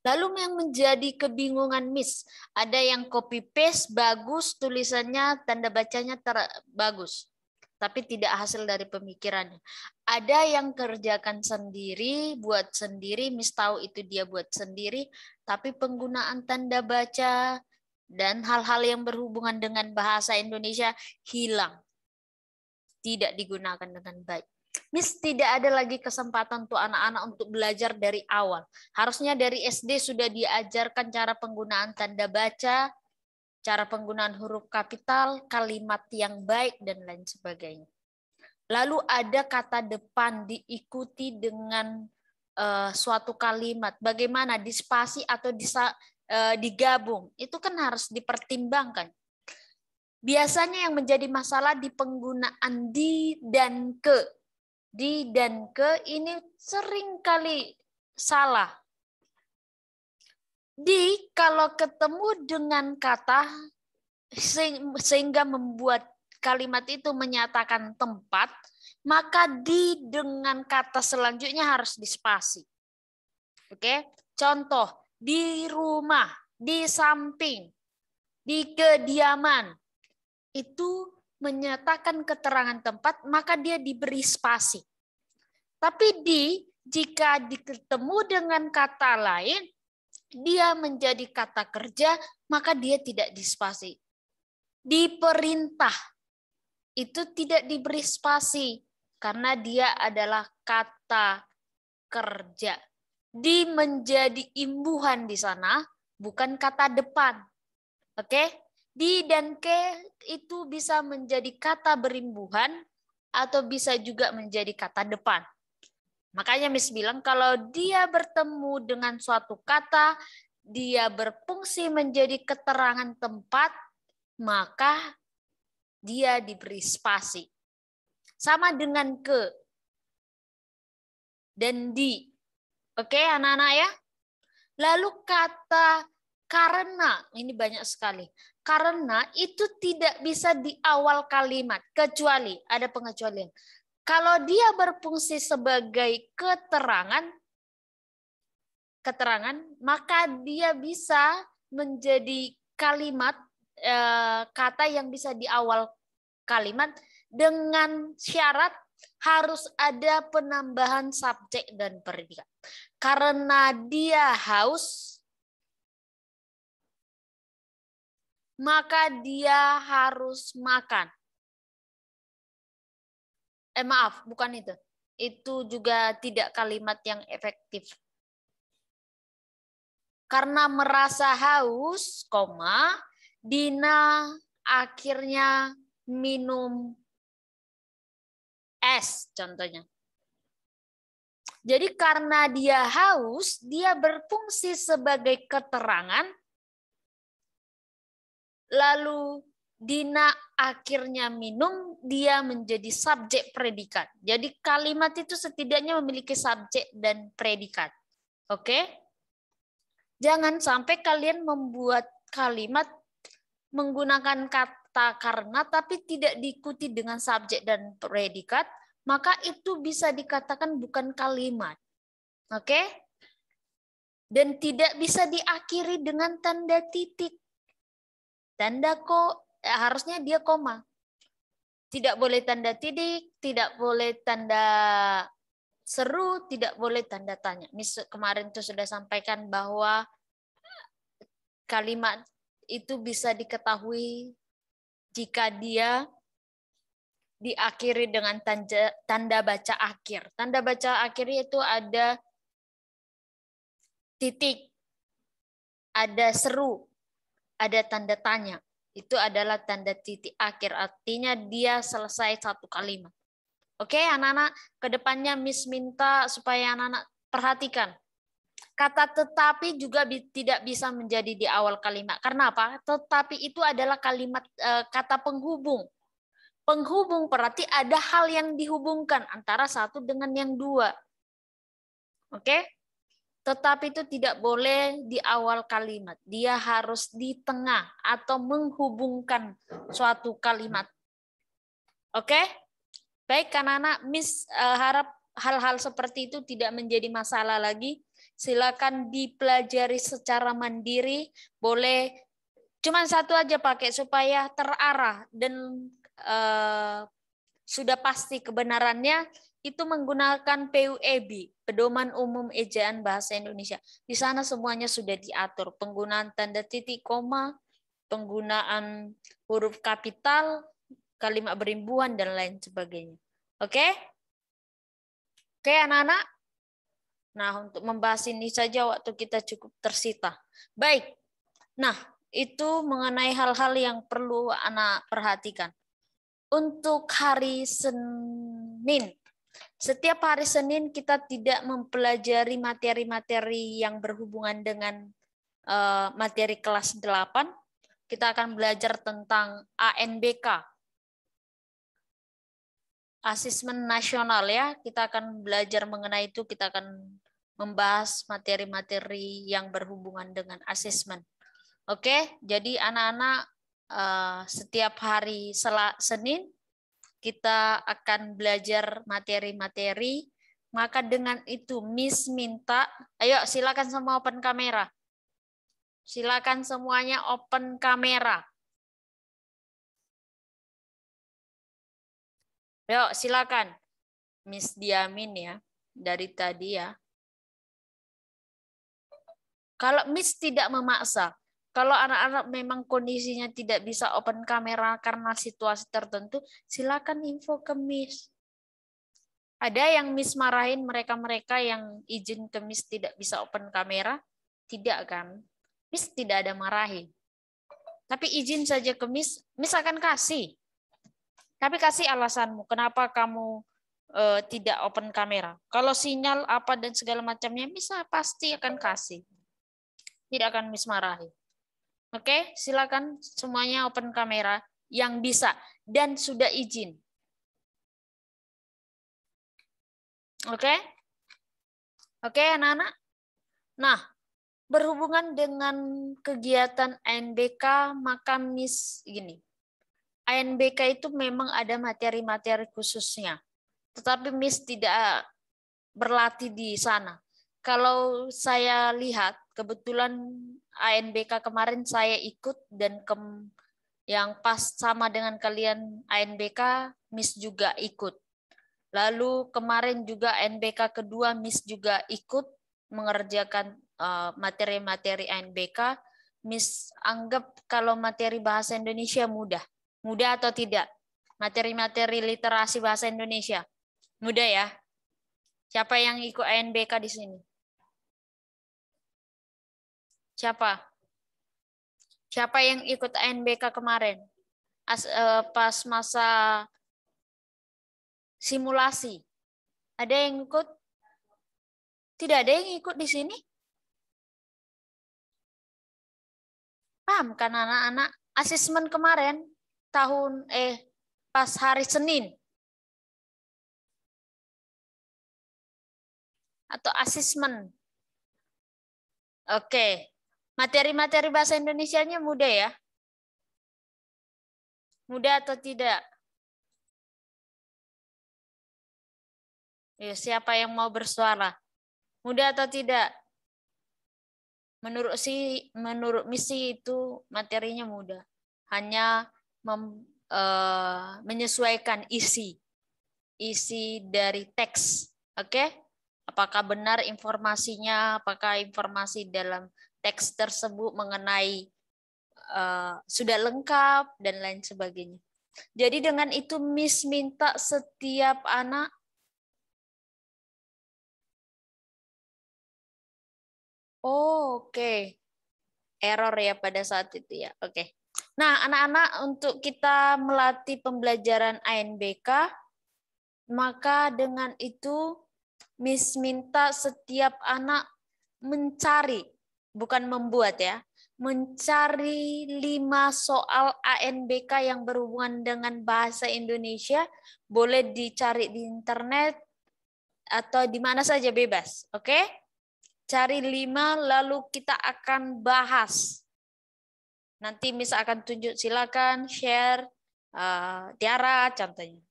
Lalu yang menjadi kebingungan Miss, ada yang copy paste bagus tulisannya tanda bacanya ter bagus, tapi tidak hasil dari pemikirannya. Ada yang kerjakan sendiri, buat sendiri, Miss tahu itu dia buat sendiri, tapi penggunaan tanda baca dan hal-hal yang berhubungan dengan bahasa Indonesia hilang. Tidak digunakan dengan baik. Miss tidak ada lagi kesempatan untuk anak-anak untuk belajar dari awal. Harusnya dari SD sudah diajarkan cara penggunaan tanda baca, cara penggunaan huruf kapital, kalimat yang baik, dan lain sebagainya. Lalu ada kata depan diikuti dengan uh, suatu kalimat. Bagaimana dispasi atau disa, uh, digabung. Itu kan harus dipertimbangkan. Biasanya yang menjadi masalah di penggunaan di dan ke di dan ke ini sering kali salah. Di kalau ketemu dengan kata sehingga membuat kalimat itu menyatakan tempat, maka di dengan kata selanjutnya harus dispasi. Oke, contoh di rumah, di samping, di kediaman. Itu menyatakan keterangan tempat, maka dia diberi spasi. Tapi di, jika diketemu dengan kata lain, dia menjadi kata kerja, maka dia tidak dispasi. Diperintah, itu tidak diberi spasi, karena dia adalah kata kerja. Di menjadi imbuhan di sana, bukan kata depan. Oke? Di dan ke itu bisa menjadi kata berimbuhan atau bisa juga menjadi kata depan. Makanya Miss bilang kalau dia bertemu dengan suatu kata, dia berfungsi menjadi keterangan tempat, maka dia diberi spasi. Sama dengan ke dan di. Oke anak-anak ya. Lalu kata karena, ini banyak sekali. Karena itu tidak bisa di awal kalimat, kecuali ada pengecualian. Kalau dia berfungsi sebagai keterangan, keterangan, maka dia bisa menjadi kalimat eh, kata yang bisa di awal kalimat dengan syarat harus ada penambahan subjek dan predikat. Karena dia haus, maka dia harus makan. Eh maaf, bukan itu. Itu juga tidak kalimat yang efektif. Karena merasa haus, koma, Dina akhirnya minum es contohnya. Jadi karena dia haus, dia berfungsi sebagai keterangan lalu Dina akhirnya minum, dia menjadi subjek predikat. Jadi kalimat itu setidaknya memiliki subjek dan predikat. Oke? Jangan sampai kalian membuat kalimat menggunakan kata karena tapi tidak diikuti dengan subjek dan predikat, maka itu bisa dikatakan bukan kalimat. Oke? Dan tidak bisa diakhiri dengan tanda titik. Tanda eh, harusnya dia koma. Tidak boleh tanda titik, tidak boleh tanda seru, tidak boleh tanda tanya. Mis kemarin itu sudah sampaikan bahwa kalimat itu bisa diketahui jika dia diakhiri dengan tanda, tanda baca akhir. Tanda baca akhir itu ada titik, ada seru, ada tanda tanya itu adalah tanda titik akhir. Artinya dia selesai satu kalimat. Oke, anak-anak, ke depannya Miss minta supaya anak-anak perhatikan. Kata tetapi juga tidak bisa menjadi di awal kalimat. Karena apa? Tetapi itu adalah kalimat eh, kata penghubung. Penghubung berarti ada hal yang dihubungkan antara satu dengan yang dua. Oke? Tetapi itu tidak boleh di awal kalimat. Dia harus di tengah atau menghubungkan suatu kalimat. Oke? Baik, anak-anak, Miss uh, harap hal-hal seperti itu tidak menjadi masalah lagi. Silakan dipelajari secara mandiri. Boleh cuma satu aja pakai supaya terarah dan uh, sudah pasti kebenarannya itu menggunakan PUEB, Pedoman Umum Ejaan Bahasa Indonesia. Di sana semuanya sudah diatur, penggunaan tanda titik koma, penggunaan huruf kapital, kalimat berimbuhan, dan lain sebagainya. Oke? Oke, anak-anak? Nah, untuk membahas ini saja waktu kita cukup tersita. Baik. Nah, itu mengenai hal-hal yang perlu anak perhatikan. Untuk hari Senin, setiap hari Senin kita tidak mempelajari materi-materi yang berhubungan dengan uh, materi kelas 8. Kita akan belajar tentang ANBK. Asesmen nasional ya. Kita akan belajar mengenai itu, kita akan membahas materi-materi yang berhubungan dengan asesmen. Oke, jadi anak-anak uh, setiap hari Senin kita akan belajar materi-materi. Maka dengan itu Miss minta, ayo silakan semua open kamera. Silakan semuanya open kamera. Yuk, silakan. Miss Diamin ya, dari tadi ya. Kalau Miss tidak memaksa, kalau anak-anak memang kondisinya tidak bisa open kamera karena situasi tertentu, silakan info ke Miss. Ada yang Miss marahin mereka-mereka yang izin ke Miss tidak bisa open kamera? Tidak kan? Miss tidak ada marahin. Tapi izin saja ke Miss, Miss akan kasih. Tapi kasih alasanmu, kenapa kamu uh, tidak open kamera. Kalau sinyal apa dan segala macamnya, Miss pasti akan kasih. Tidak akan Miss marahin. Oke, silakan semuanya open kamera yang bisa dan sudah izin. Oke? Oke, anak-anak? Nah, berhubungan dengan kegiatan ANBK, maka Miss gini. ANBK itu memang ada materi-materi khususnya. Tetapi Miss tidak berlatih di sana. Kalau saya lihat, kebetulan ANBK kemarin saya ikut dan ke yang pas sama dengan kalian ANBK, Miss juga ikut. Lalu kemarin juga ANBK kedua Miss juga ikut mengerjakan eh, materi-materi uh, ANBK. Miss anggap kalau materi bahasa Indonesia mudah. Mudah atau tidak? Materi-materi literasi bahasa Indonesia. Mudah ya? Siapa yang ikut ANBK di sini? Siapa? Siapa yang ikut ANBK kemarin? As, uh, pas masa simulasi. Ada yang ikut? Tidak ada yang ikut di sini? Paham kan anak-anak? Asesmen kemarin tahun eh pas hari Senin. Atau asesmen. Oke. Materi-materi bahasa Indonesianya mudah ya? Mudah atau tidak? Ya, siapa yang mau bersuara? Mudah atau tidak? Menurut si menurut misi itu materinya mudah. Hanya mem, uh, menyesuaikan isi isi dari teks. Oke? Okay? Apakah benar informasinya? Apakah informasi dalam teks tersebut mengenai uh, sudah lengkap dan lain sebagainya. Jadi dengan itu Miss minta setiap anak Oh, oke. Okay. Error ya pada saat itu ya. Oke. Okay. Nah, anak-anak untuk kita melatih pembelajaran ANBK, maka dengan itu Miss minta setiap anak mencari, bukan membuat ya, mencari lima soal ANBK yang berhubungan dengan bahasa Indonesia, boleh dicari di internet atau di mana saja bebas, oke? Okay? Cari lima, lalu kita akan bahas. Nanti Miss akan tunjuk, silakan share, uh, Tiara contohnya.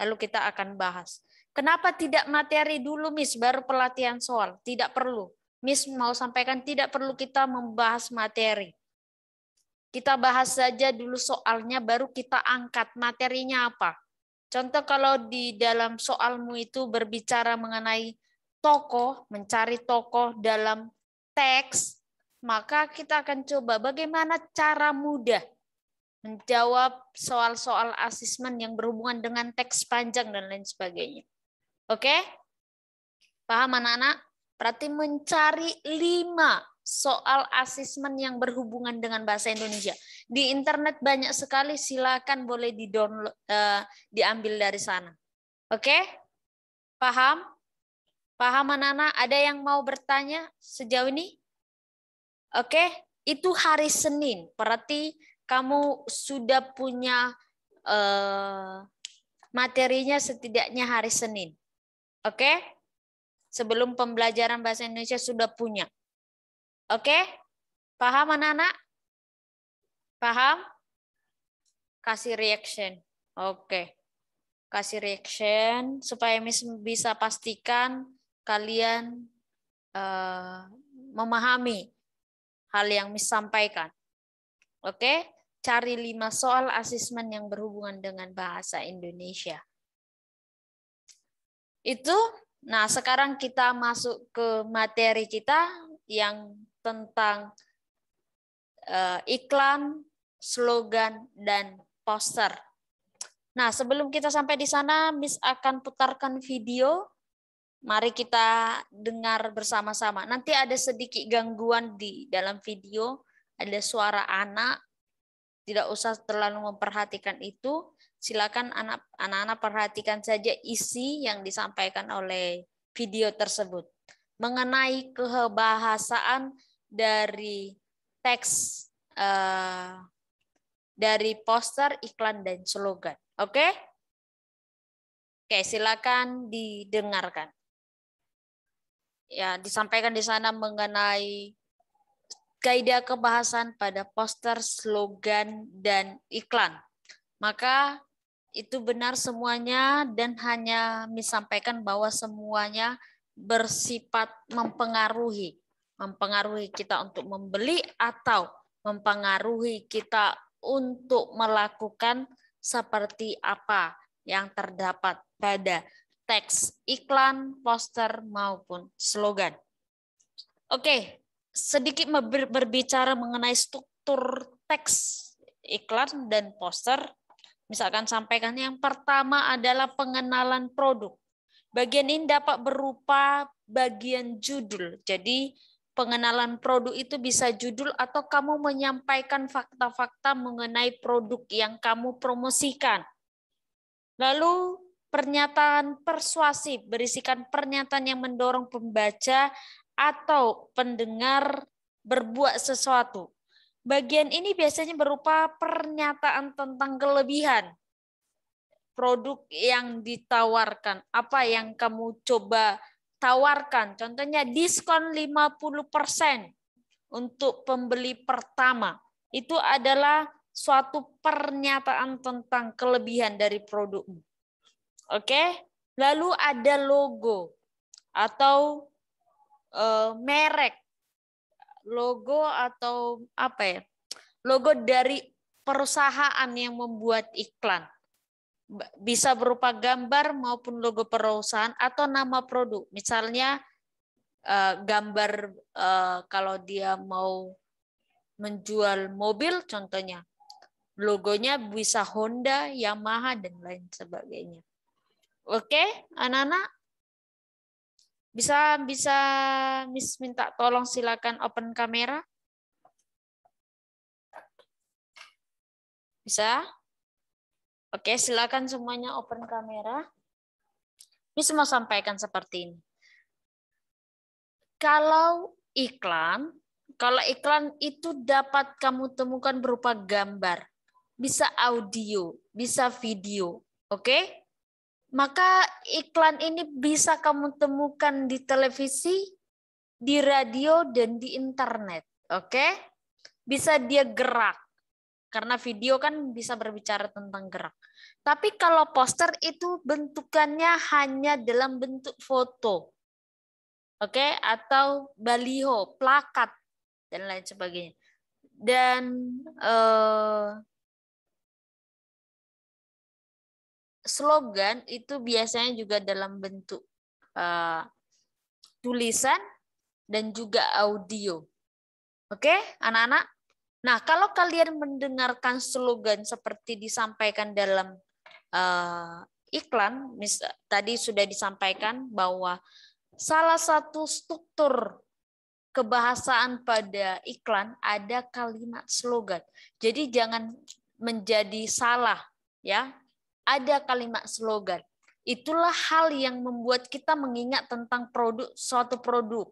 Lalu kita akan bahas. Kenapa tidak materi dulu Miss, baru pelatihan soal? Tidak perlu. Miss mau sampaikan tidak perlu kita membahas materi. Kita bahas saja dulu soalnya, baru kita angkat materinya apa. Contoh kalau di dalam soalmu itu berbicara mengenai tokoh, mencari tokoh dalam teks, maka kita akan coba bagaimana cara mudah menjawab soal-soal asesmen yang berhubungan dengan teks panjang dan lain sebagainya. Oke? Paham anak-anak? Berarti mencari lima soal asesmen yang berhubungan dengan bahasa Indonesia. Di internet banyak sekali, silakan boleh di-download, uh, diambil dari sana. Oke? Paham? Paham anak-anak? Ada yang mau bertanya sejauh ini? Oke, itu hari Senin. Berarti kamu sudah punya uh, materinya setidaknya hari Senin. Oke? Sebelum pembelajaran bahasa Indonesia sudah punya. Oke? Paham anak-anak? Paham? Kasih reaction. Oke. Kasih reaction supaya Miss bisa pastikan kalian uh, memahami hal yang Miss sampaikan. Oke, cari lima soal asesmen yang berhubungan dengan bahasa Indonesia. Itu, nah sekarang kita masuk ke materi kita yang tentang uh, iklan, slogan, dan poster. Nah, sebelum kita sampai di sana, Miss akan putarkan video Mari kita dengar bersama-sama. Nanti ada sedikit gangguan di dalam video, ada suara anak. Tidak usah terlalu memperhatikan itu. Silakan anak-anak perhatikan saja isi yang disampaikan oleh video tersebut mengenai kebahasaan dari teks uh, dari poster, iklan dan slogan. Oke? Oke, silakan didengarkan ya disampaikan di sana mengenai kaidah kebahasan pada poster, slogan, dan iklan. Maka itu benar semuanya dan hanya disampaikan bahwa semuanya bersifat mempengaruhi. Mempengaruhi kita untuk membeli atau mempengaruhi kita untuk melakukan seperti apa yang terdapat pada teks iklan, poster, maupun slogan. Oke, sedikit berbicara mengenai struktur teks iklan dan poster. Misalkan sampaikan yang pertama adalah pengenalan produk. Bagian ini dapat berupa bagian judul. Jadi pengenalan produk itu bisa judul atau kamu menyampaikan fakta-fakta mengenai produk yang kamu promosikan. Lalu pernyataan persuasif berisikan pernyataan yang mendorong pembaca atau pendengar berbuat sesuatu. Bagian ini biasanya berupa pernyataan tentang kelebihan produk yang ditawarkan, apa yang kamu coba tawarkan. Contohnya diskon 50% untuk pembeli pertama. Itu adalah suatu pernyataan tentang kelebihan dari produk. Oke? Lalu ada logo atau uh, merek. Logo atau apa ya? Logo dari perusahaan yang membuat iklan bisa berupa gambar maupun logo perusahaan atau nama produk. Misalnya eh, gambar eh, kalau dia mau menjual mobil contohnya logonya bisa Honda, Yamaha dan lain sebagainya. Oke, anak-anak bisa bisa Miss minta tolong silakan open kamera. Bisa? Oke, silakan semuanya open kamera. Ini semua sampaikan seperti ini. Kalau iklan, kalau iklan itu dapat kamu temukan berupa gambar, bisa audio, bisa video, oke? Maka iklan ini bisa kamu temukan di televisi, di radio, dan di internet, oke? Bisa dia gerak, karena video kan bisa berbicara tentang gerak. Tapi kalau poster itu bentukannya hanya dalam bentuk foto. Oke, atau baliho, plakat dan lain sebagainya. Dan eh, slogan itu biasanya juga dalam bentuk eh, tulisan dan juga audio. Oke, okay? anak-anak? Nah, kalau kalian mendengarkan slogan seperti disampaikan dalam uh, iklan, mis, tadi sudah disampaikan bahwa salah satu struktur kebahasaan pada iklan ada kalimat slogan. Jadi jangan menjadi salah ya. Ada kalimat slogan. Itulah hal yang membuat kita mengingat tentang produk suatu produk.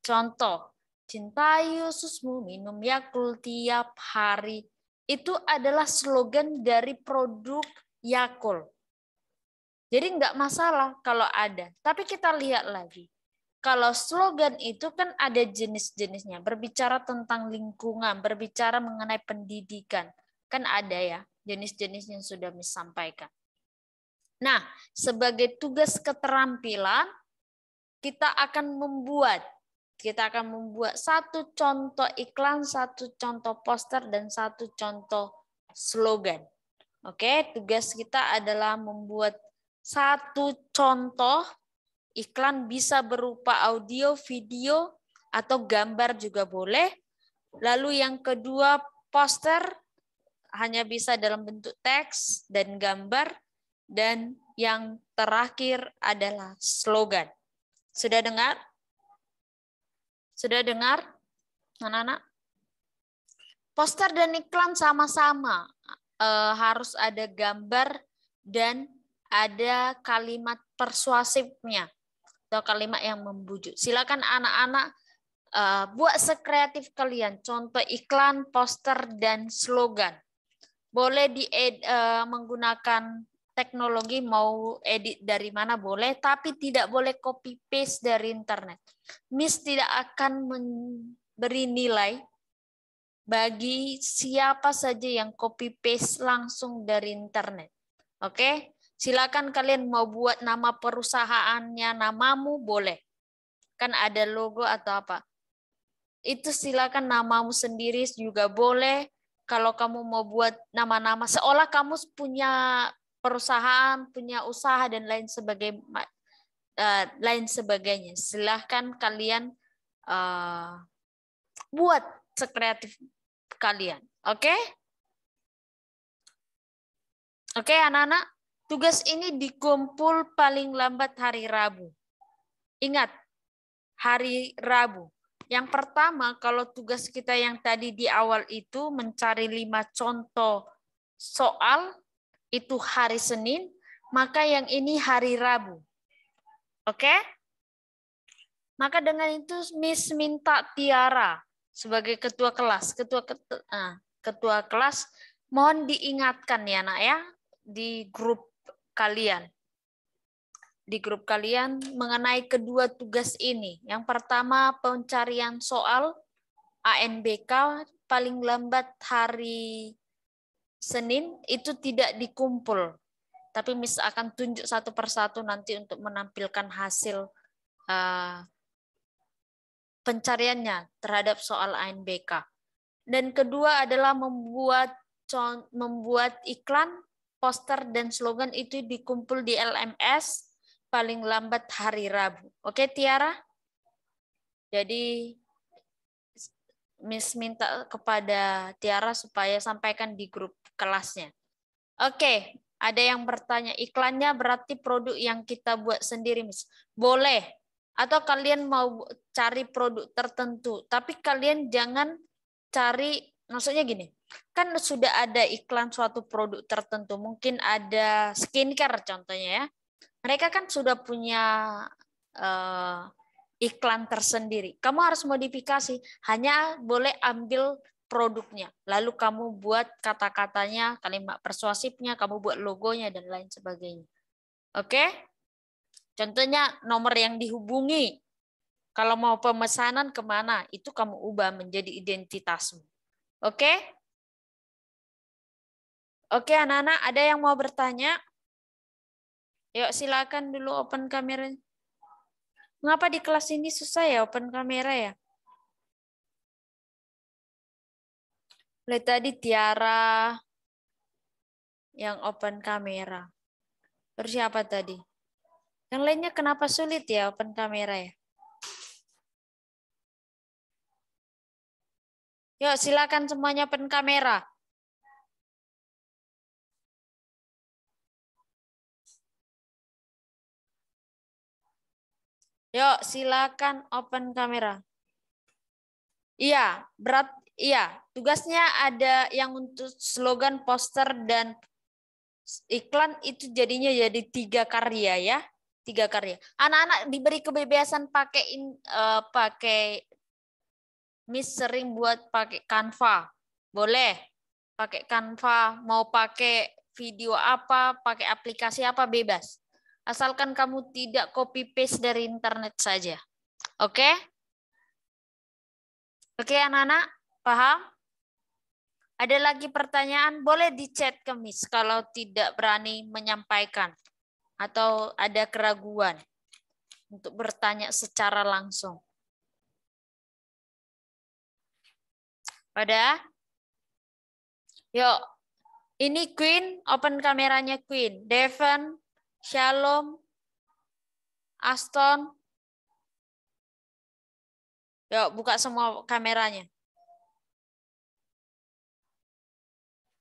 Contoh, Cintai Yesusmu, minum Yakult tiap hari. Itu adalah slogan dari produk Yakult. Jadi nggak masalah kalau ada. Tapi kita lihat lagi. Kalau slogan itu kan ada jenis-jenisnya. Berbicara tentang lingkungan, berbicara mengenai pendidikan. Kan ada ya jenis-jenis yang sudah disampaikan. Nah, sebagai tugas keterampilan, kita akan membuat kita akan membuat satu contoh iklan, satu contoh poster, dan satu contoh slogan. Oke, tugas kita adalah membuat satu contoh iklan bisa berupa audio, video, atau gambar juga boleh. Lalu yang kedua, poster hanya bisa dalam bentuk teks dan gambar. Dan yang terakhir adalah slogan. Sudah dengar? Sudah dengar, anak-anak? Poster dan iklan sama-sama e, harus ada gambar dan ada kalimat persuasifnya atau kalimat yang membujuk. Silakan anak-anak e, buat sekreatif kalian. Contoh iklan, poster dan slogan. Boleh di e, menggunakan teknologi mau edit dari mana boleh, tapi tidak boleh copy paste dari internet. Miss tidak akan memberi nilai bagi siapa saja yang copy paste langsung dari internet. Oke, silakan kalian mau buat nama perusahaannya namamu boleh. Kan ada logo atau apa. Itu silakan namamu sendiri juga boleh. Kalau kamu mau buat nama-nama seolah kamu punya perusahaan, punya usaha dan lain sebagainya, uh, lain sebagainya. Silahkan kalian uh, buat sekreatif kalian. Oke? Okay? Oke, okay, anak-anak. Tugas ini dikumpul paling lambat hari Rabu. Ingat, hari Rabu. Yang pertama, kalau tugas kita yang tadi di awal itu mencari lima contoh soal itu hari Senin, maka yang ini hari Rabu. Oke? Maka dengan itu Miss minta Tiara sebagai ketua kelas, ketua ketua, nah, ketua kelas mohon diingatkan ya nak ya di grup kalian. Di grup kalian mengenai kedua tugas ini. Yang pertama pencarian soal ANBK paling lambat hari Senin itu tidak dikumpul. Tapi Miss akan tunjuk satu persatu nanti untuk menampilkan hasil uh, pencariannya terhadap soal ANBK. Dan kedua adalah membuat membuat iklan, poster dan slogan itu dikumpul di LMS paling lambat hari Rabu. Oke Tiara? Jadi Miss minta kepada Tiara supaya sampaikan di grup kelasnya. Oke, ada yang bertanya, iklannya berarti produk yang kita buat sendiri, Miss. Boleh. Atau kalian mau cari produk tertentu, tapi kalian jangan cari, maksudnya gini, kan sudah ada iklan suatu produk tertentu, mungkin ada skincare contohnya ya. Mereka kan sudah punya uh, iklan tersendiri. Kamu harus modifikasi, hanya boleh ambil produknya. Lalu kamu buat kata-katanya, kalimat persuasifnya, kamu buat logonya dan lain sebagainya. Oke? Contohnya nomor yang dihubungi. Kalau mau pemesanan ke mana, itu kamu ubah menjadi identitasmu. Oke? Oke anak-anak, ada yang mau bertanya? Yuk silakan dulu open kamera. Mengapa di kelas ini susah ya open kamera ya? Lihat tadi Tiara yang open kamera. Terus siapa tadi? Yang lainnya kenapa sulit ya open kamera ya? Yuk silakan semuanya open kamera. Yuk silakan open kamera. Iya, berat Iya, tugasnya ada yang untuk slogan, poster, dan iklan itu jadinya jadi tiga karya ya, tiga karya. Anak-anak diberi kebebasan pakai uh, pakai Miss sering buat pakai Canva, boleh pakai Canva, mau pakai video apa, pakai aplikasi apa bebas. Asalkan kamu tidak copy paste dari internet saja. Oke? Oke anak-anak? Paham? Ada lagi pertanyaan? Boleh di chat ke Miss kalau tidak berani menyampaikan atau ada keraguan untuk bertanya secara langsung. Pada? Yuk, ini Queen, open kameranya Queen. Devon, Shalom, Aston. Yuk, buka semua kameranya.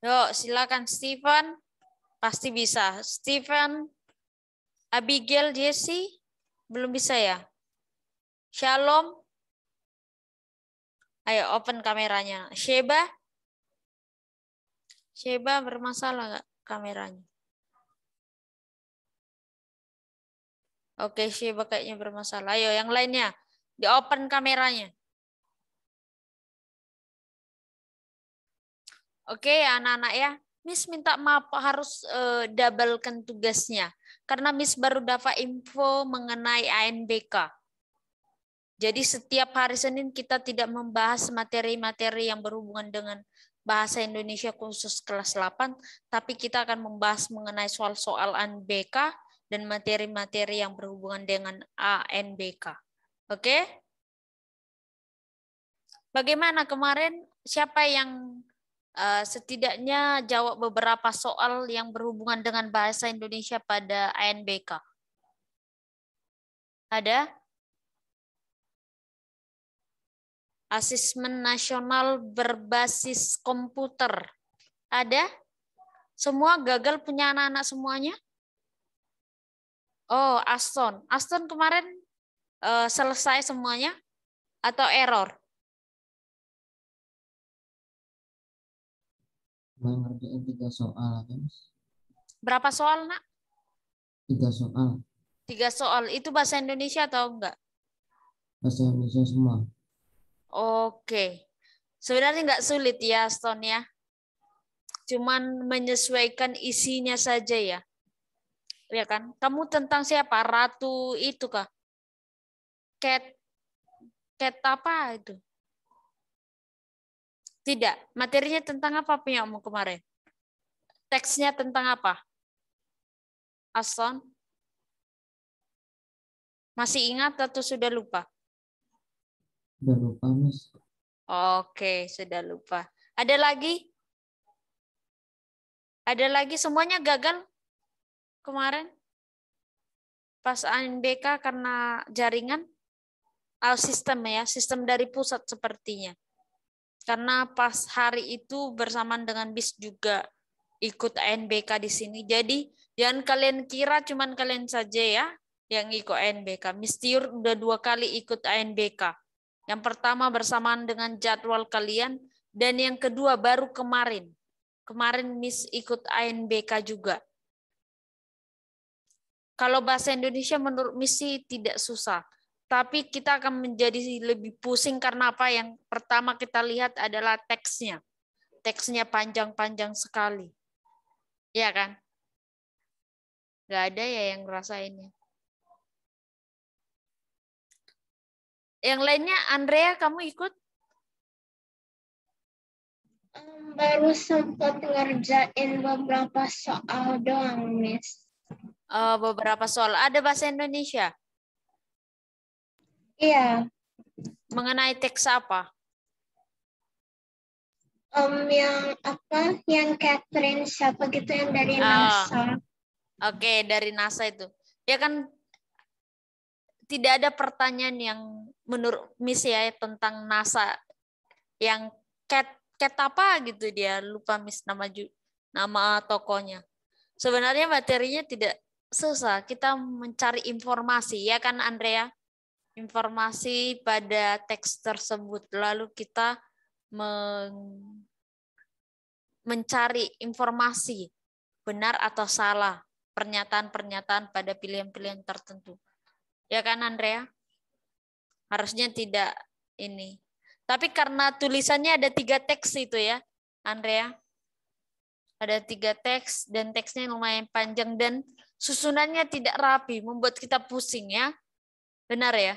Yuk, silakan Stephen. Pasti bisa. Stephen, Abigail, Jesse, belum bisa ya? Shalom. Ayo open kameranya. Sheba. Sheba bermasalah nggak kameranya? Oke, Sheba kayaknya bermasalah. Ayo yang lainnya. Di open kameranya. Oke anak-anak ya. Miss minta maaf harus uh, doublekan tugasnya. Karena Miss baru dapat info mengenai ANBK. Jadi setiap hari Senin kita tidak membahas materi-materi yang berhubungan dengan bahasa Indonesia khusus kelas 8, tapi kita akan membahas mengenai soal-soal ANBK dan materi-materi yang berhubungan dengan ANBK. Oke? Bagaimana kemarin siapa yang uh, setidaknya jawab beberapa soal yang berhubungan dengan bahasa Indonesia pada ANBK. Ada? Asesmen nasional berbasis komputer. Ada? Semua gagal punya anak-anak semuanya? Oh, Aston. Aston kemarin uh, selesai semuanya? Atau error? Mengerjain tiga soal, kan? Berapa soal, nak? Tiga soal. Tiga soal. Itu bahasa Indonesia atau enggak? Bahasa Indonesia semua. Oke. Sebenarnya enggak sulit ya, Stone ya. Cuman menyesuaikan isinya saja ya. Ya kan? Kamu tentang siapa? Ratu itu kah? Cat cat apa itu? Tidak. Materinya tentang apa punya kamu kemarin? Teksnya tentang apa? Aston? Masih ingat atau sudah lupa? Sudah lupa, Miss. Oke, sudah lupa. Ada lagi? Ada lagi semuanya gagal kemarin? Pas ANBK karena jaringan? Oh, sistem ya, sistem dari pusat sepertinya. Karena pas hari itu bersamaan dengan BIS juga ikut ANBK di sini. Jadi jangan kalian kira cuman kalian saja ya yang ikut ANBK. Mistiur udah dua kali ikut ANBK. Yang pertama bersamaan dengan jadwal kalian dan yang kedua baru kemarin. Kemarin Miss ikut ANBK juga. Kalau bahasa Indonesia menurut Misi tidak susah. Tapi kita akan menjadi lebih pusing karena apa? Yang pertama kita lihat adalah teksnya. Teksnya panjang-panjang sekali. Iya kan? Gak ada ya yang ngerasainnya. Yang lainnya, Andrea, kamu ikut? Baru sempat ngerjain beberapa soal doang, Miss. Uh, beberapa soal. Ada bahasa Indonesia? Iya. Mengenai teks apa? Um, yang apa? Yang Catherine siapa gitu yang dari Oh. NASA. Oke, dari NASA itu. Ya kan tidak ada pertanyaan yang menurut Miss ya tentang NASA yang cat cat apa gitu dia lupa Miss nama ju, nama tokonya. Sebenarnya materinya tidak susah. Kita mencari informasi ya kan Andrea? Informasi pada teks tersebut lalu kita men- mencari informasi benar atau salah pernyataan-pernyataan pada pilihan-pilihan tertentu. Ya kan Andrea? Harusnya tidak ini. Tapi karena tulisannya ada tiga teks itu ya, Andrea. Ada tiga teks dan teksnya lumayan panjang dan susunannya tidak rapi, membuat kita pusing ya. Benar ya?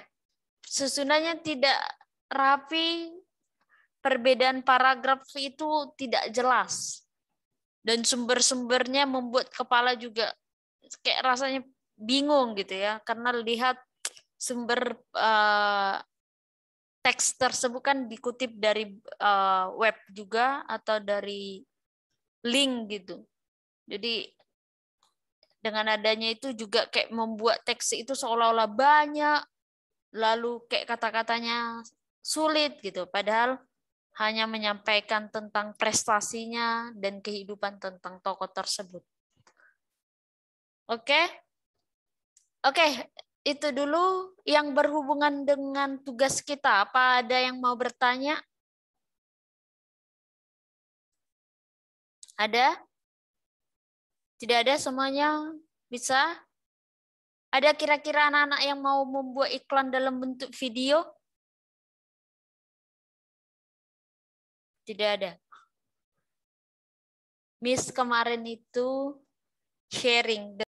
Susunannya tidak rapi, perbedaan paragraf itu tidak jelas. Dan sumber-sumbernya membuat kepala juga kayak rasanya bingung gitu ya karena lihat sumber uh, teks tersebut kan dikutip dari uh, web juga atau dari link gitu. Jadi dengan adanya itu juga kayak membuat teks itu seolah-olah banyak lalu kayak kata-katanya sulit gitu padahal hanya menyampaikan tentang prestasinya dan kehidupan tentang tokoh tersebut. Oke? Oke, itu dulu yang berhubungan dengan tugas kita. Apa ada yang mau bertanya? Ada? Tidak ada semuanya bisa? Ada kira-kira anak-anak yang mau membuat iklan dalam bentuk video? Tidak ada. Miss kemarin itu sharing